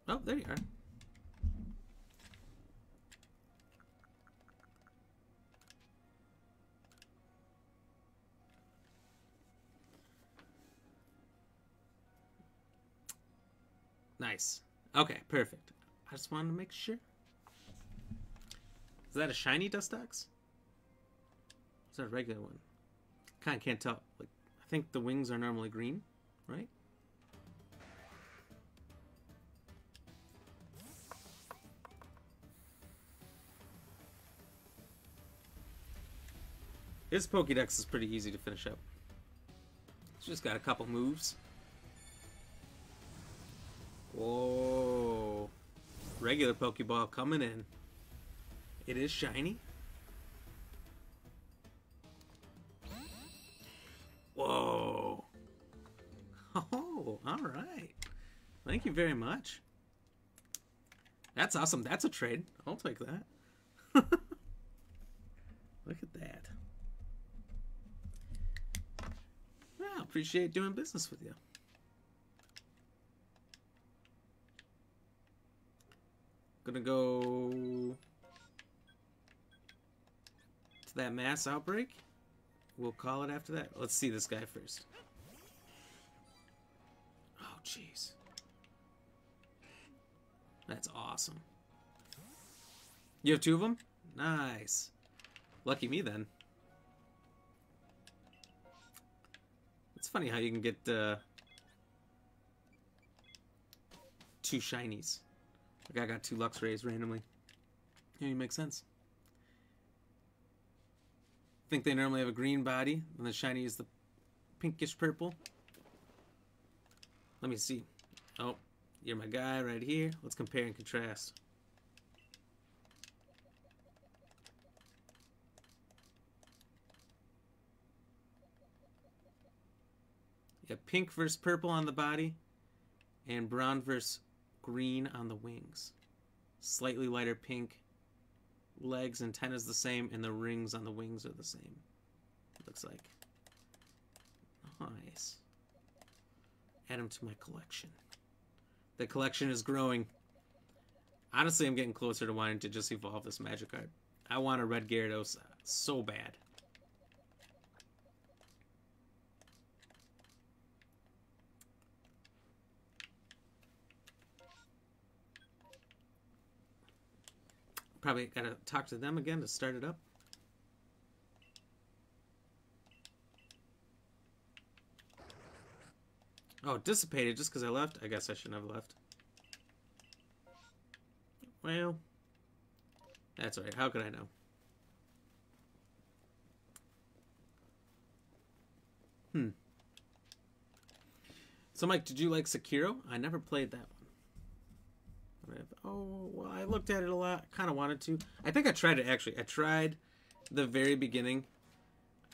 Oh, there you are. Nice. Okay, perfect. I just wanted to make sure. Is that a shiny Dustox? Is that a regular one? Kind of can't tell. Like, I think the wings are normally green, right? His Pokédex is pretty easy to finish up. It's just got a couple moves. Whoa. Regular Pokeball coming in. It is shiny. Whoa. [LAUGHS] Oh, all right. Thank you very much. That's awesome. That's a trade. I'll take that. [LAUGHS] Look at that. Well, appreciate doing business with you. Gonna go to that mass outbreak. We'll call it after that. Let's see this guy first. Oh, jeez. That's awesome. You have two of them? Nice. Lucky me then. It's funny how you can get uh, two shinies. I got two Luxrays randomly. Yeah, it makes sense. think they normally have a green body, and the shiny is the pinkish purple. Let me see. Oh, you're my guy right here. Let's compare and contrast. Yeah, pink versus purple on the body, and brown versus green on the wings. Slightly lighter pink. Legs and antennas the same, and the rings on the wings are the same. Looks like. Nice. Add them to my collection. The collection is growing. Honestly, I'm getting closer to wanting to just evolve this magic Magikarp. I want a red Gyarados uh, so bad. Probably gotta talk to them again to start it up. Oh, dissipated just because I left? I guess I shouldn't have left. Well, that's alright. How could I know? Hmm. So, Mike, did you like Sekiro? I never played that. Oh, well, I looked at it a lot. Kind of wanted to. I think I tried it, actually. I tried the very beginning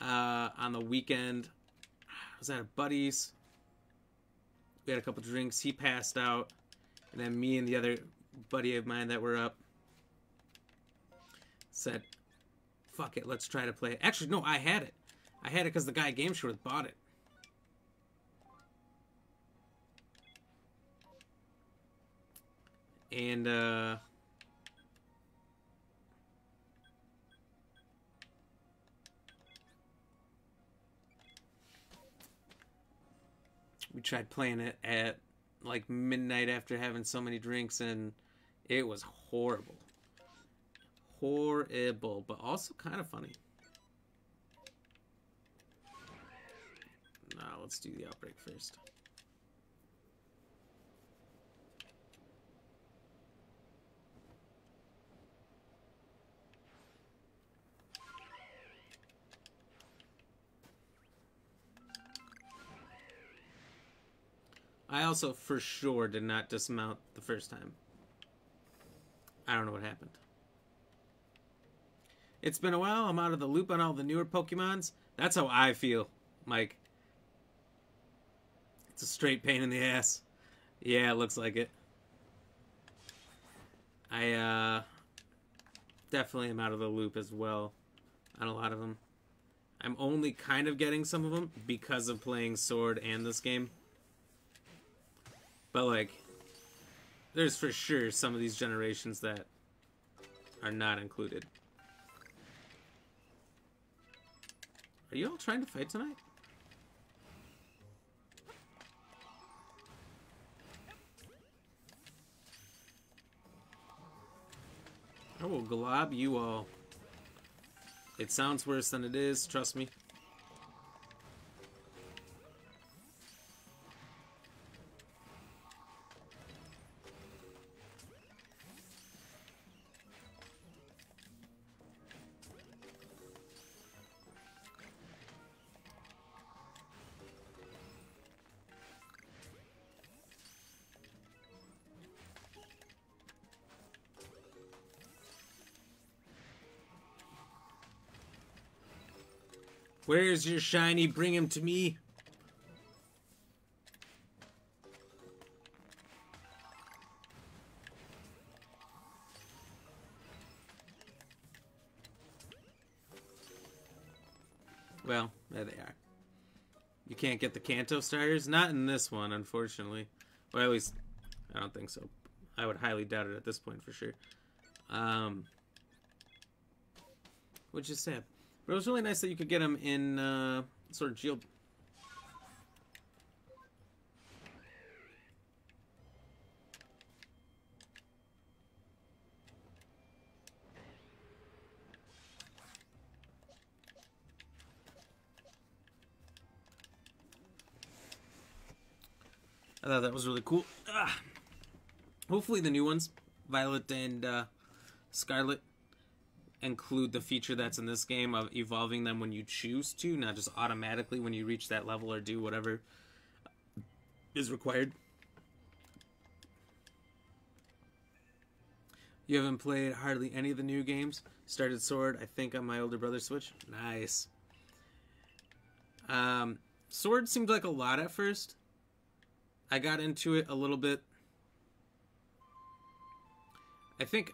uh, on the weekend. I was at a buddy's. We had a couple drinks. He passed out. And then me and the other buddy of mine that were up said, fuck it, let's try to play it. Actually, no, I had it. I had it because the guy at GameStop bought it. And, uh... We tried playing it at like midnight after having so many drinks and it was horrible. Horrible, but also kind of funny. Now let's do the outbreak first. I also for sure did not dismount the first time. I don't know what happened. It's been a while. I'm out of the loop on all the newer Pokemons. That's how I feel, Mike. It's a straight pain in the ass. Yeah, it looks like it. I uh, definitely am out of the loop as well on a lot of them. I'm only kind of getting some of them because of playing Sword and this game. But like, there's for sure some of these generations that are not included. Are you all trying to fight tonight? I will glob you all. It sounds worse than it is, trust me. Where's your shiny? Bring him to me. Well, there they are. You can't get the Kanto starters? Not in this one, unfortunately. Well, at least, I don't think so. I would highly doubt it at this point for sure. Um, which is sad. But it was really nice that you could get them in uh, sort of Geo. I thought that was really cool. Ah. Hopefully the new ones, Violet and uh, Scarlet, include the feature that's in this game of evolving them when you choose to, not just automatically when you reach that level or do whatever is required. You haven't played hardly any of the new games. Started Sword, I think, on my older brother's Switch. Nice. Um, Sword seemed like a lot at first. I got into it a little bit. I think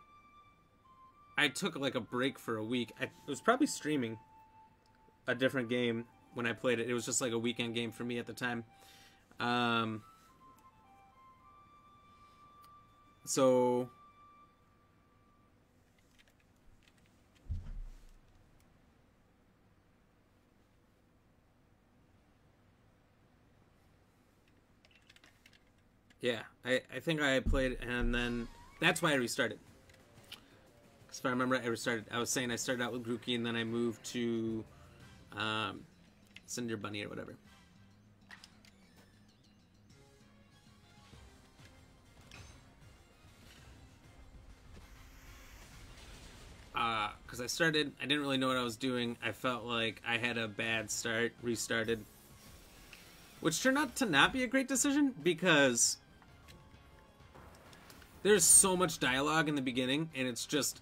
I took like a break for a week. I was probably streaming a different game when I played it. It was just like a weekend game for me at the time. Um, so yeah, I, I think I played and then that's why I restarted if I remember, I started. I was saying I started out with Grookey and then I moved to um, Cinder Bunny or whatever. Because uh, I started, I didn't really know what I was doing. I felt like I had a bad start, restarted, which turned out to not be a great decision because there's so much dialogue in the beginning, and it's just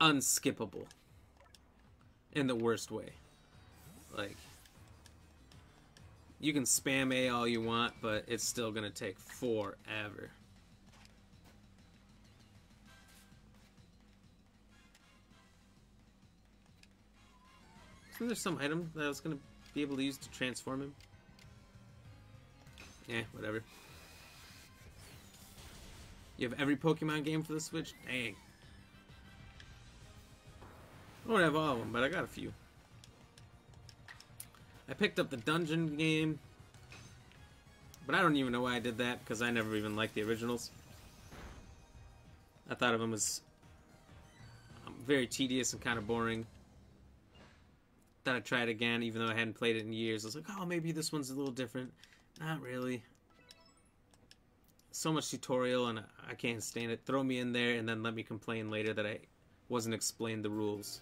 unskippable in the worst way. Like, you can spam A all you want, but it's still going to take forever. Isn't there some item that I was going to be able to use to transform him? Eh, whatever. You have every Pokemon game for the Switch? Dang. I don't have all of them, but I got a few. I picked up the dungeon game, but I don't even know why I did that because I never even liked the originals. I thought of them as um, very tedious and kind of boring. Thought I'd try it again, even though I hadn't played it in years. I was like, oh, maybe this one's a little different. Not really. So much tutorial, and I can't stand it. Throw me in there and then let me complain later that I wasn't explained the rules.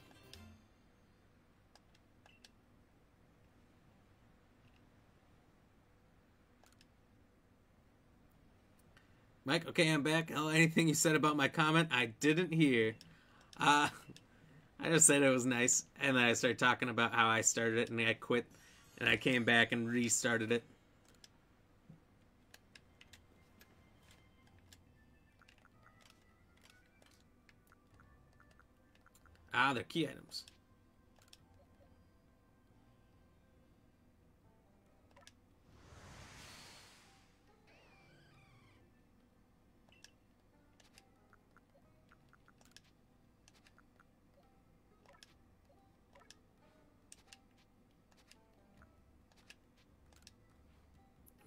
Mike, okay, I'm back. Oh, anything you said about my comment, I didn't hear. Uh, I just said it was nice, and then I started talking about how I started it, and I quit, and I came back and restarted it. Ah, they're key items.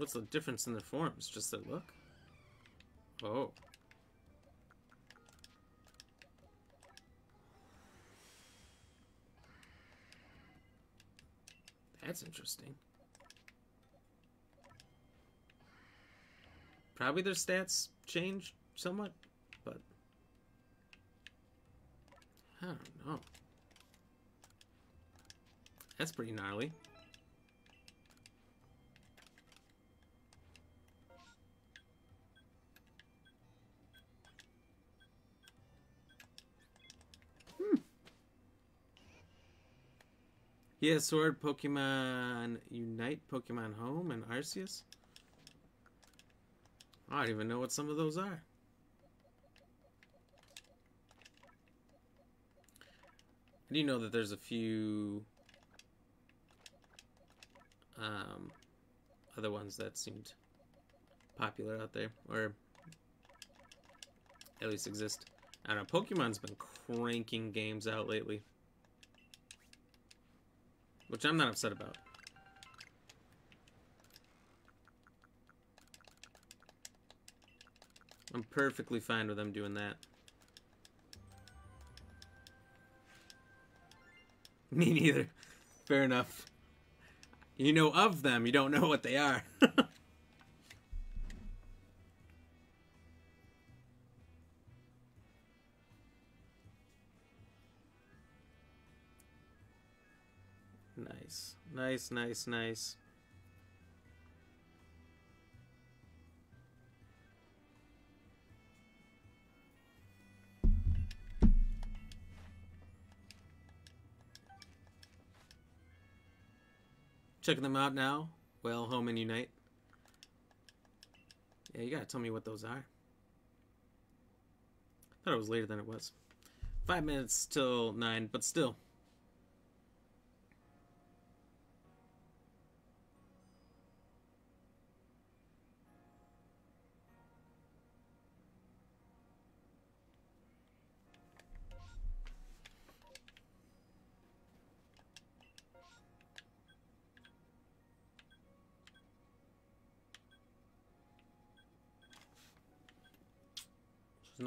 What's the difference in their forms? Just their look? Oh. That's interesting. Probably their stats change somewhat, but... I don't know. That's pretty gnarly. Yeah, Sword, Pokemon Unite, Pokemon Home, and Arceus. I don't even know what some of those are. I do know that there's a few um, other ones that seemed popular out there, or at least exist. I don't know. Pokemon's been cranking games out lately. Which I'm not upset about. I'm perfectly fine with them doing that. [LAUGHS] Me neither. Fair enough. You know of them, you don't know what they are. [LAUGHS] Nice. Nice, nice. Checking them out now. Well, Home and Unite. Yeah, you gotta tell me what those are. Thought it was later than it was. Five minutes till nine, but still.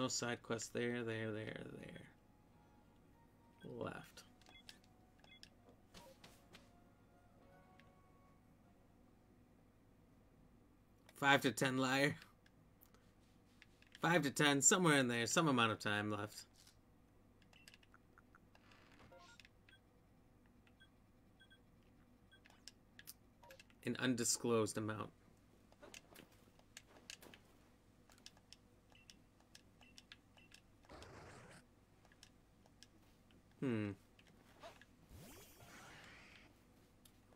No side quest there, there, there, there. Left. Five to ten liar. Five to ten, somewhere in there, some amount of time left. An undisclosed amount. Hmm.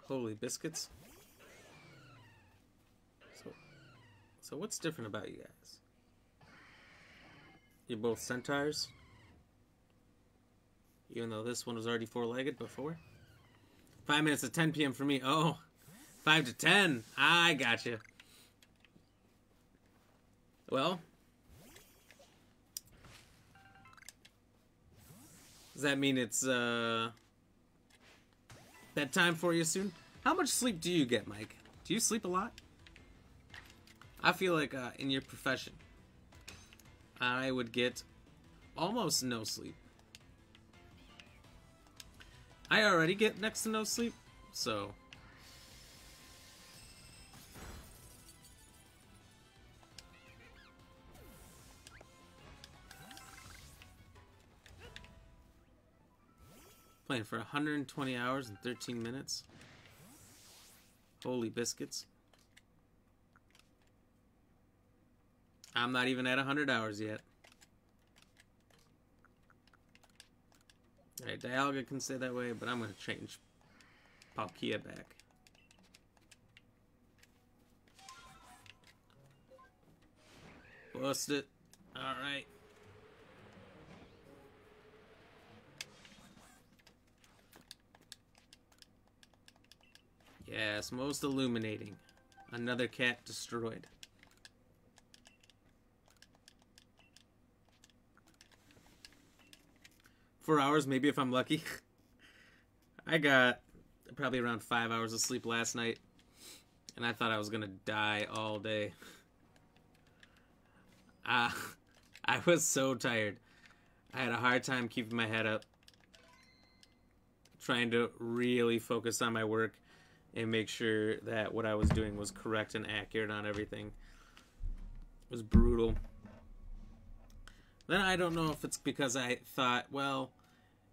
Holy biscuits. So, so what's different about you guys? You're both centaurs? Even though this one was already four-legged before? Five minutes to 10 p.m. for me. Oh, five to 10. I gotcha. Well, Does that mean it's uh bedtime for you soon? How much sleep do you get, Mike? Do you sleep a lot? I feel like uh, in your profession, I would get almost no sleep. I already get next to no sleep, so Playing for 120 hours and 13 minutes. Holy biscuits. I'm not even at 100 hours yet. Alright, Dialga can stay that way, but I'm going to change Palkia back. Bust it. Alright. Yes, most illuminating. Another cat destroyed. Four hours, maybe if I'm lucky. [LAUGHS] I got probably around five hours of sleep last night, and I thought I was gonna die all day. [LAUGHS] Ah, uh, [LAUGHS] I was so tired. I had a hard time keeping my head up, trying to really focus on my work and make sure that what I was doing was correct and accurate on everything. It was brutal. Then I don't know if it's because I thought, well,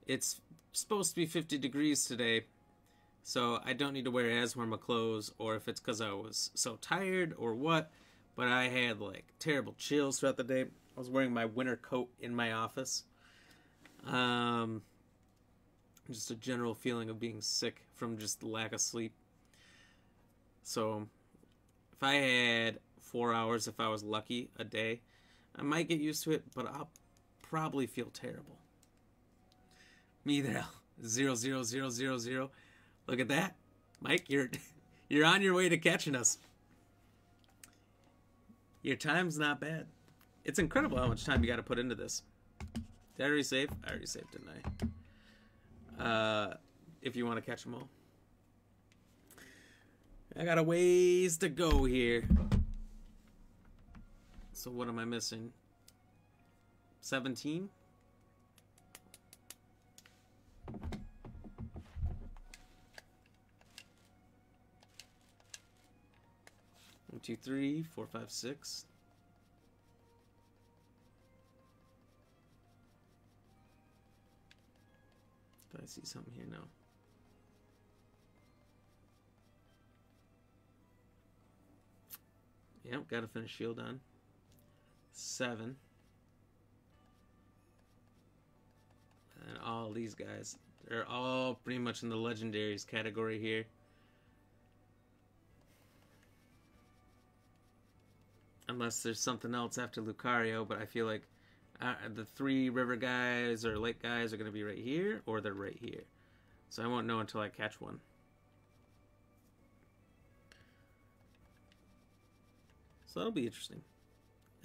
it's supposed to be 50 degrees today, so I don't need to wear as warm a clothes, or if it's because I was so tired or what, but I had like terrible chills throughout the day. I was wearing my winter coat in my office. Um, just a general feeling of being sick from just lack of sleep. So, if I had four hours, if I was lucky, a day, I might get used to it, but I'll probably feel terrible. Me there, [LAUGHS] zero zero zero zero zero. Look at that, Mike. You're [LAUGHS] you're on your way to catching us. Your time's not bad. It's incredible how much time you got to put into this. Did I already save? I already saved, didn't I? Uh, if you want to catch them all. I got a ways to go here. So what am I missing? 17? One, two, three, four, five, six. Do I see something here now? Yep, got to finish shield on. Seven. And all these guys. They're all pretty much in the legendaries category here. Unless there's something else after Lucario, but I feel like uh, the three river guys or lake guys are going to be right here, or they're right here. So I won't know until I catch one. So that'll be interesting.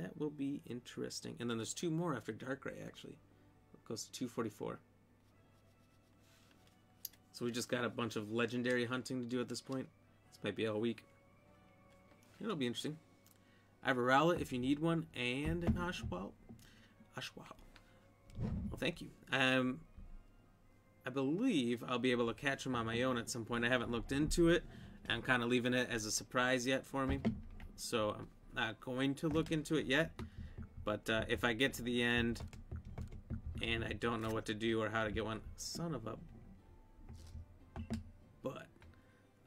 That will be interesting. And then there's two more after Dark Darkrai, actually. It goes to 244. So we just got a bunch of legendary hunting to do at this point. This might be all week. It'll be interesting. I have a Rowlet if you need one, and an. Oshawott. Well, thank you. Um, I believe I'll be able to catch them on my own at some point. I haven't looked into it. I'm kind of leaving it as a surprise yet for me. So I'm not going to look into it yet. But uh, if I get to the end and I don't know what to do or how to get one, son of a but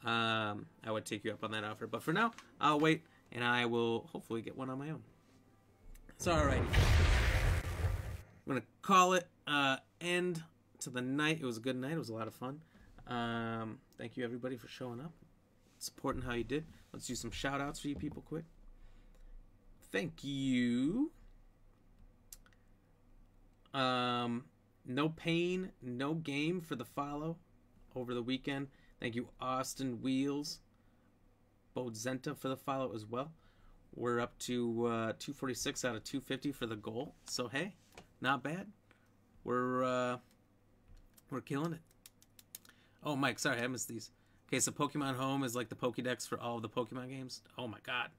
um, I would take you up on that offer. But for now, I'll wait and I will hopefully get one on my own. So, alrighty. I'm going to call it uh, end to the night. It was a good night. It was a lot of fun. Um, thank you, everybody, for showing up, supporting how you did. Let's do some shout outs for you people quick. Thank you. Um, no pain, no game for the follow over the weekend. Thank you, Austin Wheels, Bodzenta for the follow as well. We're up to uh, 246 out of 250 for the goal. So hey, not bad. We're uh, we're killing it. Oh, Mike, sorry I missed these. Okay, so Pokemon Home is like the Pokédex for all of the Pokemon games. Oh my God,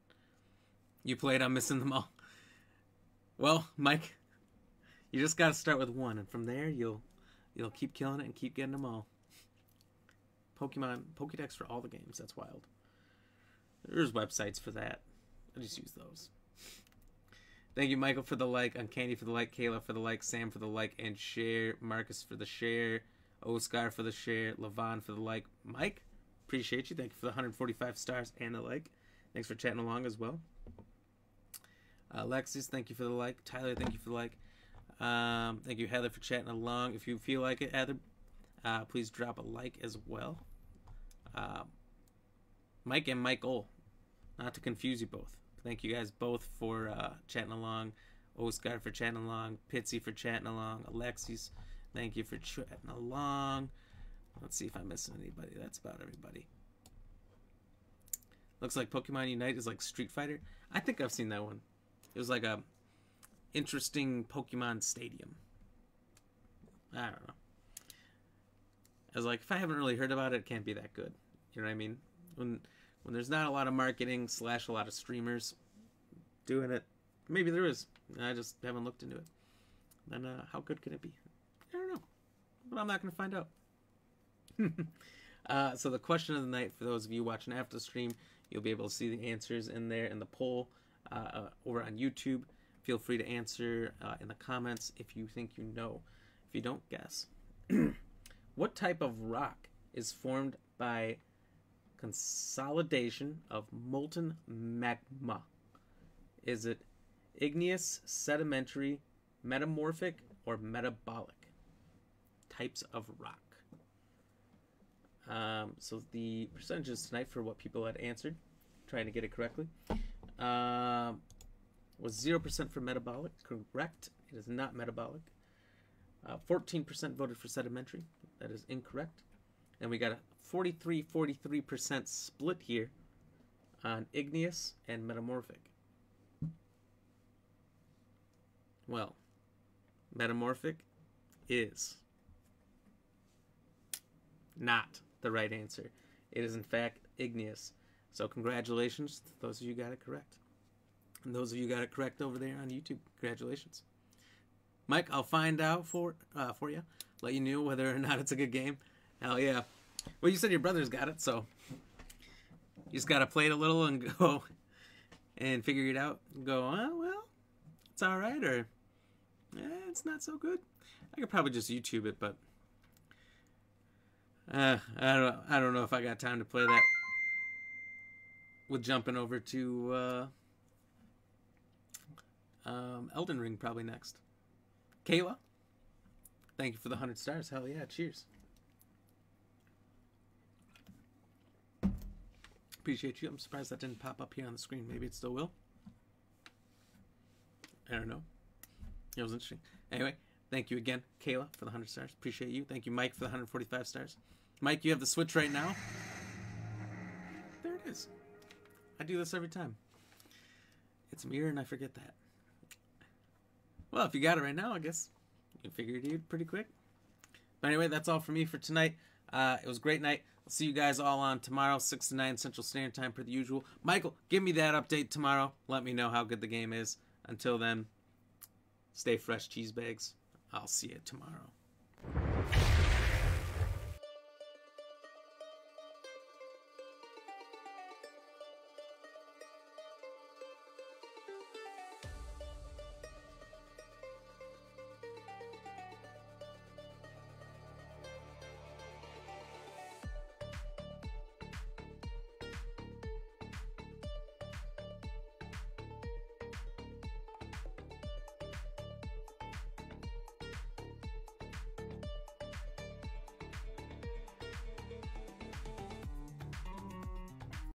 you played. I'm missing them all. Well, Mike, you just got to start with one, and from there you'll you'll keep killing it and keep getting them all. Pokemon Pokédex for all the games. That's wild. There's websites for that. I just use those. Thank you, Michael, for the like, Uncanny for the like, Kayla for the like, Sam for the like, and share, Marcus for the share, Oscar for the share, Levon for the like. Mike, appreciate you. Thank you for the 145 stars and the like. Thanks for chatting along as well. Alexis, thank you for the like. Tyler, thank you for the like. Um, thank you, Heather, for chatting along. If you feel like it, Heather, uh, please drop a like as well. Uh, Mike and Michael, not to confuse you both. Thank you guys both for uh, chatting along. Oscar for chatting along. Pitsy for chatting along. Alexis, thank you for chatting along. Let's see if I'm missing anybody. That's about everybody. Looks like Pokemon Unite is like Street Fighter. I think I've seen that one. It was like a interesting Pokemon stadium. I don't know. I was like, if I haven't really heard about it, it can't be that good. You know what I mean? When when there's not a lot of marketing slash a lot of streamers doing it, maybe there is. I just haven't looked into it. Then uh, how good can it be? I don't know, but I'm not gonna find out. [LAUGHS] Uh, so the question of the night for those of you watching after the stream, you'll be able to see the answers in there in the poll uh, uh, over on YouTube. Feel free to answer uh, in the comments if you think you know. If you don't, guess. [CLEARS THROAT] what type of rock is formed by consolidation of molten magma? Is it igneous, sedimentary, metamorphic, or metabolic? Types of rock. Um, so the percentages tonight for what people had answered, trying to get it correctly, um, was 0% for metabolic. Correct. It is not metabolic. Uh, 14% voted for sedimentary. That is incorrect. And we got a 43 43% split here on igneous and metamorphic. Well, metamorphic is not the right answer. It is, in fact, igneous. So, congratulations to those of you got it correct. And those of you got it correct over there on YouTube, congratulations. Mike, I'll find out for uh, for you. Let you know whether or not it's a good game. Hell yeah. Well, you said your brother's got it, so you just got to play it a little and [LAUGHS] go and figure it out. And go, oh, well, it's all right, or eh, it's not so good. I could probably just YouTube it, but uh, I don't. I don't know if I got time to play that. With jumping over to uh, um, Elden Ring probably next. Kayla, thank you for the hundred stars. Hell yeah! Cheers. Appreciate you. I'm surprised that didn't pop up here on the screen. Maybe it still will. I don't know. It was interesting. Anyway, thank you again, Kayla, for the 100 stars. Appreciate you. Thank you, Mike, for the 145 stars. Mike, you have the Switch right now. There it is. I do this every time. It's a mirror and I forget that. Well, if you got it right now, I guess you figured it out pretty quick. But anyway, that's all for me for tonight. Uh, it was a great night. I'll see you guys all on tomorrow, 6 to 9 Central Standard Time, per the usual. Michael, give me that update tomorrow. Let me know how good the game is. Until then, stay fresh, cheese bags. I'll see you tomorrow.